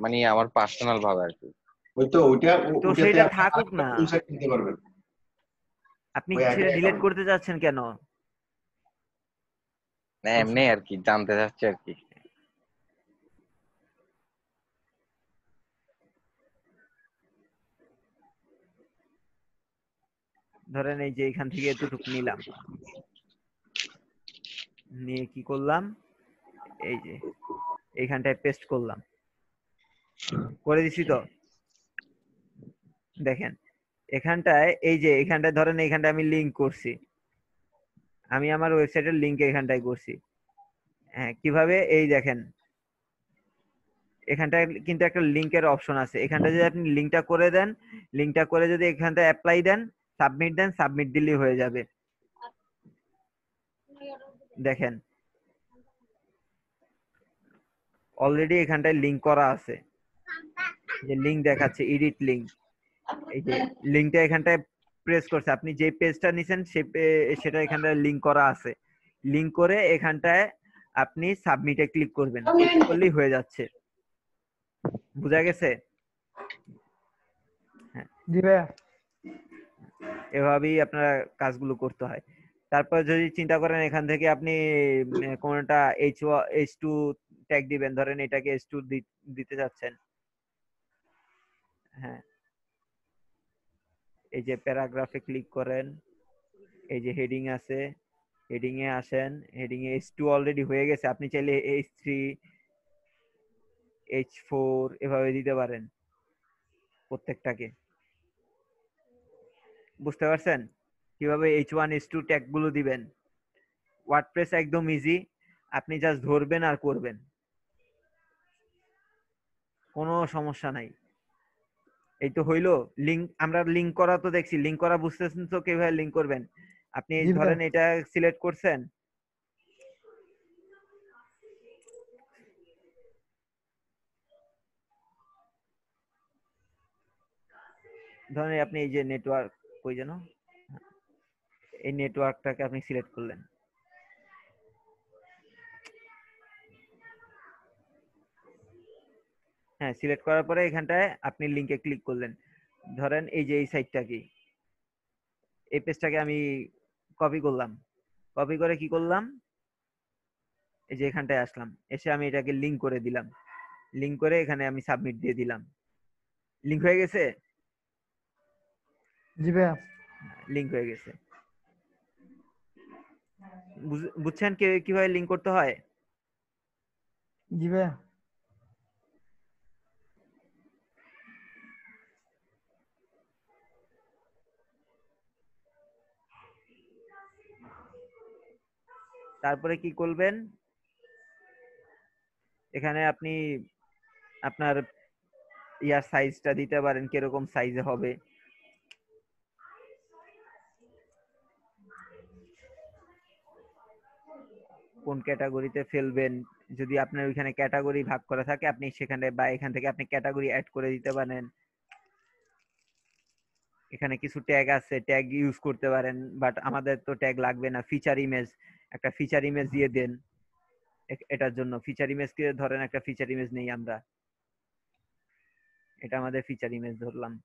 মানে আমার পার্সোনাল ভাবে আর কি। ওই তো ওইটা তো সেটা থাকুক না। আপনি সেটা ডিলিট করতে যাচ্ছেন কেন? না এমনি আর কি জানতে চাচ্ছি আর কি ধরেন এই যে এখান থেকে এতটুকু নিলাম। নিয়ে কি করলাম? এই যে এইখানটায় পেস্ট করলাম। করে দিছি তো। দেখেন এখানটায় এই যে এখানটায় ধরেন এখানটায় আমি লিংক করছি। আমি আমার ওয়েবসাইটের লিংক এখানটায় করছি। হ্যাঁ কীভাবে? এই দেখেন। এখানটায় কিন্তু একটা লিংকের অপশন আছে। এখানটা যদি আপনি লিংকটা করে দেন লিংকটা করে যদি এখানটায় অ্যাপ্লাই দেন সাবমিট দেন সাবমিট দিলেই হয়ে যাবে। দেখেন। অলরেডি এখানটায় লিংক করা আছে। যে লিংক দেখাচ্ছে এডিট লিংক এই যে লিংকটা এখানটায় প্রেস করছে। আপনি যে পেজটা নিছেন সেটা এখানটায় লিংক করা আছে। লিংক করে এখানটায় আপনি সাবমিটে ক্লিক করবেন। করলেই হয়ে যাচ্ছে। বুঝা গেছে? জি ভাইয়া। এভাবেই আপনারা কাজগুলো করতে হয়। তারপর যদি চিন্তা করেন এখান থেকে আপনি কোনটা এইচ এইচ টু ট্যাগ দিবেন। ধরেন এটাকে এইচ টু দিতে যাচ্ছেন। হ্যাঁ। এই যে প্যারাগ্রাফে ক্লিক করেন, এই যে হেডিং আছে, হেডিং এ আসেন, হেডিং এ এইচ টু অলরেডি হয়ে গেছে, আপনি চাইলে এইচ থ্রি এইচ ফোর এভাবে দিতে পারেন প্রত্যেকটাকে। বুঝতে পারছেন? কীভাবে এইচ ওয়ান এইচ টু ট্যাগগুলো দিবেন? ওয়ার্ডপ্রেস একদম ইজি আপনি জাস্ট ধরবেন আর করবেন। কোনো সমস্যা নাই। এই তো হইল লিংক আমরা লিংক করা তো দেখছি লিংক করা বুঝতেছেন তো কীভাবে লিংক করবেন? আপনি এই ধরেন এটা সিলেক্ট করছেন। ধরেন আপনি এই যে নেটওয়ার্ক কই যেন? এই নেটওয়ার্কটাকে আপনি সিলেক্ট করলেন। হ্যাঁ সিলেক্ট করার পরে এখানটায় আপনি লিংকে ক্লিক করলেন। ধরেন এই যে এই সাইটটা কি এই পেজটাকে আমি কপি করলাম। কপি করে কি করলাম? এই যে এখানটায় আসলাম। এসে আমি এটাকে লিংক করে দিলাম। লিংক করে এখানে আমি সাবমিট দিয়ে দিলাম। লিংক হয়ে গেছে? জি ভাইয়া। লিংক হয়ে গেছে। বুঝ- বুঝছেন কীভাবে লিংক করতে হয়? জি ভাইয়া। তারপরে কি করবেন? এখানে আপনি আপনার ইয়ার সাইজটা দিতে পারেন, কীরকম সাইজে হবে। কোন ক্যাটাগরিতে ফেলবেন? যদি আপনার ওইখানে ক্যাটাগরি ভাগ করা থাকে, আপনি সেখানে বা এখান থেকে আপনি ক্যাটাগরি অ্যাড করে দিতে পারেন। এখানে কিছু ট্যাগ আছে ট্যাগ ইউজ করতে পারেন বাট আমাদের তো ট্যাগ লাগবে না ফিচার ইমেজ একটা ফিচার ইমেজ দিয়ে দেন। এটার জন্য। ফিচার ইমেজ কে ধরেন একটা ফিচার ইমেজ নেই আমরা। এটা আমাদের ফিচার ইমেজ ধরলাম।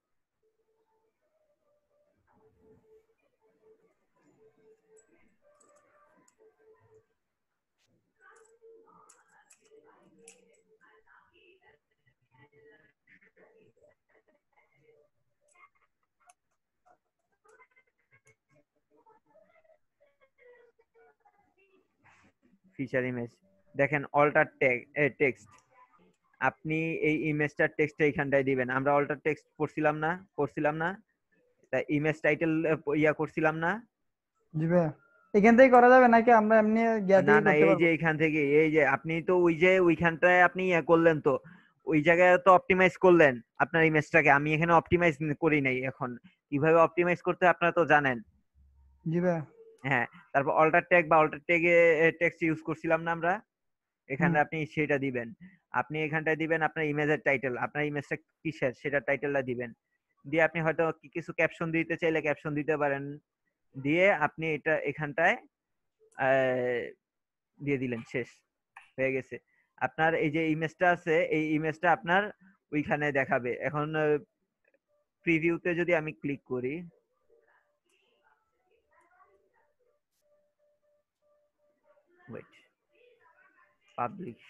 ফিচার ইমেজ দেখেন অল্টার টেক্সট আপনি এই ইমেজটার টেক্সট এইখানটায় দিবেন। আমরা অল্টার টেক্সট পড়ছিলাম না করছিলাম না। তা ইমেজ টাইটেল ইয়া করছিলাম না। জি ভাইয়া। এখান থেকে করা যাবে নাকি আমরা এমনি না না এই যে এইখান থেকে এই যে আপনি তো ওই যে ওইখানটায় আপনি ইয়ে করলেন তো ওই জায়গায় তো অপটিমাইজ করলেন আপনার ইমেজটাকে আমি এখানে অপটিমাইজ করি নাই এখন। কীভাবে অপটিমাইজ করতে আপনারা তো জানেন। জি ভাইয়া। হ্যাঁ তারপর অল্টার ট্যাগ বা অল্টার ট্যাগে টেক্সট ইউজ করছিলাম না আমরা এখানে আপনি সেটা দিবেন। আপনি এখানটায় দিবেন আপনার ইমেজের টাইটেল আপনার ইমেজটা কিসের সেটা টাইটেলটা দিবেন। দিয়ে আপনি হয়তো কি কিছু ক্যাপশন দিতে চাইলে ক্যাপশন দিতে পারেন। দিয়ে আপনি এটা এখানটায় দিয়ে দিলেন শেষ হয়ে গেছে। আপনার এই যে ইমেজটা আছে এই ইমেজটা আপনার ওইখানে দেখাবে। এখন প্রিভিউতে যদি আমি ক্লিক করি publish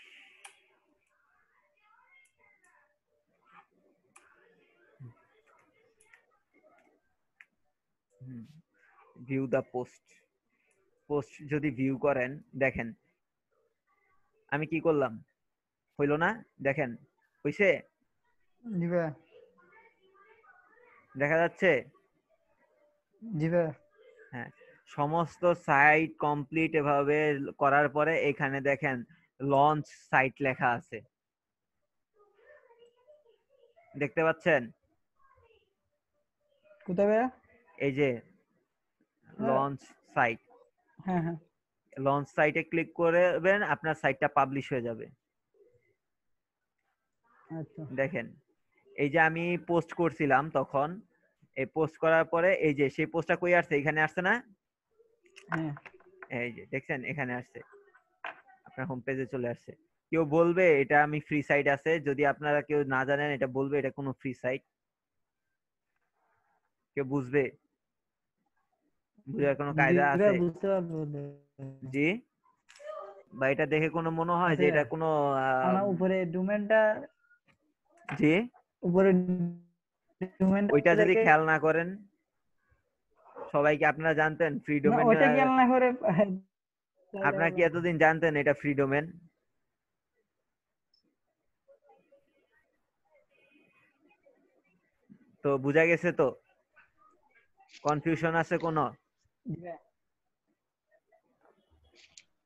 view the post post যদি ভিউ করেন দেখেন। আমি কি করলাম? হইল না? দেখেন। হইছে? জি ভাই দেখা যাচ্ছে? জি ভাই হ্যাঁ। সমস্ত সাইট কমপ্লিট এভাবে করার পরে এখানে দেখেন লঞ্চ সাইট লেখা আছে। দেখতে পাচ্ছেন? কোথায় ভাই এই যে লঞ্চ সাইট হ্যাঁ হ্যাঁ। লঞ্চ সাইটে ক্লিক করবেন আপনার সাইটটা পাবলিশ হয়ে যাবে। আচ্ছা। দেখেন এই যে আমি পোস্ট করছিলাম তখন এই পোস্ট করার পরে এই যে সেই পোস্টটা কই আসছে? এখানে আসছে না? হ্যাঁ। এই যে দেখছেন? এখানে আসছে। আপনার হোম পেজে চলে আসছে কেউ বলবে এটা আমি ফ্রি সাইট আছে। যদি আপনারা কেউ না জানেন এটা বলবে এটা কোনো ফ্রি সাইট কেউ বুঝবে? বুঝার কোনো কায়দা আছে? জি। বা এটা দেখে কোনো মনে হয় যে এটা কোনো উপরে ডোমেনটা জি। উপরে ডোমেনটা ওইটা যদি খেয়াল না করেন সবাইকে আপনারা জানতেন ফ্রি ডোমেন ওইটা খেয়াল না করে আপনারা কি এতদিন জানতেন এটা ফ্রি ডোমেন তো বুঝা গেছে তো? কনফিউশন আছে কোনো?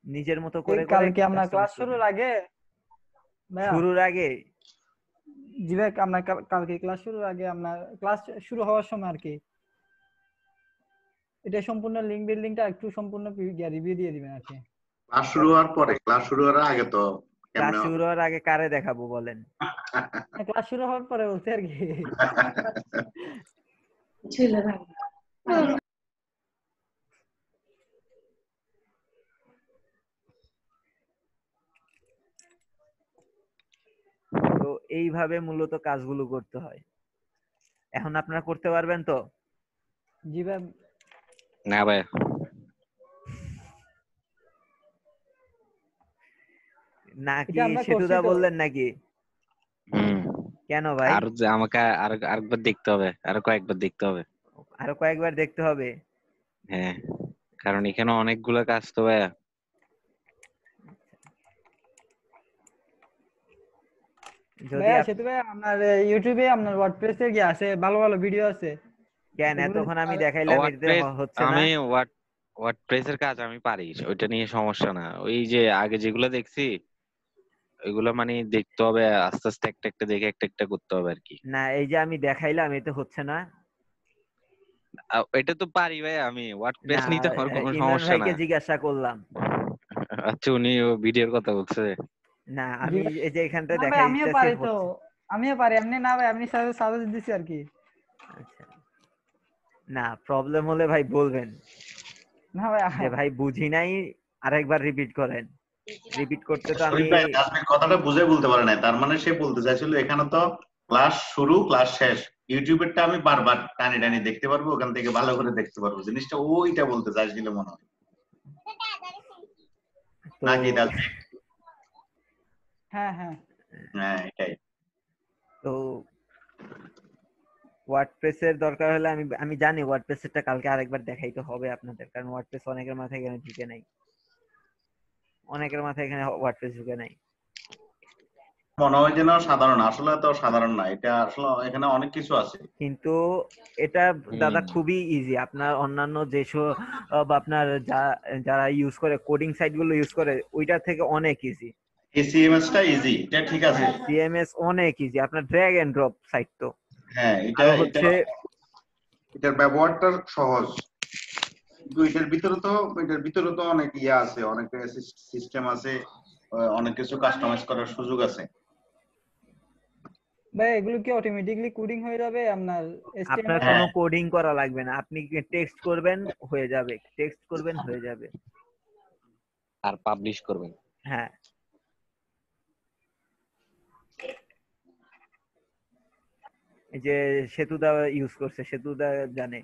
নিজের মতো করে কালকে আমরা ক্লাস শুরুর। আগে শুরুর আগে? জি ভাই আমরা কাল- কালকে ক্লাস শুরুর আগে আমরা ক্লাস শুরু হওয়ার সময় আর কি এটা সম্পূর্ণ লিঙ্ক বিল্ডিংটা একটু সম্পূর্ণ রিভিউ দিয়ে দিবেন আর কি। ক্লাস শুরু হওয়ার পরে ক্লাস শুরু হওয়ার আগে তো ক্লাস শুরু হওয়ার আগে কারে দেখাবো বলেন? ক্লাস শুরু হওয়ার পরে বলতে আর কি। তো এইভাবে মূলত কাজগুলো করতে হয়। এখন আপনারা করতে পারবেন তো? জি ভাই। না ভাই। নাকি সেতুদা বললেন নাকি? কেন ভাই? আর যে আমাকে আর আরেকবার দেখতে হবে আর কয়েকবার দেখতে হবে। আরও কয়েকবার দেখতে হবে? হ্যাঁ কারণ এখানে অনেকগুলো কাজ তো ভাইয়া। যদি ভাইয়া সেতু ভাই আপনার ইউটিউবে আপনার ওয়ার্ডপ্রেসে কি আছে? ভালো ভালো ভিডিও আছে? কেন? এতক্ষণ আমি দেখাইলাম হচ্ছে না। আমি ওয়ার্ড ওয়ার্ডপ্রেসের কাজ আমি পারি ওইটা নিয়ে সমস্যা না। ওই যে আগে যেগুলো দেখছি ওইগুলো মানে দেখতে হবে আস্তে আস্তে একটা একটা দেখে একটা একটা করতে হবে আর কি না এই যে আমি দেখাইলাম এতে হচ্ছে না। এটা তো পারি ভাই আমি ওয়ার্ডপ্রেস নিতে আমার কোনো ইমরান সমস্যা না। ভাইকে জিজ্ঞাসা করলাম। আচ্ছা উনি ও ভিডিওর কথা বলছে। না আমি এই যে এখানটা না ভাই দেখাই আমিও পারি তো আমিও পারি এমনি না ভাই আমি সাজেস্ট দিছি আর কি আচ্ছা। না প্রবলেম হলে ভাই বলবেন। না ভাই ভাই বুঝি নাই আরেকবার রিপিট করেন। রিপিট করতে তো আমি আপনি কথাটা বুঝে বলতে পারে নাই। তার মানে সে বলতে চাইছিল এখানে তো ক্লাস শুরু ক্লাস শেষ। ইউটিউবেরটা আমি বারবার টানি টানি দেখতে পারব ওখান থেকে ভালো করে দেখতে পারব। জিনিসটা ওইটা বলতে চাইছিল মনে হয়। নাকি দাদা হ্যাঁ হ্যাঁ। হ্যাঁ এটাই। তো ওয়ার্ডপ্রেসের দরকার হলে আমি আমি জানি ওয়ার্ডপ্রেসেরটা কালকে আরেকবার দেখাইতে হবে আপনাদের কারণ ওয়ার্ডপ্রেস অনেকের মাথায় এখানে ঢুকে নাই। অনেকের মাথায় এখানে ওয়ার্ডপ্রেস ঢুকে নাই। মনে হয় যেন সাধারণ আসলে তো সাধারণ না এটা আসলে এখানে অনেক কিছু আছে। কিন্তু এটা দাদা খুবই ইজি আপনার অন্যান্য যেসব আপনার যারা ইউজ করে কোডিং সাইটগুলো ইউজ করে ওইটা থেকে অনেক ইজি এসিএমএস টা ইজি এটা ঠিক আছে। সিএমএস অনেক ইজি আপনার ড্র্যাগ এন্ড ড্রপ সাইট তো। হ্যাঁ এটা হচ্ছে এটার ব্যবহারটা সহজ। কিন্তু এটার ভিতরে তো এটার ভিতরে তো অনেক ইয়ে আছে অনেক সিস্টেম আছে অনেক কিছু কাস্টমাইজ করার সুযোগ আছে। ভাই এগুলো কি অটোমেটিকলি কোডিং হয়ে যাবে? আপনার আপনার কোনো কোডিং করা লাগবে না। আপনি টেক্সট করবেন হয়ে যাবে। টেক্সট করবেন হয়ে যাবে। আর পাবলিশ করবেন। হ্যাঁ। যে সেতুদা ইউজ করছে সেতুদা জানে।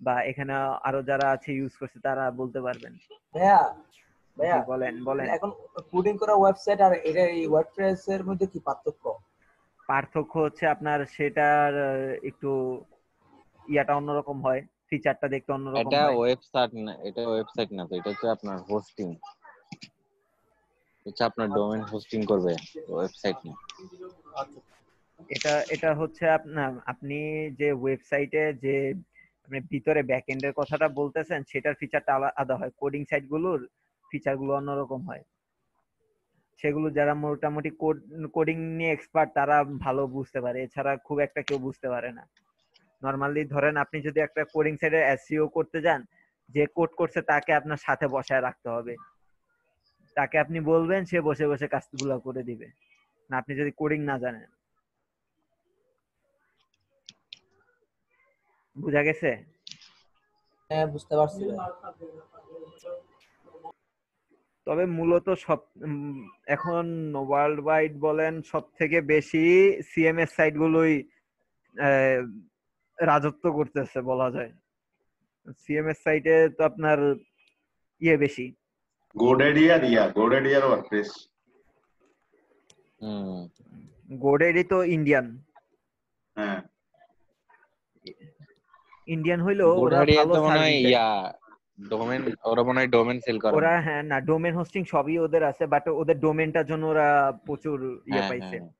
বা এখানে আরও যারা আছে ইউজ করছে তারা বলতে পারবেন। ভাইয়া ভাইয়া বলেন বলেন। এখন কোডিং করা ওয়েবসাইট আর এটা এই ওয়ার্ডপ্রেস এর মধ্যে কি পার্থক্য? পার্থক্য হচ্ছে আপনার সেটার একটু ইয়াটা অন্যরকম হয় ফিচারটা দেখতে অন্যরকম এটা ওয়েবসাইট না এটা ওয়েবসাইট না তো এটা হচ্ছে আপনার হোস্টিং হচ্ছে আপনার ডোমেন হোস্টিং করবে ওয়েবসাইট না। এটা এটা হচ্ছে আপনার, আপনি যে ওয়েবসাইটে যে আপনি ভিতরে ব্যাকএন্ডের কথাটা বলতেছেন, সেটার ফিচারটা আলাদা হয়। কোডিং সাইটগুলোর ফিচারগুলো অন্যরকম হয়। সেগুলো যারা মোটামুটি কোড কোডিং নিয়ে এক্সপার্ট তারা ভালো বুঝতে পারে। এছাড়া খুব একটা কেউ বুঝতে পারে না। নর্মালি ধরেন আপনি যদি একটা কোডিং সাইটে এসইও করতে যান, যে কোড করছে তাকে আপনার সাথে বসায় রাখতে হবে। তাকে আপনি বলবেন, সে বসে বসে কাজগুলো করে দিবে। না, আপনি যদি কোডিং না জানেন। বুঝা গেছে? হ্যাঁ বুঝতে পারছি। তবে মূলত সব উম, এখন ওয়ার্ল্ড ওয়াইড বলেন সব থেকে বেশি সিএমএস সাইট গুলোই আহ, রাজত্ব করতেছে বলা যায়। সিএমএস সাইটে তো আপনার ইয়ে বেশি। গোডেডি আর ইয়া গোডেডি আর ওয়ার্ডপ্রেস হুম। গোডেডি তো ইন্ডিয়ান হ্যাঁ। ইন্ডিয়ান হইল ওরা ভালো হয় সার্ভিস দেয়। ইয়া ডোমেন ওরা মনে হয় ডোমেন সেল করে। ওরা হ্যাঁ না ডোমেন হোস্টিং সবই ওদের আছে বাট ওদের ডোমেনটার জন্য ওরা প্রচুর ইয়ে হ্যাঁ, পাইছে। হ্যাঁ।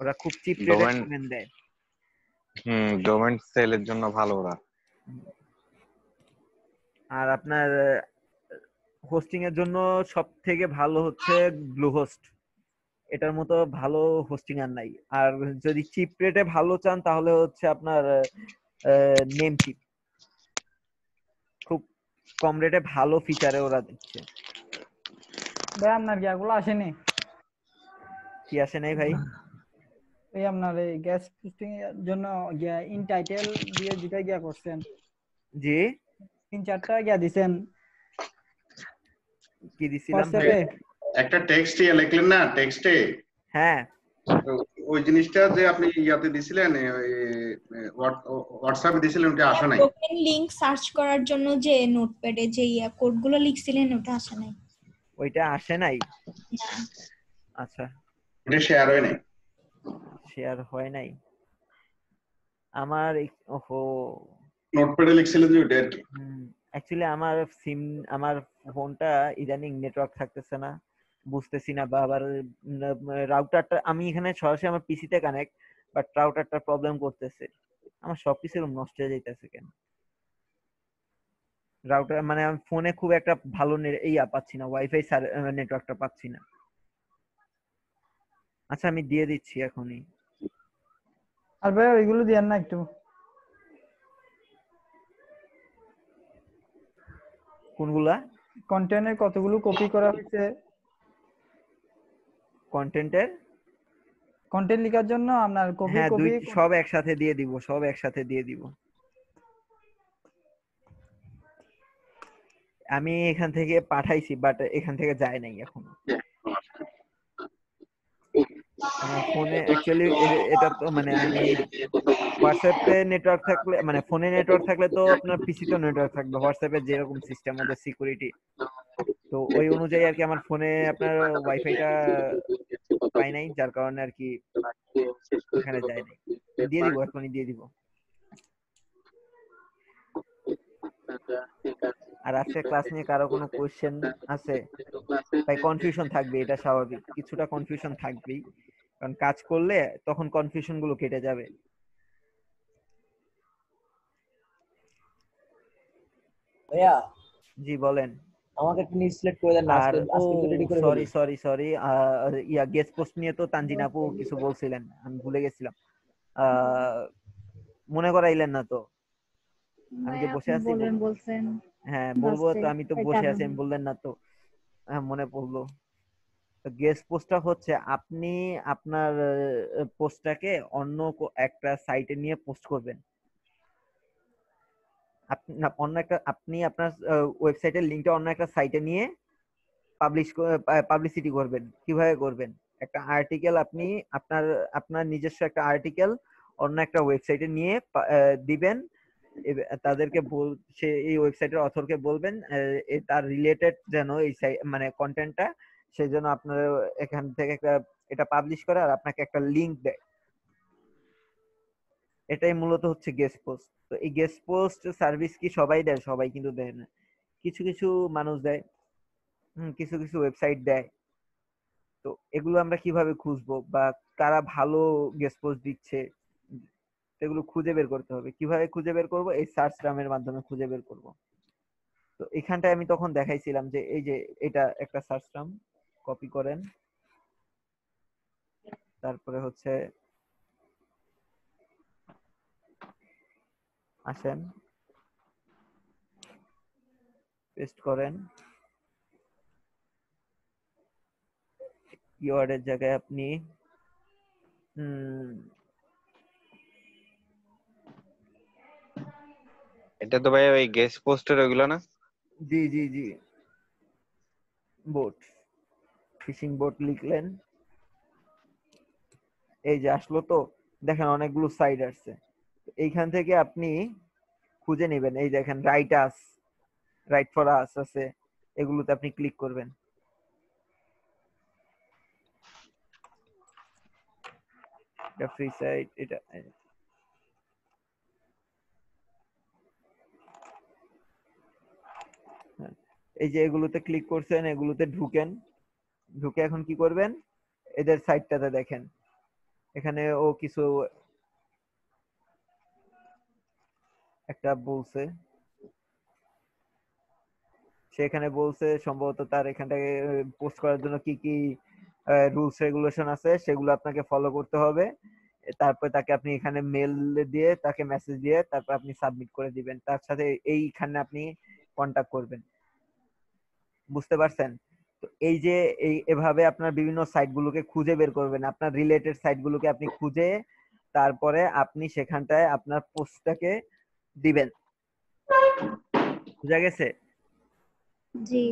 ওরা খুব চিপ রেটে ডোমেন দেয়। হুম ডোমেন সেলের জন্য ভালো ওরা। আর আপনার হোস্টিং এর জন্য সব থেকে ভালো হচ্ছে ব্লুহোস্ট এটার মতো ভালো হোস্টিং আর নাই। আর যদি চিপ রেটে ভালো চান তাহলে হচ্ছে আপনার নেম চিপ খুব কম রেটে ভালো ফিচারে ওরা দিচ্ছে। ভাই আপনার কি এগুলো আসেনি কি আসে নাই ভাই? এই আপনার এই গ্যাস পোস্টিং এর জন্য গিয়া ইন টাইটেল দিয়ে যেটা গিয়া করছেন। জি। তিন চারটা গিয়া দিছেন। কি দিছিলাম ভাই? একটা টেক্সট ইয়ে লিখলেন না টেক্সটে হ্যাঁ। ওই জিনিসটা যে আপনি ইয়াতে দিছিলেন হোয়াটসঅ্যাপে দিছিলেন ওটা আসে নাই? টোকেন লিংক সার্চ করার জন্য যে নোটপ্যাডে যে ইয়া কোডগুলো লিখছিলেন ওটা আসে নাই। ওইটা আসে নাই? আচ্ছা। ওটা শেয়ার হয় নাই? শেয়ার হয় নাই? আমার ওহো। নোটপ্যাডে লিখছিলেন যে ওটা আর কি। অ্যাকচুয়ালি আমার সিম আমার ফোনটা ইদানিং নেটওয়ার্ক থাকতেছে না। বুঝতেছি না বা আবার রাউটারটা আমি এখানে সরাসরি আমার পিসিতে কানেক্ট বাট রাউটারটা প্রবলেম করতেছে। আমার সবকিছু এরকম নষ্ট হয়ে যাইতেছে কেন? রাউটার মানে আমি ফোনে খুব একটা ভালো ইয়া পাচ্ছি না ওয়াইফাই নেটওয়ার্কটা পাচ্ছি না। আচ্ছা আমি দিয়ে দিচ্ছি এখনই। আর ভাই ওইগুলো দিয়েন না একটু। কোনগুলা? কন্টেন্টের কতগুলো কপি করা হয়েছে? কন্টেন্টের কন্টেন্ট লেখার জন্য আপনার কপি হ্যাঁ দুই কপি সব একসাথে দিয়ে দিব সব একসাথে দিয়ে দিব। আমি এখান থেকে পাঠাইছি বাট এখান থেকে যায় নাই এখনও। ফোনে অ্যাকচুয়ালি এটা তো মানে আমি হোয়াটসঅ্যাপে নেটওয়ার্ক থাকলে মানে ফোনে নেটওয়ার্ক থাকলে তো আপনার পিসি পিসিতেও নেটওয়ার্ক থাকবে। হোয়াটসঅ্যাপে যেরকম সিস্টেম ওদের সিকিউরিটি তো ওই অনুযায়ী আর কি আমার ফোনে আপনার ওয়াইফাইটা পাই নাই যার কারণে আর কি এখানে যায় নাই দিয়ে দিব এখনই দিয়ে দিব। আর আজকে ক্লাস নিয়ে কারও কোনো কোশ্চেন আছে? তাই কনফিউশন থাকবে এটা স্বাভাবিক। কিছুটা কনফিউশন থাকবেই। কারণ কাজ করলে তখন কনফিউশনগুলো কেটে যাবে। ভাইয়া? জি বলেন। আমাকে একটু সিলেক্ট করে দেন আর আজকে আজকে রেডি করে সরি। সরি সরি ইয়া গেস্ট পোস্ট নিয়ে তো তানজিন আপু কিছু বলছিলেন আমি ভুলে গেছিলাম। আহ, মনে করাইলেন না তো? আমি যে বসে আছি বলছেন। হ্যাঁ বলব তো আমি তো বসে আছি আমি বললেন না তো। হ্যাঁ মনে পড়ল। গেস্ট পোস্টটা হচ্ছে আপনি আপনার পোস্টটাকে অন্য একটা সাইটে নিয়ে পোস্ট করবেন। অন্য একটা, আপনি আপনার ওয়েবসাইটের লিংকটা অন্য একটা সাইটে নিয়ে পাবলিশ পাবলিসিটি করবেন। কীভাবে করবেন? একটা আর্টিকেল আপনি আপনার আপনার নিজস্ব একটা আর্টিকেল অন্য একটা ওয়েবসাইটে নিয়ে দিবেন। তাদেরকে বল, সে এই ওয়েবসাইটের অথরকে বলবেন তার রিলেটেড যেন এই সাই- মানে কন্টেন্টটা সে যেন আপনার এখান থেকে একটা, এটা পাবলিশ করে আর আপনাকে একটা লিংক দেয়। এটাই মূলত হচ্ছে গেস্ট পোস্ট তো এই গেস্ট পোস্ট সার্ভিস কি সবাই দেয়? সবাই কিন্তু দেয় না। কিছু কিছু মানুষ দেয় কিছু কিছু ওয়েবসাইট দেয়। তো এগুলো আমরা কীভাবে খুঁজবো বা কারা ভালো গেস্ট পোস্ট দিচ্ছে সেগুলো খুঁজে বের করতে হবে। কীভাবে খুঁজে বের করব? এই সার্চ টার্মের মাধ্যমে খুঁজে বের করব। তো এখানটায় আমি তখন দেখাইছিলাম যে এই যে এটা একটা সার্চ টার্ম কপি করেন। তারপরে হচ্ছে আসেন। পেস্ট করেন। কিওয়ার্ডের জায়গায় আপনি এটা তো ভাই ওই গেস্ট পোস্টের ওইগুলো না? জি জি জি। বোট ফিশিং বোট লিখলেন। এই যে আসলো তো দেখেন অনেকগুলো সাইড আসছে। এইখান থেকে আপনি খুঁজে নেবেন। এই দেখেন write us write for us আছে, এগুলোতে আপনি ক্লিক করবেন। এটা ফ্রি সাইট এটা এই যে এগুলোতে ক্লিক করছেন, এগুলোতে ঢুকেন। ঢুকে এখন কি করবেন? এদের সাইটটাতে দেখেন। এখানে ও কিছু একটা বলছে। সেখানে বলছে, সম্ভবত তার এখানটাকে পোস্ট করার জন্য কি কি রুলস রেগুলেশন আছে, সেগুলো আপনাকে ফলো করতে হবে। তারপর তাকে আপনি এখানে মেল দিয়ে, তাকে মেসেজ দিয়ে তারপর আপনি সাবমিট করে দিবেন। তার সাথে এইখানে আপনি কন্টাক্ট করবেন। বুঝতে পারছেন? তো এই যে, এই, এভাবে আপনার বিভিন্ন সাইটগুলোকে খুঁজে বের করবেন। আপনার রিলেটেড সাইটগুলোকে আপনি খুঁজে, তারপরে আপনি সেখানটায় আপনার পোস্টটাকে দিবেন। বুঝা গেছে? জি।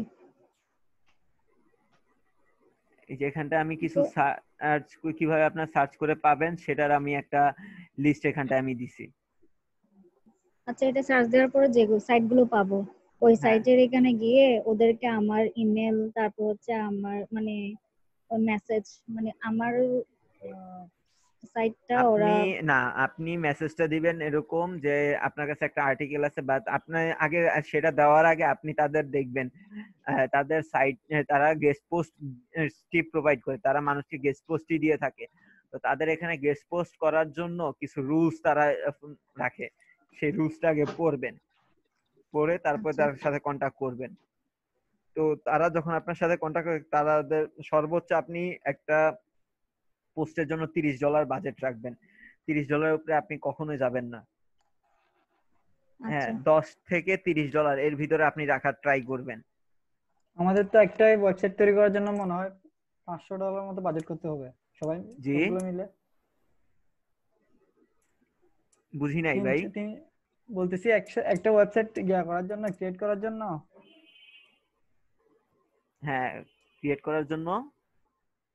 এই যে এখানটা আমি কিছু সার্চ কীভাবে আপনার সার্চ করে পাবেন সেটার আমি একটা লিস্ট এখানটায় আমি দিছি। আচ্ছা এটা সার্চ দেওয়ার পরে যে সাইটগুলো পাবো ওই হ্যাঁ। সাইটের এখানে গিয়ে ওদেরকে আমার ইমেল তারপর হচ্ছে আমার মানে মেসেজ মানে আমার সাইটটা ওরা না আপনি মেসেজটা দিবেন এরকম যে আপনার কাছে একটা আর্টিকেল আছে বা আপনার আগে সেটা দেওয়ার আগে আপনি তাদের দেখবেন। তাদের সাইট তারা গেস্ট পোস্ট টিপ প্রোভাইড করে। তারা মানুষকে গেস্ট পোস্টই দিয়ে থাকে। তো তাদের এখানে গেস্ট পোস্ট করার জন্য কিছু রুলস তারা রাখে। সেই রুলসটা আগে পড়বেন। পড়ে তারপর আচ্ছা। তার সাথে কন্টাক্ট করবেন। তো তারা যখন আপনার সাথে কন্টাক্ট করে তাদের সর্বোচ্চ আপনি একটা পোস্টের জন্য তিরিশ ডলার বাজেট রাখবেন। তিরিশ ডলারের উপরে আপনি কখনোই যাবেন না। হ্যাঁ আচ্ছা। দশ থেকে তিরিশ ডলার এর ভিতরে আপনি রাখার ট্রাই করবেন। আমাদের তো একটাই ওয়েবসাইট তৈরি করার জন্য মনে হয় পাঁচশো ডলার মতো বাজেট করতে হবে। সবাই জি। মিলে। বুঝি নাই ভাই। বলতেছি একটা ওয়েবসাইট ইয়া করার জন্য ক্রিয়েট করার জন্য? হ্যাঁ ক্রিয়েট করার জন্য।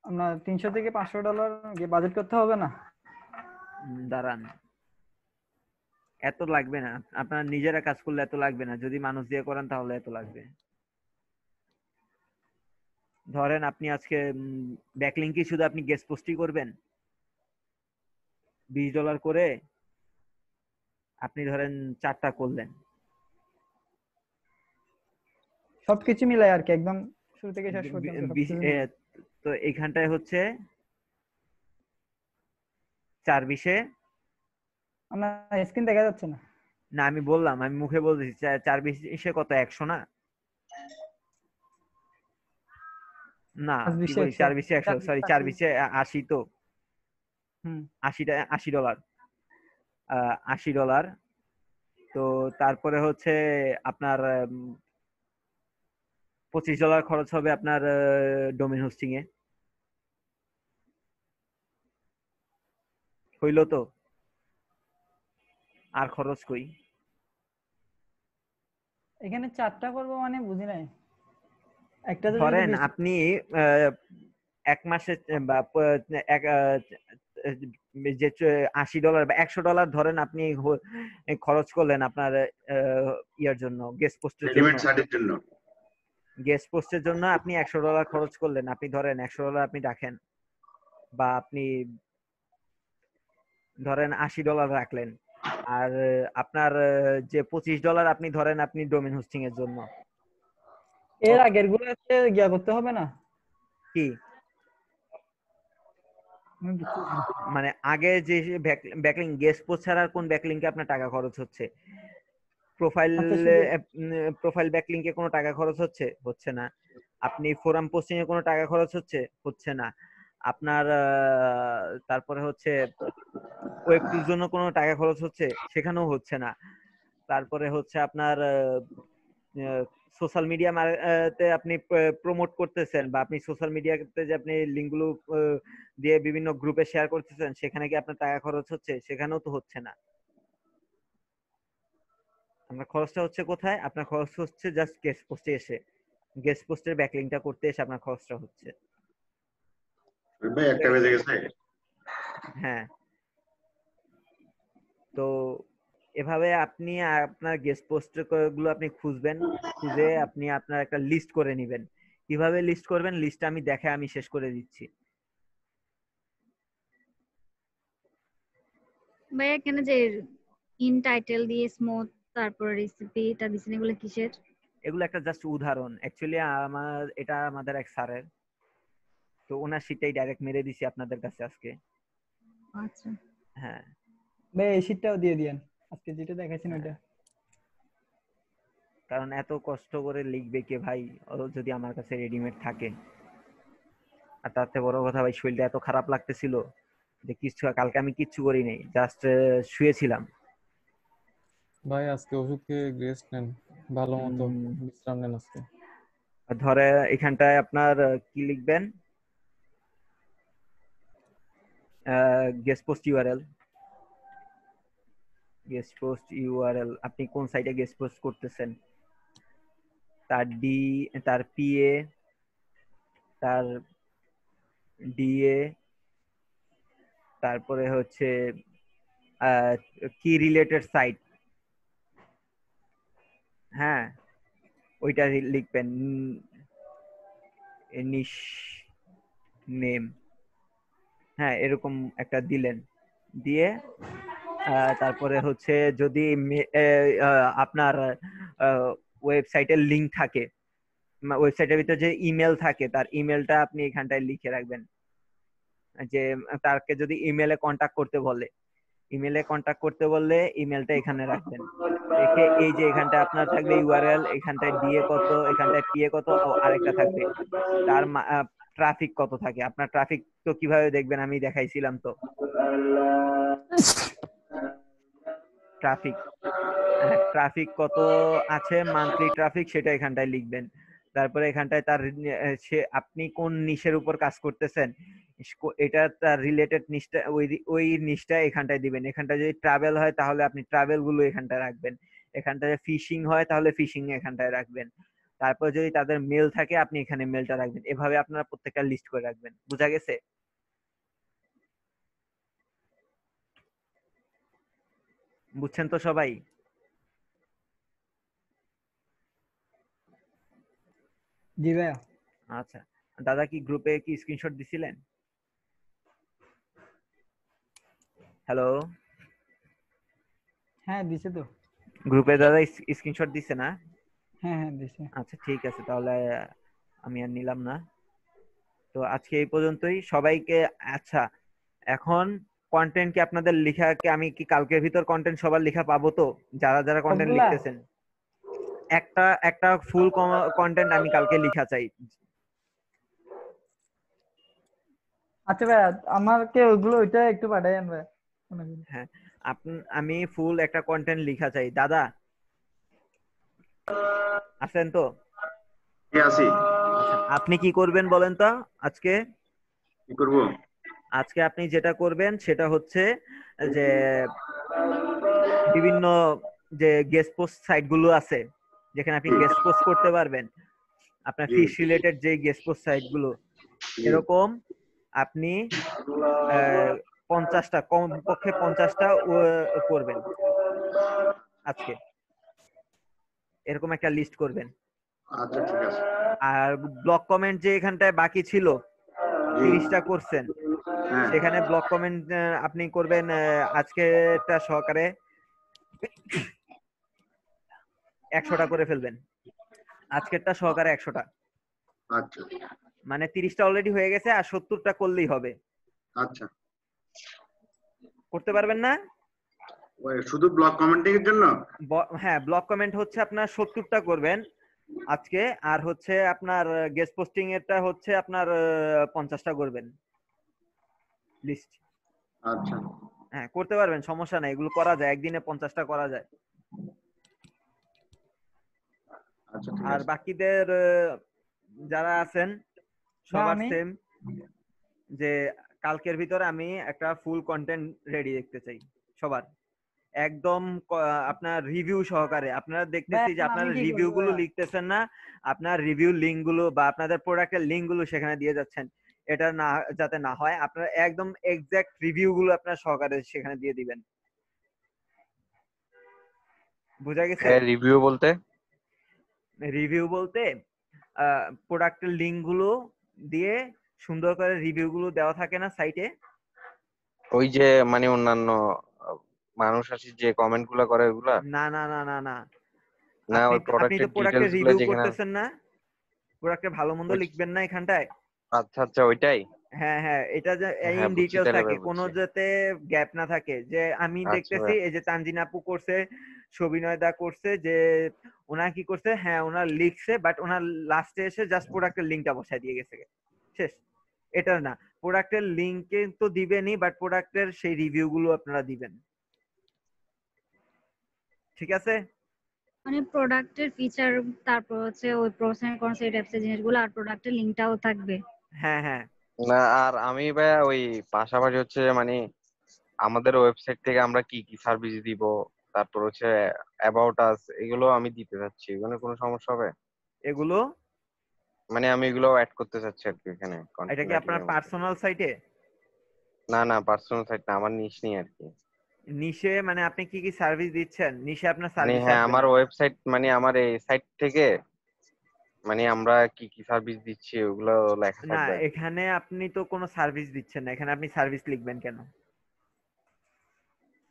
আপনার তিনশো থেকে পাঁচশো ডলার বাজেট করতে হবে না? দাঁড়ান। এত লাগবে না। আপনার নিজেরা কাজ করলে এত লাগবে না। যদি মানুষ দিয়ে করেন তাহলে এত লাগবে। ধরেন আপনি আজকে ব্যাকলিংকে শুধু আপনি গেস্ট পোস্টই করবেন? বিশ ডলার করে আপনি ধরেন চারটা করলেন। সবকিছু মিলাই আর কি একদম শুরু থেকে শেষ পর্যন্ত তো এখানটায় হচ্ছে চার বিশে? আপনার স্ক্রিন দেখা যাচ্ছে না। না আমি বললাম আমি মুখে বলতেছি চার বিশে কত একশো না? না। চার বিশে একশো সরি চার আশি। বিশে আশি তো। আশিটা আশি ডলার আশি ডলার তো তারপরে হচ্ছে আপনার পঁচিশ ডলার খরচ হবে আপনার ডোমেন হোস্টিং এ হইল তো? আর খরচ কই? এখানে চারটা করব মানে বুঝি নাই। একটা যদি ধরেন আপনি এক মাসে বা এক যে আশি ডলার বা একশো ডলার ধরেন আপনি খরচ করলেন আপনার আহ, ইয়ার জন্য গেস্ট পোস্টের জন্য। গেস্ট পোস্টের জন্য আপনি একশো ডলার খরচ করলেন। আপনি ধরেন একশো ডলার আপনি রাখেন। বা আপনি ধরেন আশি ডলার রাখলেন। আর আপনার যে পঁচিশ ডলার আপনি ধরেন আপনি ডোমেন হোস্টিং এর জন্য। এর আগের গুলোতে গিয়া করতে হবে না? কি। মানে আগে যে ব্যাকলিং গেস্ট পোস্ট ছাড়া কোন ব্যাকলিংকে আপনার টাকা খরচ হচ্ছে? প্রোফাইল প্রোফাইল ব্যাকলিংকে কোনো টাকা খরচ হচ্ছে? হচ্ছে না। আপনি ফোরাম পোস্টিং এ কোনো টাকা খরচ হচ্ছে? হচ্ছে না। আপনার তারপরে হচ্ছে ওয়েব টুর জন্য কোনো টাকা খরচ হচ্ছে, সেখানেও হচ্ছে না। তারপরে হচ্ছে আপনার সোশ্যাল মিডিয়া তে আপনি প্রমোট করতেছেন বা আপনি সোশ্যাল মিডিয়াতে যে আপনি লিঙ্কগুলো দিয়ে বিভিন্ন গ্রুপে শেয়ার করতেছেন, সেখানে কি আপনার টাকা খরচ হচ্ছে? সেখানেও তো হচ্ছে না। আপনার খরচটা হচ্ছে কোথায়? আপনার খরচ হচ্ছে জাস্ট গেস্ট পোস্টে এসে। গেস্ট পোস্টের ব্যাকলিংটা করতে এসে আপনার খরচটা হচ্ছে। ভাই একটা বেজে গেছে। হ্যাঁ। তো এভাবে আপনি আপনার গেস্ট পোস্টগুলো আপনি খুঁজবেন খুঁজে আপনি আপনার একটা লিস্ট করে নেবেন। কীভাবে লিস্ট করবেন? লিস্ট আমি দেখে আমি শেষ করে দিচ্ছি। ভাই এখানে যে ইন টাইটেল দিয়ে স্মুথ তারপর রেসিপি এটা দিছেন এগুলো কিসের? এগুলো একটা জাস্ট উদাহরণ। অ্যাকচুয়ালি আমার এটা আমাদের এক স্যারের। তো ওনার শীটটাই ডাইরেক্ট মেরে দিছি আপনাদের কাছে আজকে। আচ্ছা। হ্যাঁ। ভাই এই শীটটাও দিয়ে দিয়েন। আজকে যেটা দেখাইছেন ওটা কারণ এত কষ্ট করে লিখবে কে ভাই? ও যদি আমার কাছে রেডিমেড থাকে। আর তাতে বড় কথা ভাই শরীরটা এত খারাপ লাগতেছিল যে কিছু কালকে আমি কিচ্ছু করি নাই জাস্ট শুয়েছিলাম। ভাই আজকে ওষুধ খেয়ে রেস্ট নেন। ভালো মতো বিশ্রাম নেন আজকে। ধরে এখানটায় আপনার কি লিখবেন? Guest post URL guest post URL আপনি কোন সাইটে গেস্ট পোস্ট করতেছেন? তার ডি তার পিএ তার ডিএ তারপরে হচ্ছে কি রিলেটেড সাইট হ্যাঁ ওইটা লিখবেন। নিশ নেম হ্যাঁ এরকম একটা দিলেন। দিয়ে তারপরে হচ্ছে যদি আপনার ওয়েবসাইটের লিংক থাকে ওয়েবসাইটের ভিতরে যে ইমেল থাকে, তার ইমেলটা আপনি এখানটায় লিখে রাখবেন। যে তাকে যদি ইমেলে কন্ট্যাক্ট করতে বলে ইমেলে কন্টাক্ট করতে বললে ইমেলটা এখানে রাখবেন। রেখে এই যে এখানটা আপনার থাকবে ইউআরএল এখানটায় ডিএ কত, এখানটায় পিএ কত আরেকটা থাকবে। তার ট্রাফিক কত থাকে, আপনার ট্রাফিক তো কীভাবে দেখবেন আমি দেখাইছিলাম তো। ট্রাফিক ট্রাফিক কত আছে মান্থলি ট্রাফিক সেটা এখানটায় লিখবেন। তারপরে এখানটায় তার সে, আপনি কোন নিশের উপর কাজ করতেছেন এটা তার রিলেটেড নিশটা ওই ওই এখানটায় দিবেন। এখানটায় যদি ট্রাভেল হয় তাহলে আপনি ট্রাভেলগুলো এখানটায় রাখবেন। এখানটায় ফিশিং হয় তাহলে ফিশিং এখানটায় রাখবেন। তারপর যদি তাদের মেল থাকে আপনি এখানে মেলটা রাখবেন। এভাবে আপনারা প্রত্যেকটা লিস্ট করে রাখবেন। বুঝা গেছে? বুঝছেন তো সবাই? জি ভাইয়া। আচ্ছা। দাদা কি গ্রুপে কি স্ক্রিনশট দিছিলেন? হ্যালো হ্যাঁ দিছে তো। গ্রুপে দাদা স্ক্রিনশট দিছে না? হ্যাঁ হ্যাঁ দিছে। আচ্ছা ঠিক আছে তাহলে আমি আর নিলাম না। তো আজকে এই পর্যন্তই। সবাইকে আচ্ছা এখন কন্টেন্ট কি আপনাদের লেখা কি আমি কি কালকের ভিতর কন্টেন্ট সবার লেখা পাবো তো? যারা যারা কন্টেন্ট লিখতেছেন। একটা একটা ফুল কন্টেন্ট আমি কালকে লেখা চাই। আচ্ছা ভাইয়া আমাকে ওইগুলো ওইটা একটু পাঠাইন ভাই হ্যাঁ আমি ফুল একটা কন্টেন্ট লিখা চাই। দাদা? আছেন তো? আছি। আচ্ছা, আপনি কি করবেন বলেন তো আজকে? কি করব? আজকে আপনি যেটা করবেন সেটা হচ্ছে যে বিভিন্ন যে গেস্ট পোস্ট সাইটগুলো আছে যেখানে আপনি গেস্ট পোস্ট করতে পারবেন। আপনার। ফিশ রিলেটেড যে গেস্ট পোস্ট সাইটগুলো। এরকম আপনি পঞ্চাশটা কমপক্ষে পঞ্চাশটা করবেন। আজকে। এরকম একটা লিস্ট করবেন। আচ্ছা ঠিক আছে। আর ব্লক কমেন্ট যে এখানটায় বাকি ছিল তিরিশটা করছেন হ্যাঁ। সেখানে ব্লক কমেন্ট আপনি করবেন আহ, আজকেরটা সহকারে একশোটা করে ফেলবেন। আজকেরটা সহকারে একশোটা। আচ্ছা। মানে তিরিশটা অলরেডি হয়ে গেছে আর সত্তরটা করলেই হবে। আচ্ছা। করতে পারবেন না? শুধু ব্লগ কমেন্টিং এর জন্য? হ্যাঁ ব্লক কমেন্ট হচ্ছে আপনার সত্তরটা করবেন আজকে আর হচ্ছে আপনার গেস্ট পোস্টিং এরটা হচ্ছে আপনার পঞ্চাশটা করবেন। লিস্ট আচ্ছা। হ্যাঁ করতে পারবেন সমস্যা নাই এগুলো করা যায় একদিনে পঞ্চাশটা করা যায়। আচ্ছা আর বাকিদের যারা আছেন সবার সেম যে কালকের ভিতরে আমি একটা ফুল কন্টেন্ট রেডি দেখতে চাই সবার। একদম আপনার রিভিউ সহকারে। আপনারা দেখতেছি যে আপনারা রিভিউ গুলো লিখতেছেন না আপনার রিভিউ লিঙ্কগুলো বা আপনাদের প্রোডাক্টের লিঙ্কগুলো সেখানে দিয়ে যাচ্ছেন। এটা না যাতে না হয় আপনারা একদম এক্সাক্ট রিভিউ গুলো আপনার সহকারে সেখানে দিয়ে দিবেন। বোঝা গেছে? রিভিউ বলতে? রিভিউ বলতে প্রোডাক্টের লিঙ্কগুলো দিয়ে সুন্দর করে রিভিউ গুলো দেওয়া থাকে না সাইটে ওই যে মানে অন্যান্য মানুষ আসে যে কমেন্টগুলো করে ওগুলা না না না না না। না ওই প্রোডাক্টের প্রোডাক্টের রিভিউ করতেছেন না? প্রোডাক্টের ভালো মন্দ লিখবেন না এখানটায়? আচ্ছা আচ্ছা ওইটাই? হ্যাঁ হ্যাঁ এটা যে হ্যাঁ, বুঝছি ডিটেলস থাকে কোনো। যাতে গ্যাপ না থাকে। যে আমি আচ্ছা দেখতেছি এই যে তানজিন আপু করছে সবিনয় দা করছে যে ওনার কি করছে হ্যাঁ ওনার লিখছে বাট ওনার লাস্টে এসে জাস্ট প্রোডাক্টের লিঙ্কটা বসায় দিয়ে গেছে। শেষ। এটা না। প্রোডাক্টের লিঙ্কে তো দিবেনই বাট প্রোডাক্টের সেই রিভিউ গুলো আপনারা দিবেন। ঠিক আছে? মানে প্রোডাক্টের ফিচার তারপর হচ্ছে ওই প্রোস এন্ড কনস এই জিনিসগুলো আর প্রোডাক্টের লিংকটাও থাকবে। হ্যাঁ হ্যাঁ। না আর আমি ভাই ওই পাশাপাশি হচ্ছে মানে আমাদের ওয়েবসাইট থেকে আমরা কি কি সার্ভিস দিব তারপর হচ্ছে অ্যাবাউট আস এগুলো আমি দিতে চাচ্ছি এখানে কোনো সমস্যা হবে? এগুলো মানে আমি এগুলো অ্যাড করতে চাচ্ছি আর কি এখানে এটা কি আপনার পার্সোনাল সাইটে না না পার্সোনাল সাইট না আমার নিশ নিয়ে আর কি। নিশে মানে আপনি কি কি সার্ভিস দিচ্ছেন? নিশে আপনার মানে সার্ভিস হ্যাঁ আমার ওয়েবসাইট মানে আমার এই সাইট থেকে মানে আমরা কি কি সার্ভিস দিচ্ছি ওগুলো লেখা না এখানে আপনি তো কোনো সার্ভিস দিচ্ছেন না এখানে আপনি সার্ভিস লিখবেন কেন?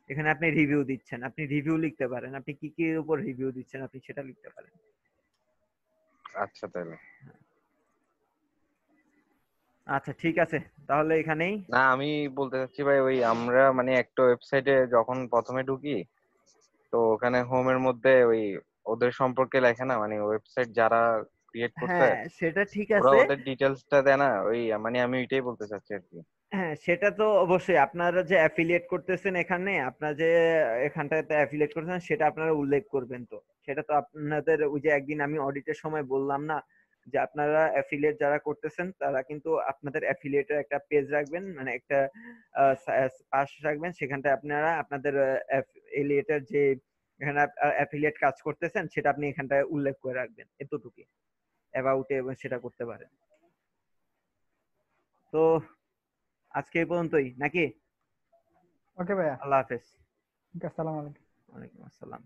এখানে আপনি রিভিউ দিচ্ছেন আপনি রিভিউ লিখতে পারেন আপনি কি কি উপর রিভিউ দিচ্ছেন আপনি সেটা লিখতে পারেন। আচ্ছা তাহলে। আচ্ছা ঠিক আছে। তাহলে এখানেই। না আমি বলতে চাচ্ছি ভাই ওই আমরা মানে একটা ওয়েবসাইটে যখন প্রথমে ঢুকি তো ওখানে হোমের মধ্যে ওই ওদের সম্পর্কে লেখে না মানে ওয়েবসাইট যারা ক্রিয়েট করছে হ্যাঁ সেটা ঠিক ওরা আছে। ওদের ডিটেলসটা দেয় না ওই মানে আমি ওইটাই বলতে চাচ্ছি আর কি। হ্যাঁ সেটা তো অবশ্যই। আপনারা যে অ্যাফিলিয়েট করতেছেন এখানে আপনারা যে এখানটাতে অ্যাফিলিয়েট করতেছেন সেটা আপনারা উল্লেখ করবেন তো। সেটা তো আপনাদের ওই যে একদিন আমি অডিটের সময় বললাম না যে আপনারা অ্যাফিলিয়েট যারা করতেছেন তারা কিন্তু আপনাদের অ্যাফিলিয়েটের একটা পেজ রাখবেন মানে একটা পাস রাখবেন। সেখানটায় আপনারা আপনাদের অ্যাফিলিয়েটের যে এখানে অ্যাফিলিয়েট কাজ করতেছেন সেটা আপনি এখানটায় উল্লেখ করে রাখবেন এতটুকুই। অ্যাবাউটে এবং সেটা করতে পারেন। তো আজকে এই পর্যন্তই নাকি? ওকে ভাইয়া। আল্লাহ হাফেজ। আসসালামু আলাইকুম। ওয়ালাইকুম আসসালাম।